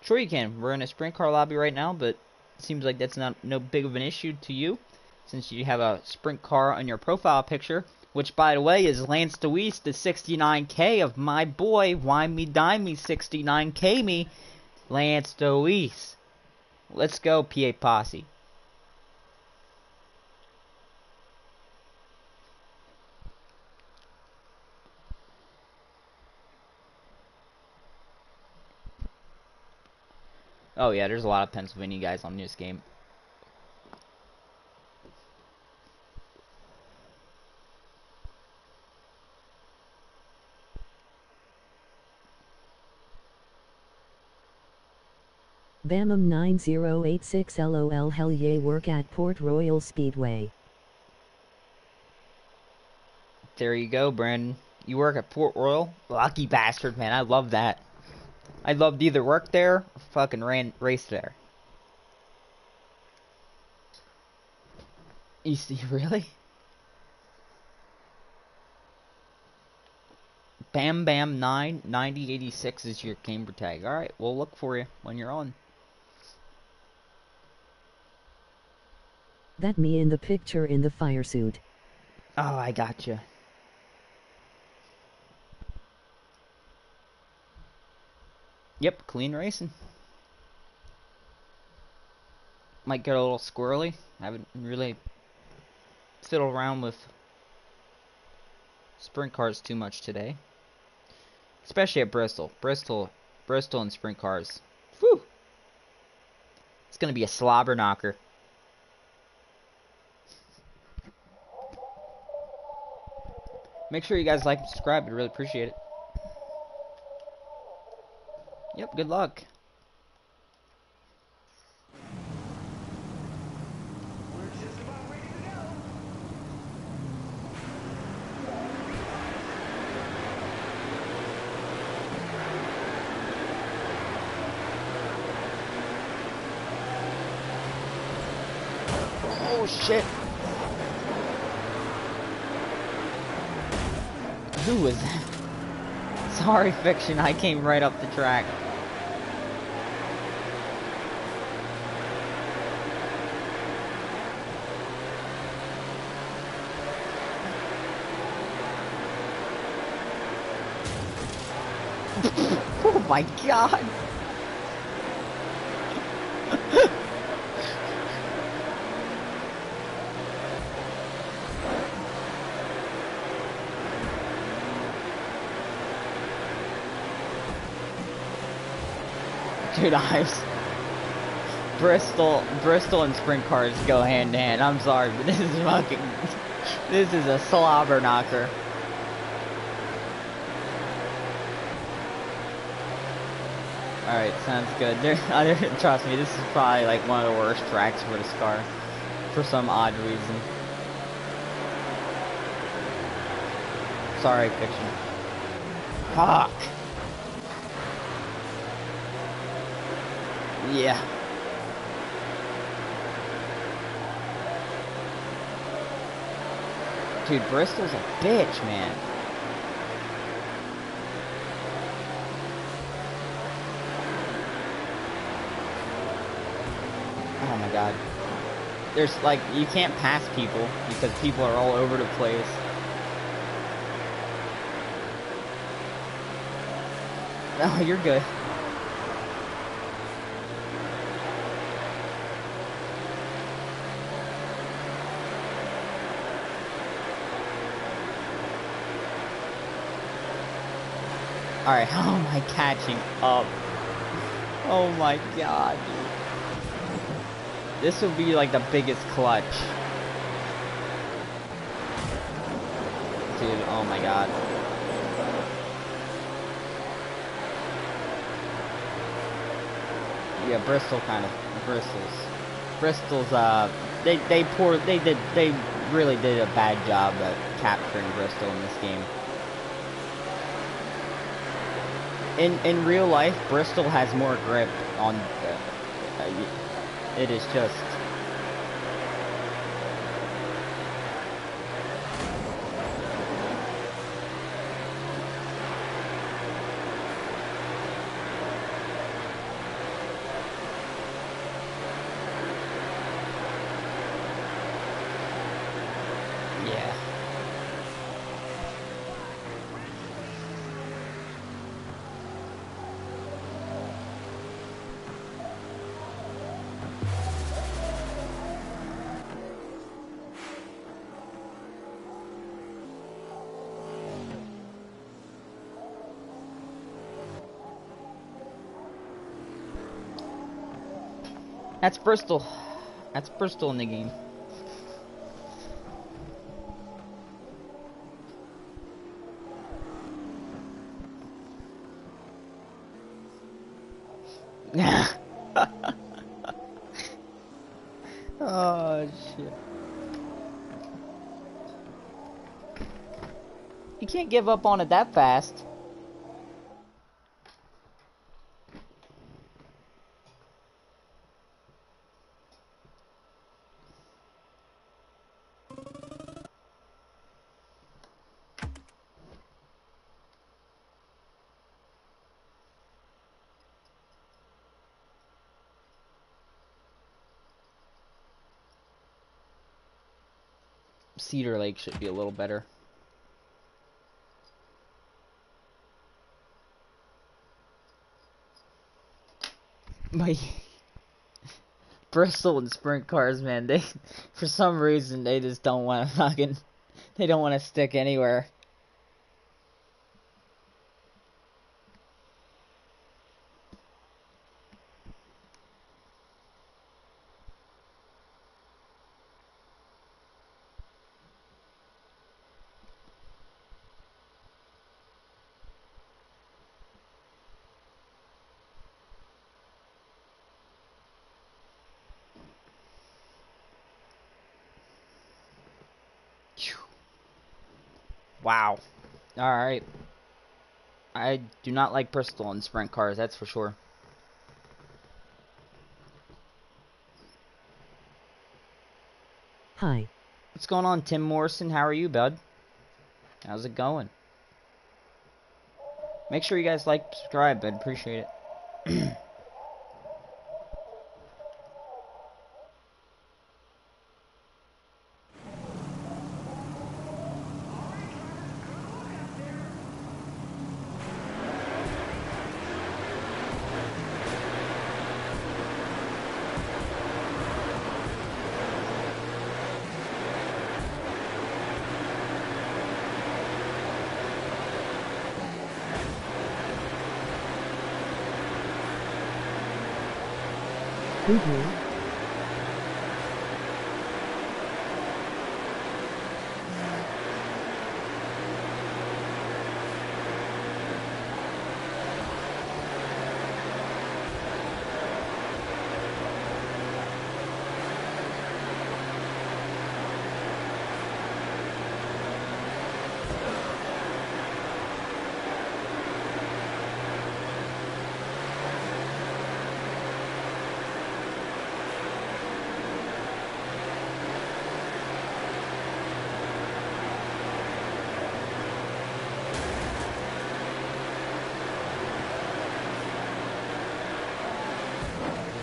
Speaker 1: Sure you can. We're in a sprint car lobby right now, but it seems like that's not no big of an issue to you, since you have a sprint car on your profile picture, which by the way is Lance Dewease, the 69k of my boy, Wine Me Dime Me 69k me, Lance Dewease. Let's go, PA Posse. Oh yeah, there's a lot of Pennsylvania guys on this game.
Speaker 2: Bamum 9086 LOL Hell yeah work at Port Royal Speedway.
Speaker 1: There you go, Brandon. You work at Port Royal? Lucky bastard, man. I love that. I'd love to either work there or fucking ran race there. You see, really? Bam Bam 9 9086 is your gamer tag. Alright, we'll look for you when you're on.
Speaker 2: That me in the picture in the fire suit.
Speaker 1: Oh, I gotcha. Yep, clean racing. Might get a little squirrely. I haven't really fiddled around with sprint cars too much today. Especially at Bristol. Bristol Bristol and sprint cars. Whew. It's gonna be a slobber knocker. Make sure you guys like and subscribe. I'd really appreciate it. Yep, good luck. Oh shit. Who was that? Sorry, Fiction, I came right up the track. oh my god! I. Bristol, Bristol and sprint cars go hand in hand. I'm sorry, but this is fucking... This is a slobber knocker. Alright, sounds good. There, trust me, this is probably like one of the worst tracks for this car. For some odd reason. Sorry, fiction. Fuck! Yeah. Dude, Bristol's a bitch, man. Oh my god. There's like, you can't pass people because people are all over the place. No, oh, you're good. Alright, how am I catching up? Oh my god, dude. This will be like the biggest clutch. Dude, oh my god. Yeah, Bristol kind of Bristol's Bristol's uh they they poor they did they really did a bad job at capturing Bristol in this game. In in real life, Bristol has more grip on uh, uh, it is just That's Bristol. That's Bristol in the game. oh shit. You can't give up on it that fast. Lake should be a little better. My Bristol and sprint cars, man, they for some reason they just don't want to fucking they don't want to stick anywhere. Phew. Wow. Alright. I do not like Bristol and sprint cars, that's for sure.
Speaker 2: Hi.
Speaker 1: What's going on, Tim Morrison? How are you, bud? How's it going? Make sure you guys like, subscribe, I'd appreciate it.
Speaker 2: Boo hoo.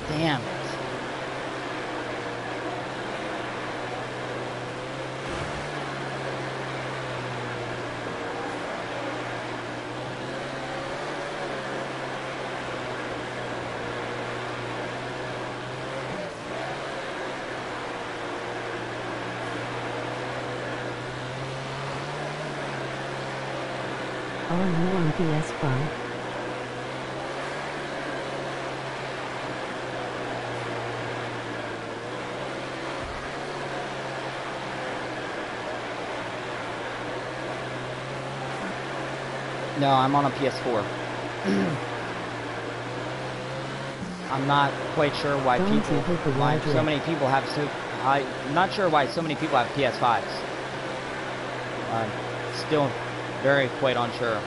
Speaker 2: Damn it. On PS5?
Speaker 1: No, I'm on a PS4. I'm not quite sure why
Speaker 2: Don't
Speaker 1: people, why so many people have so. I'm not sure why so many people have PS5s. I'm still very quite unsure.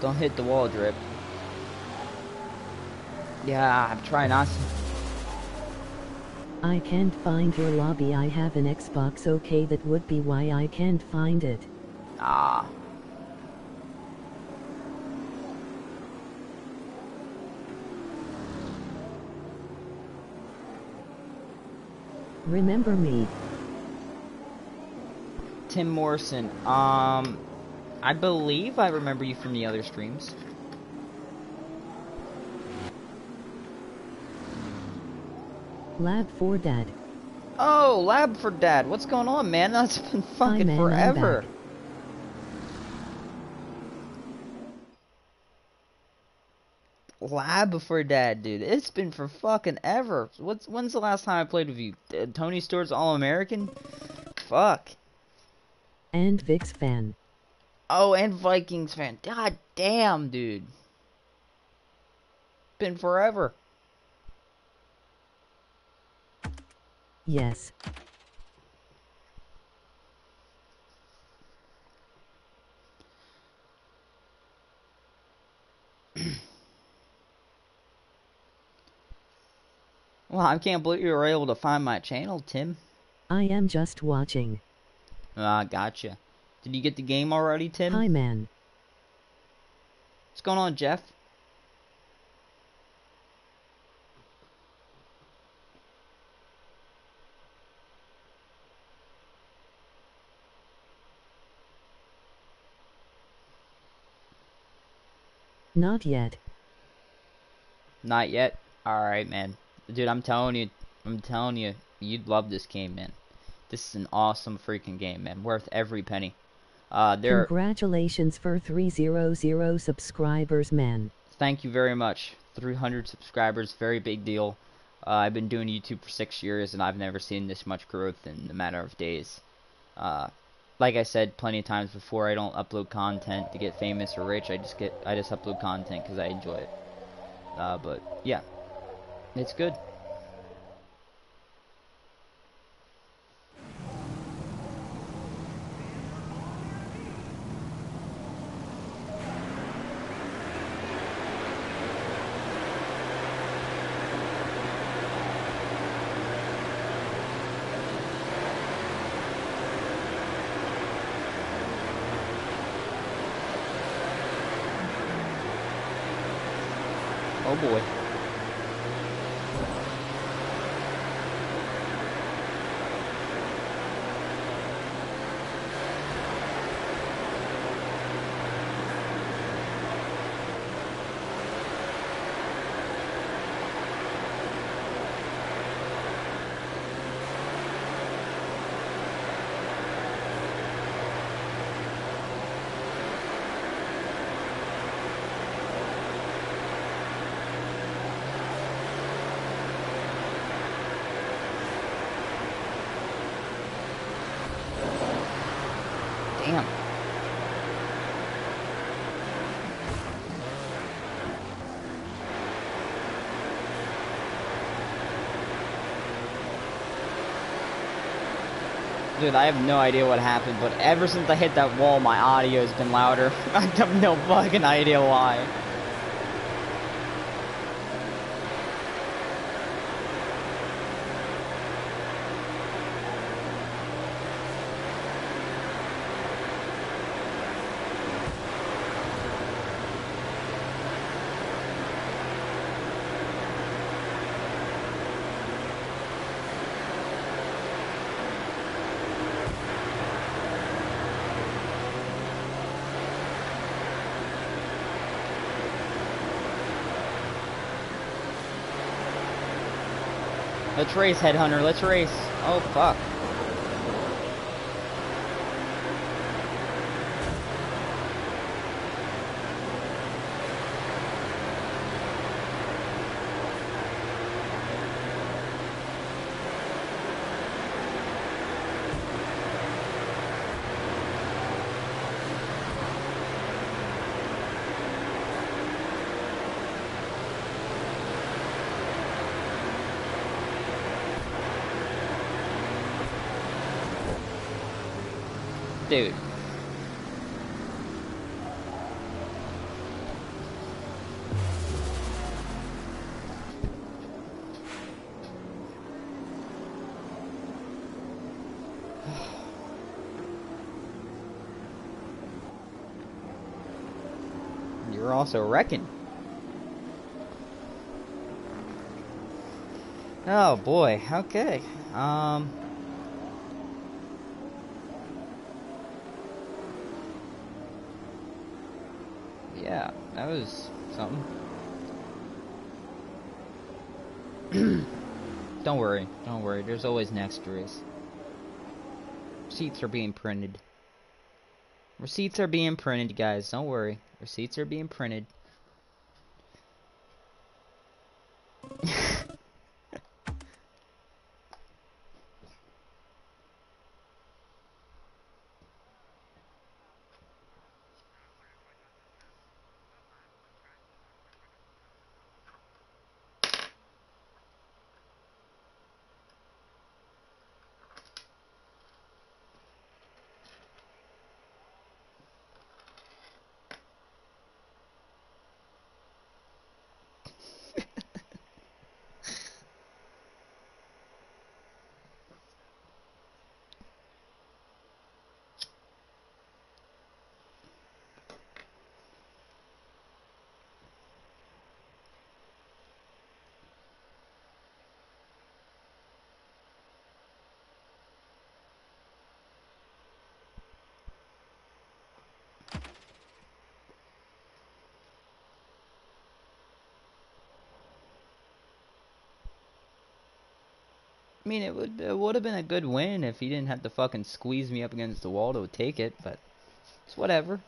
Speaker 1: Don't hit the wall, drip. Yeah, I'm trying not to.
Speaker 2: I can't find your lobby. I have an Xbox. Okay, that would be why I can't find it.
Speaker 1: Ah.
Speaker 2: Remember me.
Speaker 1: Tim Morrison. Um, I believe I remember you from the other streams.
Speaker 2: Lab for Dad.
Speaker 1: Oh, Lab for Dad. What's going on, man? That's been fucking
Speaker 2: man,
Speaker 1: forever. Lab for Dad, dude. It's been for fucking ever. What's when's the last time I played with you? Uh, Tony Stewart's All American? Fuck.
Speaker 2: And Vix fan.
Speaker 1: Oh, and Vikings fan. God damn, dude. Been forever.
Speaker 2: Yes.
Speaker 1: Well, I can't believe you were able to find my channel, Tim.
Speaker 2: I am just watching.
Speaker 1: Ah, gotcha. Did you get the game already, Tim?
Speaker 2: Hi man.
Speaker 1: What's going on, Jeff?
Speaker 2: Not yet.
Speaker 1: Not yet. All right, man. Dude, I'm telling you, I'm telling you, you'd love this game, man. This is an awesome freaking game, man. Worth every penny. Uh, there.
Speaker 2: Congratulations for 300 subscribers man.
Speaker 1: Thank you very much. 300 subscribers, very big deal. Uh, I've been doing YouTube for six years, and I've never seen this much growth in a matter of days. Uh, like I said plenty of times before, I don't upload content to get famous or rich. I just get, I just upload content because I enjoy it. Uh, but yeah, it's good. Oh boy. Dude, I have no idea what happened, but ever since I hit that wall, my audio's been louder. I have no fucking idea why. Let's race, Headhunter. Let's race. Oh, fuck. Dude. You're also wrecking. Oh boy, okay. Um Yeah, that was something. don't worry, don't worry. There's always next race. Receipts are being printed. Receipts are being printed, guys. Don't worry. Receipts are being printed. I mean, it would it would have been a good win if he didn't have to fucking squeeze me up against the wall to take it, but it's whatever.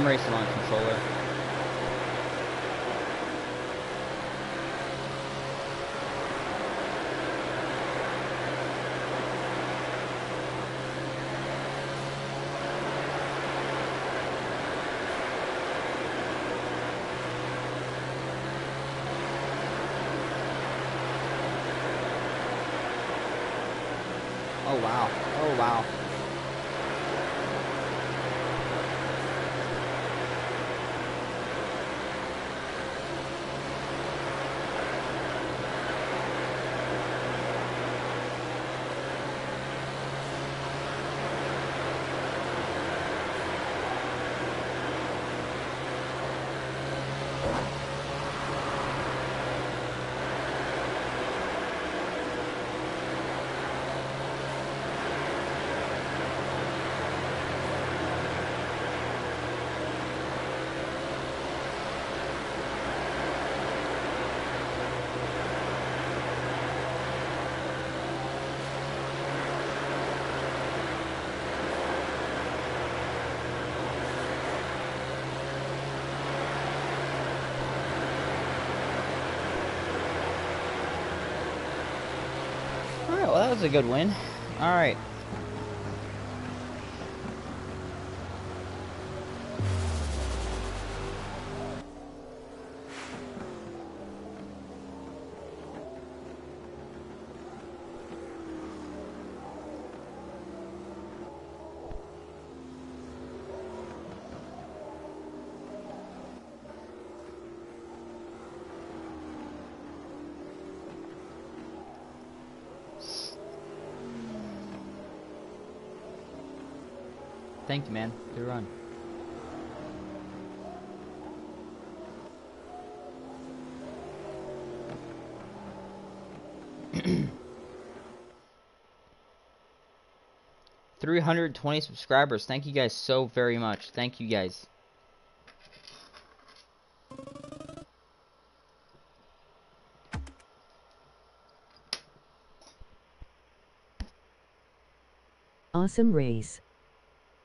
Speaker 1: I'm racing on controller. Oh wow. Oh wow. Alright, well that was a good win. Alright. Thank you, man. Good run. Three hundred twenty subscribers. Thank you guys so very much. Thank you guys.
Speaker 2: Awesome race.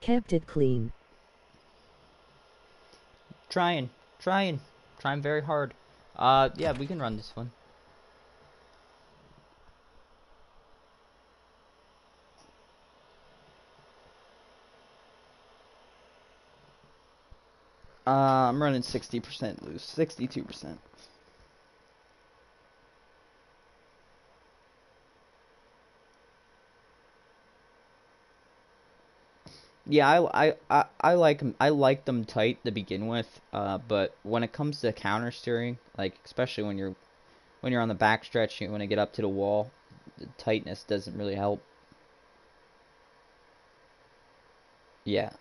Speaker 2: Kept it clean.
Speaker 1: Trying, trying, trying very hard. Uh, yeah, we can run this one. Uh, I'm running 60% loose, 62%. Yeah, I, I, I, I like I like them tight to begin with, uh, but when it comes to counter steering, like especially when you're when you're on the back stretch, and you want to get up to the wall, the tightness doesn't really help. Yeah.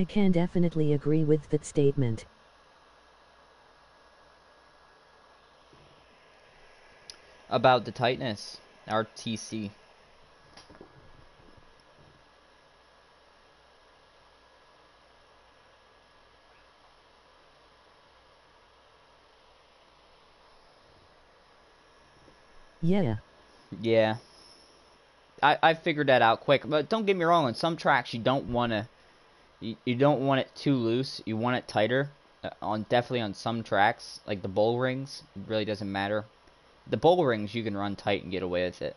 Speaker 2: I can definitely agree with that statement.
Speaker 1: About the tightness, RTC.
Speaker 2: Yeah.
Speaker 1: Yeah. I, I figured that out quick, but don't get me wrong. On some tracks, you don't want to, you, don't want it too loose. You want it tighter. Uh, on definitely on some tracks, like the bull rings, it really doesn't matter. The bull rings you can run tight and get away with it.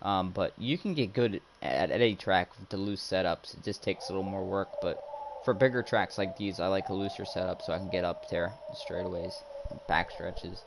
Speaker 1: Um, but you can get good at, at any track with the loose setups. It just takes a little more work. But for bigger tracks like these, I like a looser setup so I can get up there straightaways, back stretches.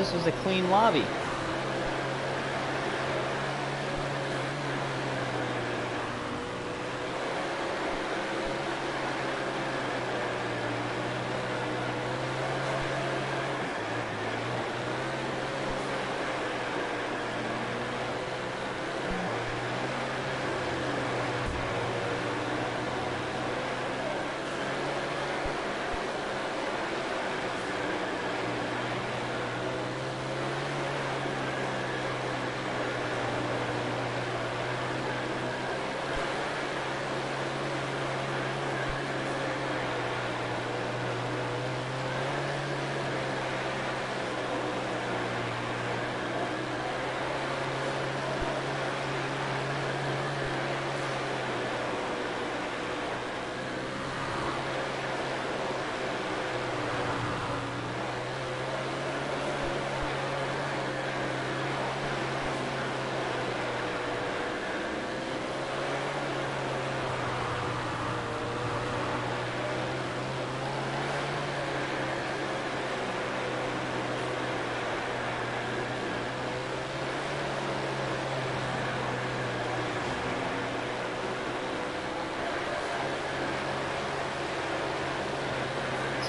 Speaker 1: This was a clean lobby.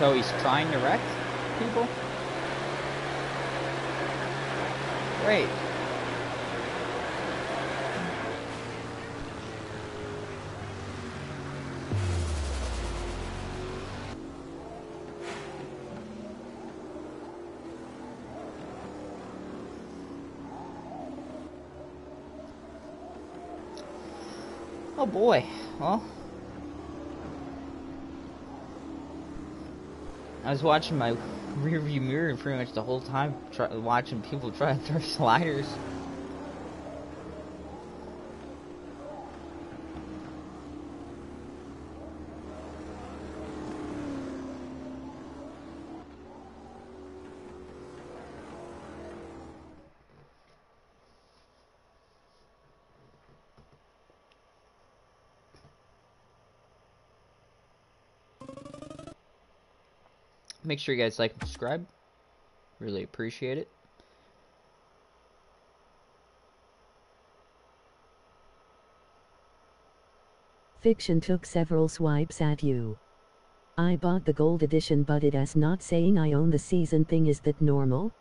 Speaker 1: So he's trying to wreck people? Great. Oh boy. Well, I was watching my rearview mirror pretty much the whole time, try, watching people try to throw sliders. Make sure you guys like and subscribe. Really appreciate it.
Speaker 2: Fiction took several swipes at you. I bought the gold edition but it as not saying I own the season thing is that normal?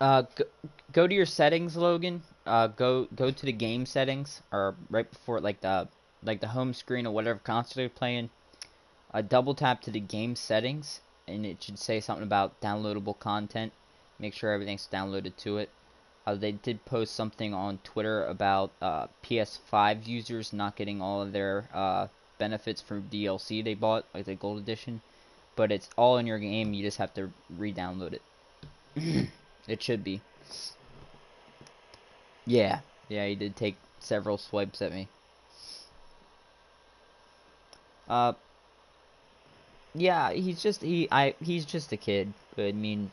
Speaker 1: Uh, go, go to your settings, Logan. Uh, go go to the game settings, or right before like the like the home screen or whatever console you're playing. Uh, double tap to the game settings, and it should say something about downloadable content. Make sure everything's downloaded to it. Uh, they did post something on Twitter about uh, PS5 users not getting all of their uh, benefits from DLC they bought, like the Gold Edition. But it's all in your game. You just have to re-download it. it should be. Yeah, yeah, he did take several swipes at me. Uh, yeah, he's just he I he's just a kid. I mean,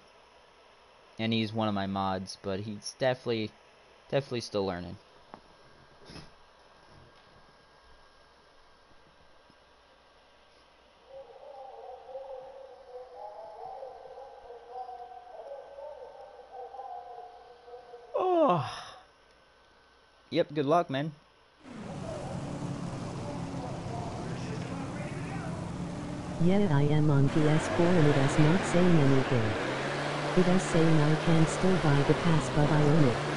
Speaker 1: and he's one of my mods, but he's definitely definitely still learning. Oh. Yep, good luck, man.
Speaker 2: Yet I am on PS4 and it is not saying anything. It is saying I can still buy the pass but I own it.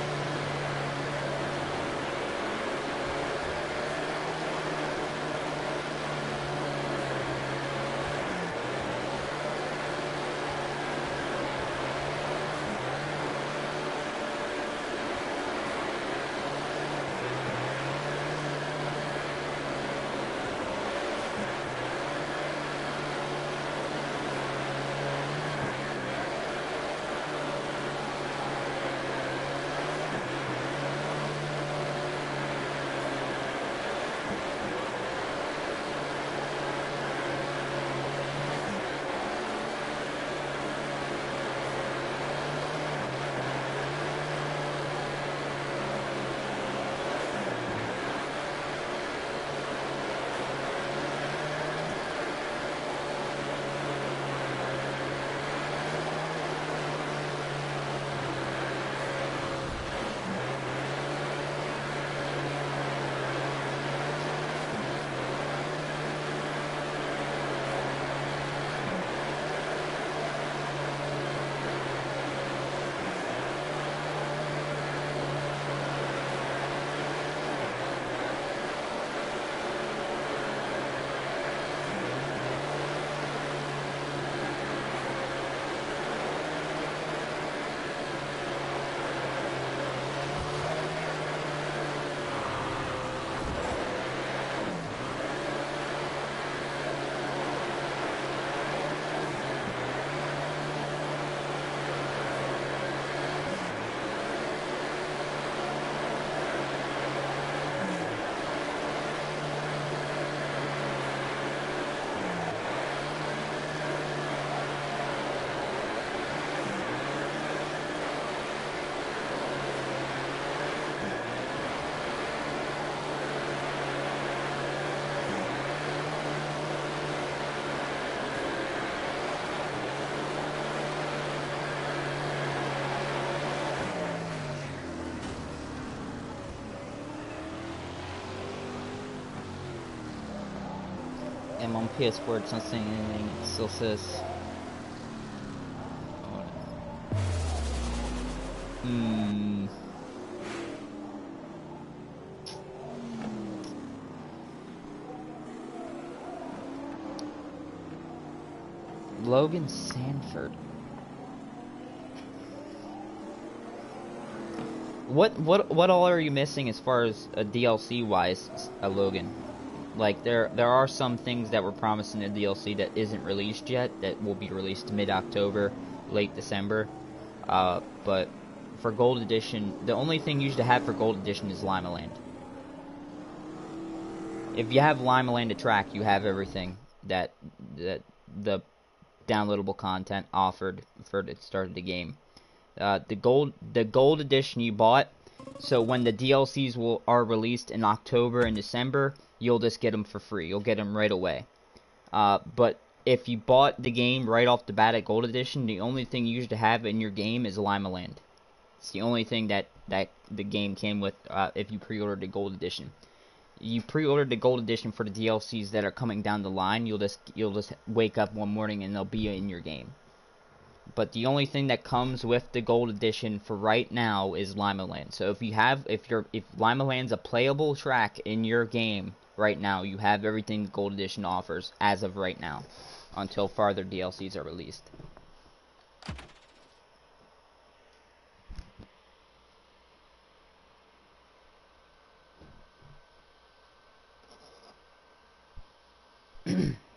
Speaker 1: PS4, it's not saying anything. It still says. Hmm. Logan Sanford. What what what all are you missing as far as uh, DLC wise, uh, Logan? Like there there are some things that were promised in the DLC that isn't released yet that will be released mid October, late December. Uh, but for Gold Edition, the only thing you should have for Gold Edition is Limaland. If you have Limaland to track, you have everything that that the downloadable content offered for the start of the game. Uh, the gold the gold edition you bought, so when the DLCs will are released in October and December, you'll just get them for free. You'll get them right away. Uh, but if you bought the game right off the bat at Gold Edition, the only thing you used to have in your game is Limaland. It's the only thing that, that the game came with uh, if you pre-ordered the Gold Edition. You pre-ordered the Gold Edition for the DLCs that are coming down the line. You'll just you'll just wake up one morning and they'll be in your game. But the only thing that comes with the Gold Edition for right now is Limaland. So if you have if you're if Limaland's a playable track in your game right now, you have everything the Gold Edition offers as of right now until farther DLCs are released.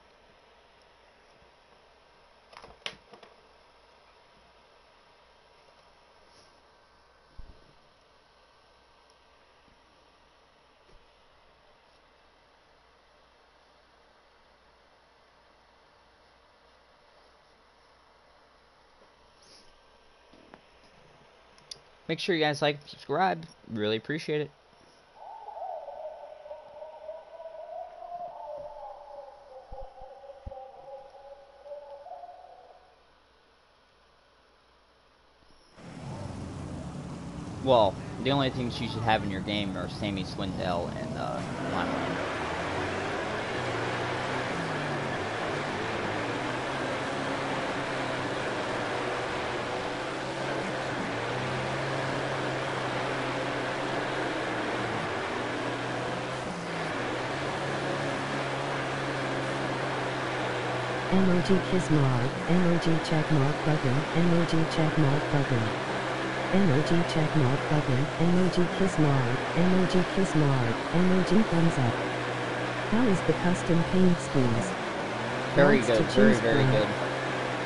Speaker 1: Make sure you guys like, subscribe. Really appreciate it. Well, the only things you should have in your game are Sammy Swindell and uh, Lima
Speaker 2: Emoji kiss mark, emoji check mark button, emoji check mark button. Emoji check mark button, emoji kiss mark, emoji kiss mark, emoji thumbs up. How is the custom paint schemes?
Speaker 1: Very
Speaker 2: Likes
Speaker 1: good, very, very
Speaker 2: from.
Speaker 1: good.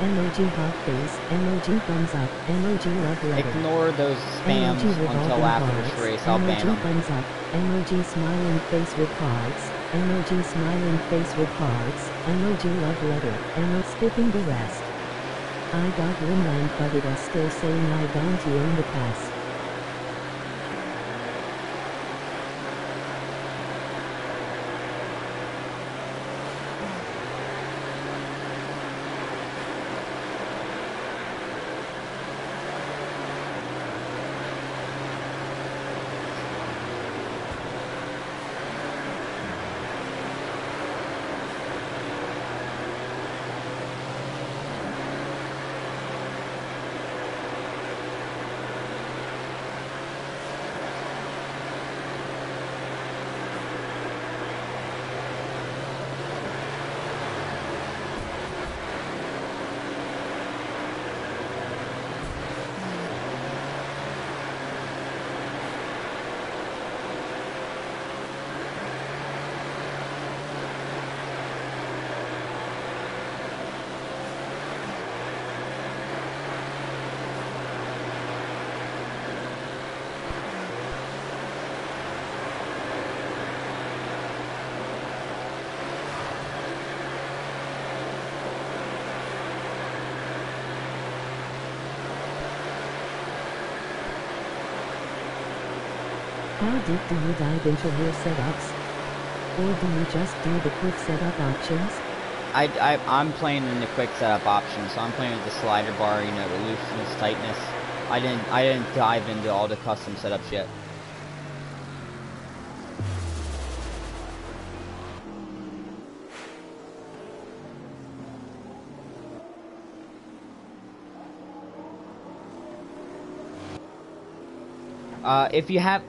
Speaker 2: Emoji hot face, emoji thumbs up, emoji love letter.
Speaker 1: Ignore those spams until after this race. I'll ban
Speaker 2: emoji thumbs up, emoji smiling face with hearts, emoji smiling face with hearts, emoji love letter, emoji skipping the rest. I got Rimland but it is still saying I bounty on the pass. How deep do you dive into your setups? Or do you just do the quick setup options?
Speaker 1: I, I, I'm playing in the quick setup option, so I'm playing with the slider bar, you know, the looseness, tightness. I didn't, I didn't dive into all the custom setups yet. Uh, if you have,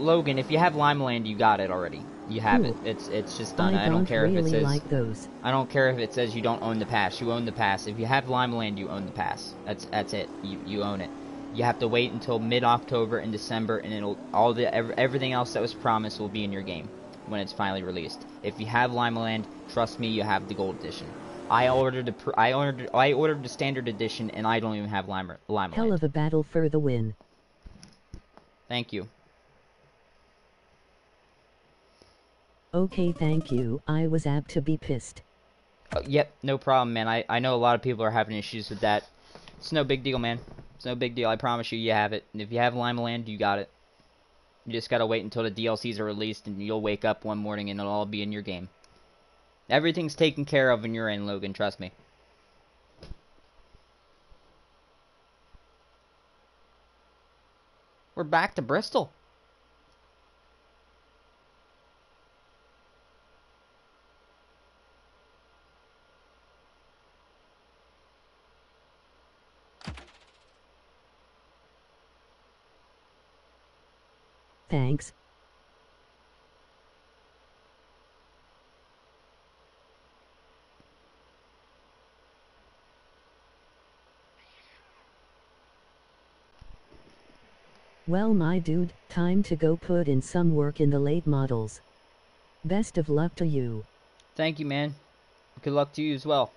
Speaker 1: Logan, if you have Limaland, you got it already. You have it. It's, it's just done.
Speaker 2: I
Speaker 1: I don't
Speaker 2: don't
Speaker 1: care if it says.
Speaker 2: like those.
Speaker 1: I don't care if it says you don't own the pass. You own the pass. If you have Limaland, you own the pass. That's that's it. You you own it. You have to wait until mid October and December, and it'll all the everything else that was promised will be in your game. when it's finally released. If you have Limaland, trust me, you have the gold edition. I ordered the pr- I ordered I ordered the standard edition, and I don't even have Lima Lima
Speaker 2: Hell of a battle for the win.
Speaker 1: Thank you.
Speaker 2: Okay, thank you. I was apt to be pissed.
Speaker 1: Uh, yep, no problem, man. I, I know a lot of people are having issues with that. It's no big deal, man. It's no big deal. I promise you, you have it. And if you have Limaland, you got it. You just gotta wait until the DLCs are released, and you'll wake up one morning and it'll all be in your game. Everything's taken care of in your end, Logan. Trust me. We're back to Bristol.
Speaker 2: Thanks. Well, my dude, time to go put in some work in the late models. Best of luck to you.
Speaker 1: Thank you, man. Good luck to you as well.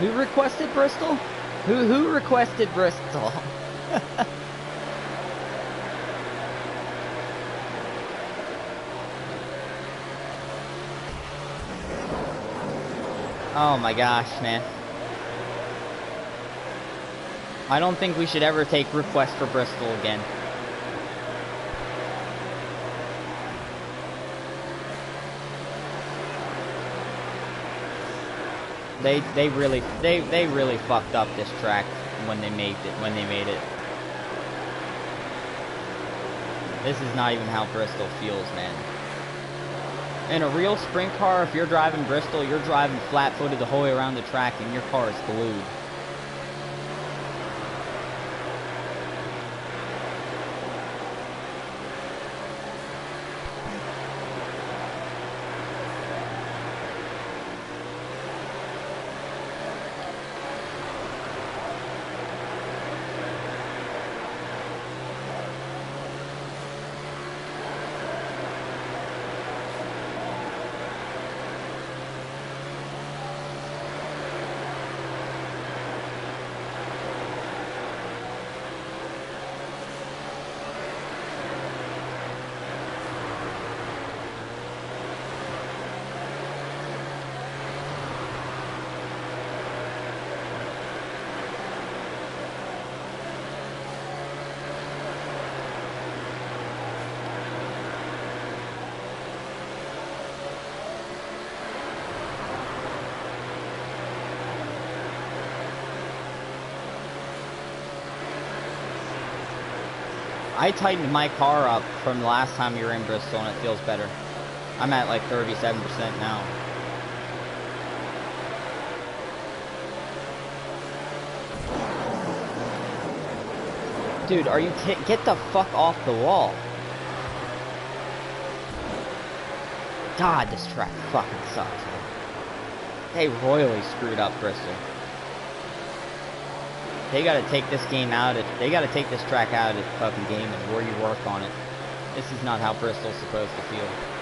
Speaker 1: Who requested Bristol? Who who requested Bristol? oh my gosh, man. I don't think we should ever take requests for Bristol again. They they really they they really fucked up this track when they made it when they made it. This is not even how Bristol feels, man. In a real sprint car, if you're driving Bristol, you're driving flat-footed the whole way around the track, and your car is glued. I tightened my car up from the last time you were in Bristol and it feels better. I'm at like 37% now. Dude, are you get the fuck off the wall? God, this track fucking sucks. They royally screwed up Bristol. They gotta take this game out they gotta take this track out of the fucking game and where you work on it. This is not how Bristol's supposed to feel.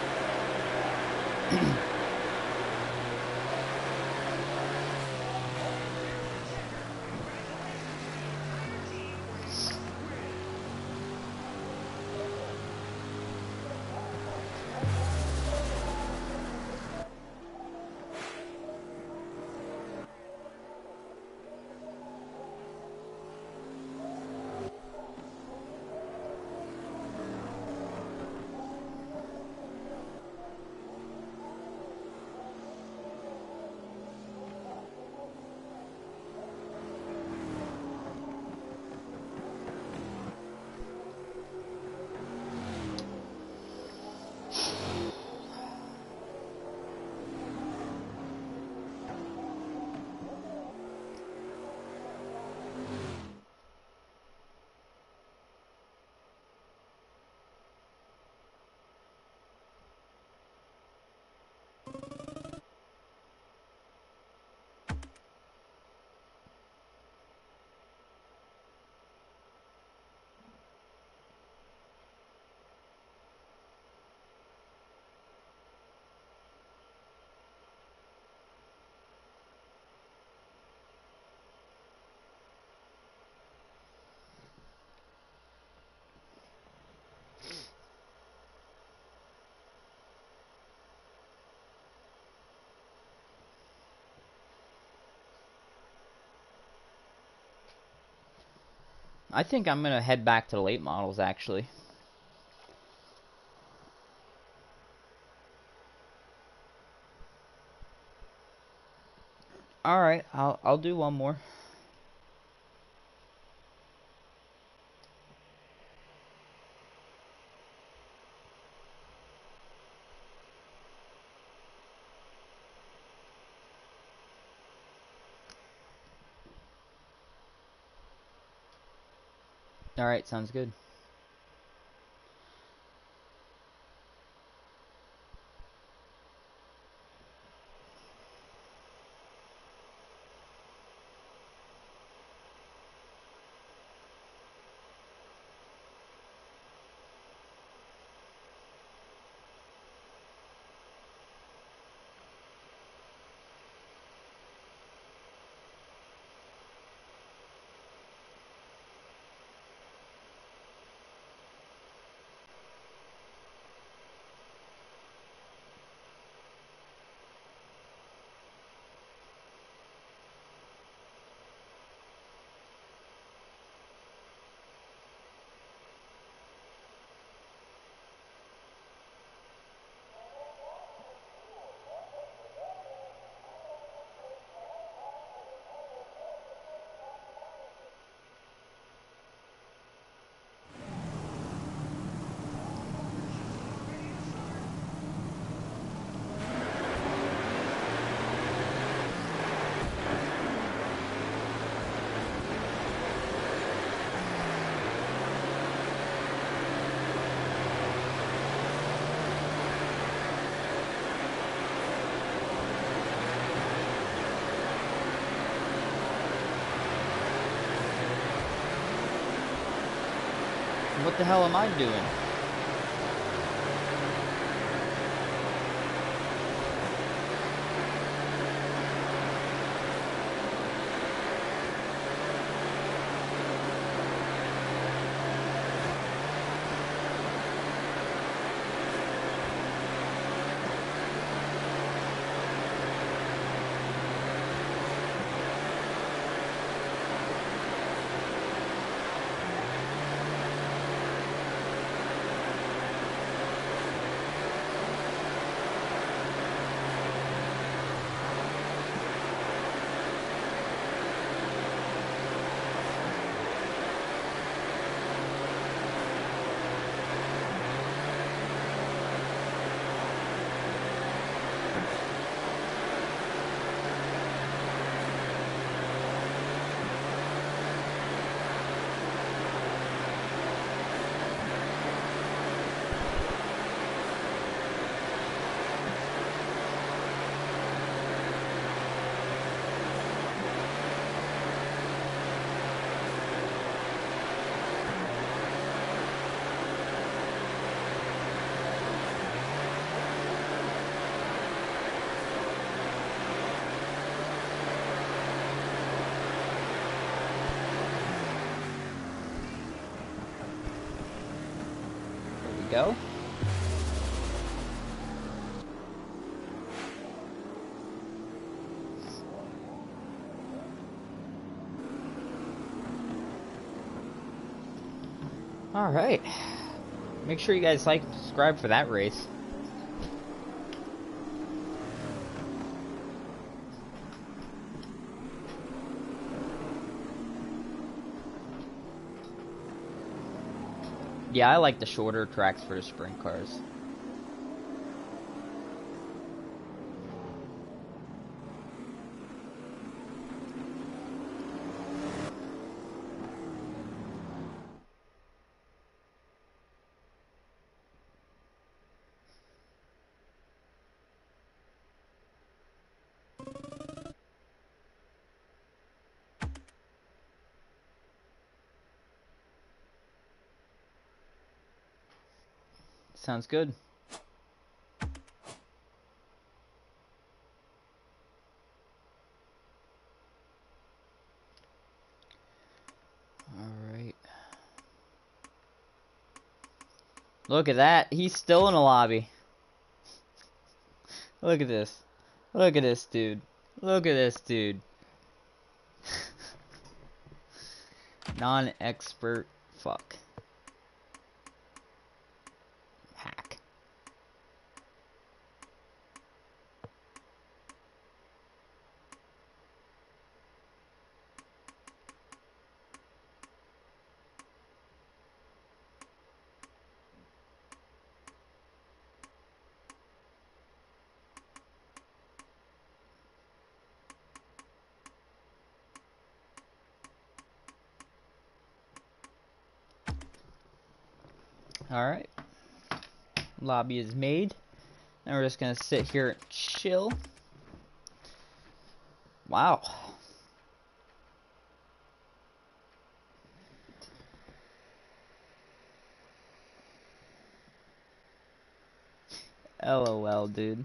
Speaker 1: I think I'm gonna head back to the late models actually. All right, I'll I'll do one more. All right, sounds good. What the hell am I doing? There we go. Alright. Make sure you guys like and subscribe for that race. Yeah, I like the shorter tracks for the sprint cars. Sounds good. Alright. Look at that. He's still in the lobby. Look at this. Look at this dude. Look at this dude. Non-expert. Fuck. Hack. Alright. Lobby is made. Now we're just gonna sit here and chill. Wow. LOL, dude.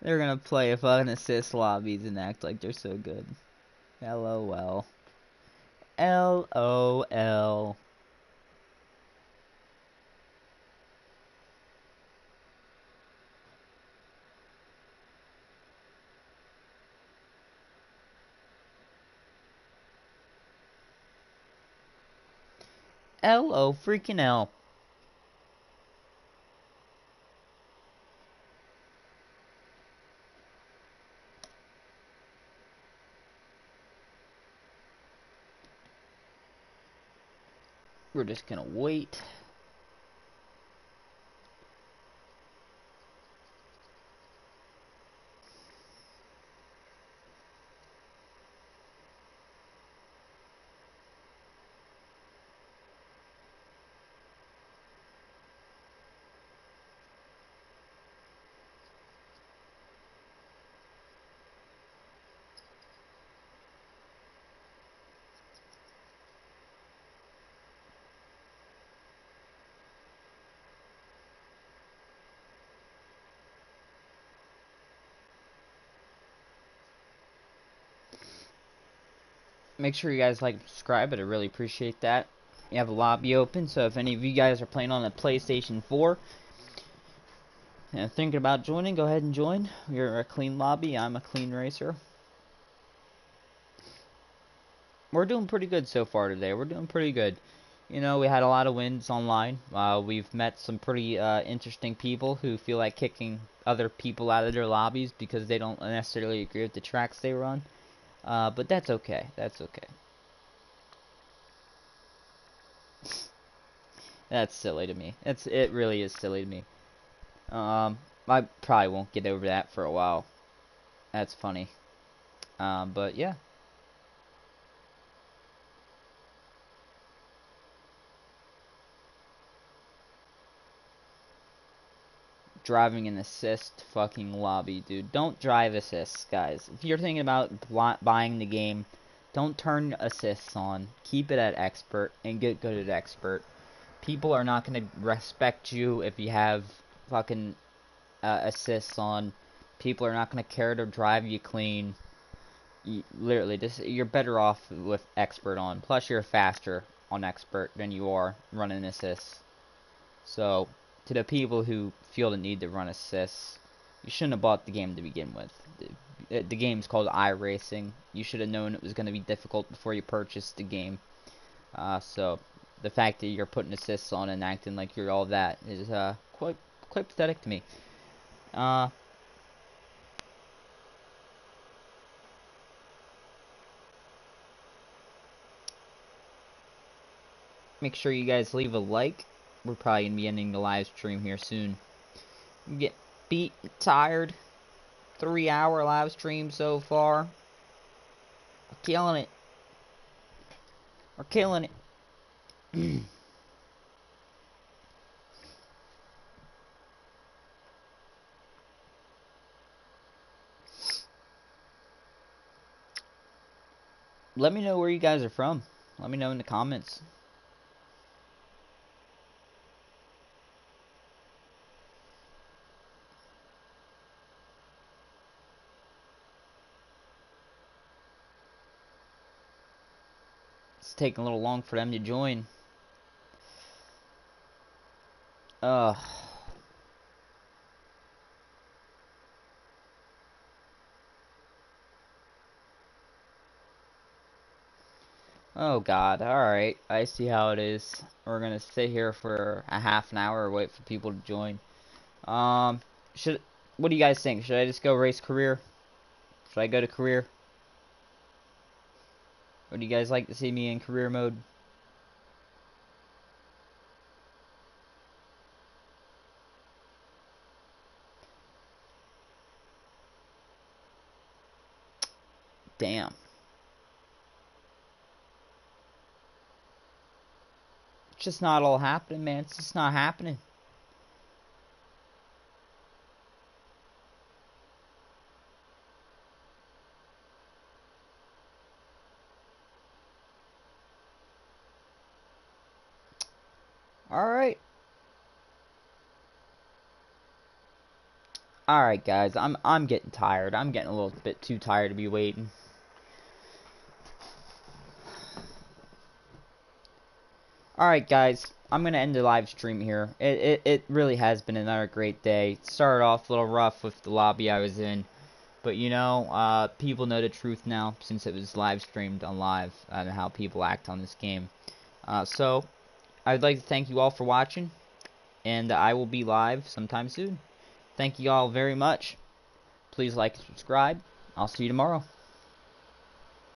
Speaker 1: They're gonna play if assist lobbies and act like they're so good. LOL. LOL. L O freaking L. We're just gonna wait. Make sure you guys like subscribe. I'd really appreciate that. You have a lobby open, so if any of you guys are playing on a PlayStation 4 and thinking about joining, go ahead and join. You're a clean lobby. I'm a clean racer. We're doing pretty good so far today. We're doing pretty good. You know, we had a lot of wins online. Uh, we've met some pretty uh, interesting people who feel like kicking other people out of their lobbies because they don't necessarily agree with the tracks they run. Uh, but that's okay. That's okay. that's silly to me. It's it really is silly to me. Um, I probably won't get over that for a while. That's funny. Um, but yeah. Driving an assist fucking lobby, dude. Don't drive assists, guys. If you're thinking about buying the game, don't turn assists on. Keep it at expert and get good at expert. People are not going to respect you if you have fucking uh, assists on. People are not going to care to drive you clean. You, literally, this you're better off with expert on. Plus, you're faster on expert than you are running assists. So to the people who feel the need to run assists, you shouldn't have bought the game to begin with. The, the game's called iRacing. You should have known it was going to be difficult before you purchased the game. Uh, so the fact that you're putting assists on and acting like you're all that is uh, quite quite pathetic to me. Uh, make sure you guys leave a like we're probably gonna be ending the live stream here soon. Get beat, tired. Three hour live stream so far. We're killing it. We're killing it. Let me know where you guys are from. Let me know in the comments. Taking a little long for them to join. Ugh. Oh god, alright. I see how it is. We're gonna sit here for a half an hour wait for people to join. Um should what do you guys think? Should I just go race career? Should I go to career? Would you guys like to see me in career mode? Damn. It's just not all happening, man. It's just not happening. Alright. Alright guys, I'm I'm getting tired. I'm getting a little bit too tired to be waiting. Alright guys, I'm gonna end the live stream here. It, it it really has been another great day. Started off a little rough with the lobby I was in. But you know, uh, people know the truth now since it was live streamed on live and how people act on this game. Uh, so, I'd like to thank you all for watching, and I will be live sometime soon. Thank you all very much. Please like and subscribe. I'll see you tomorrow.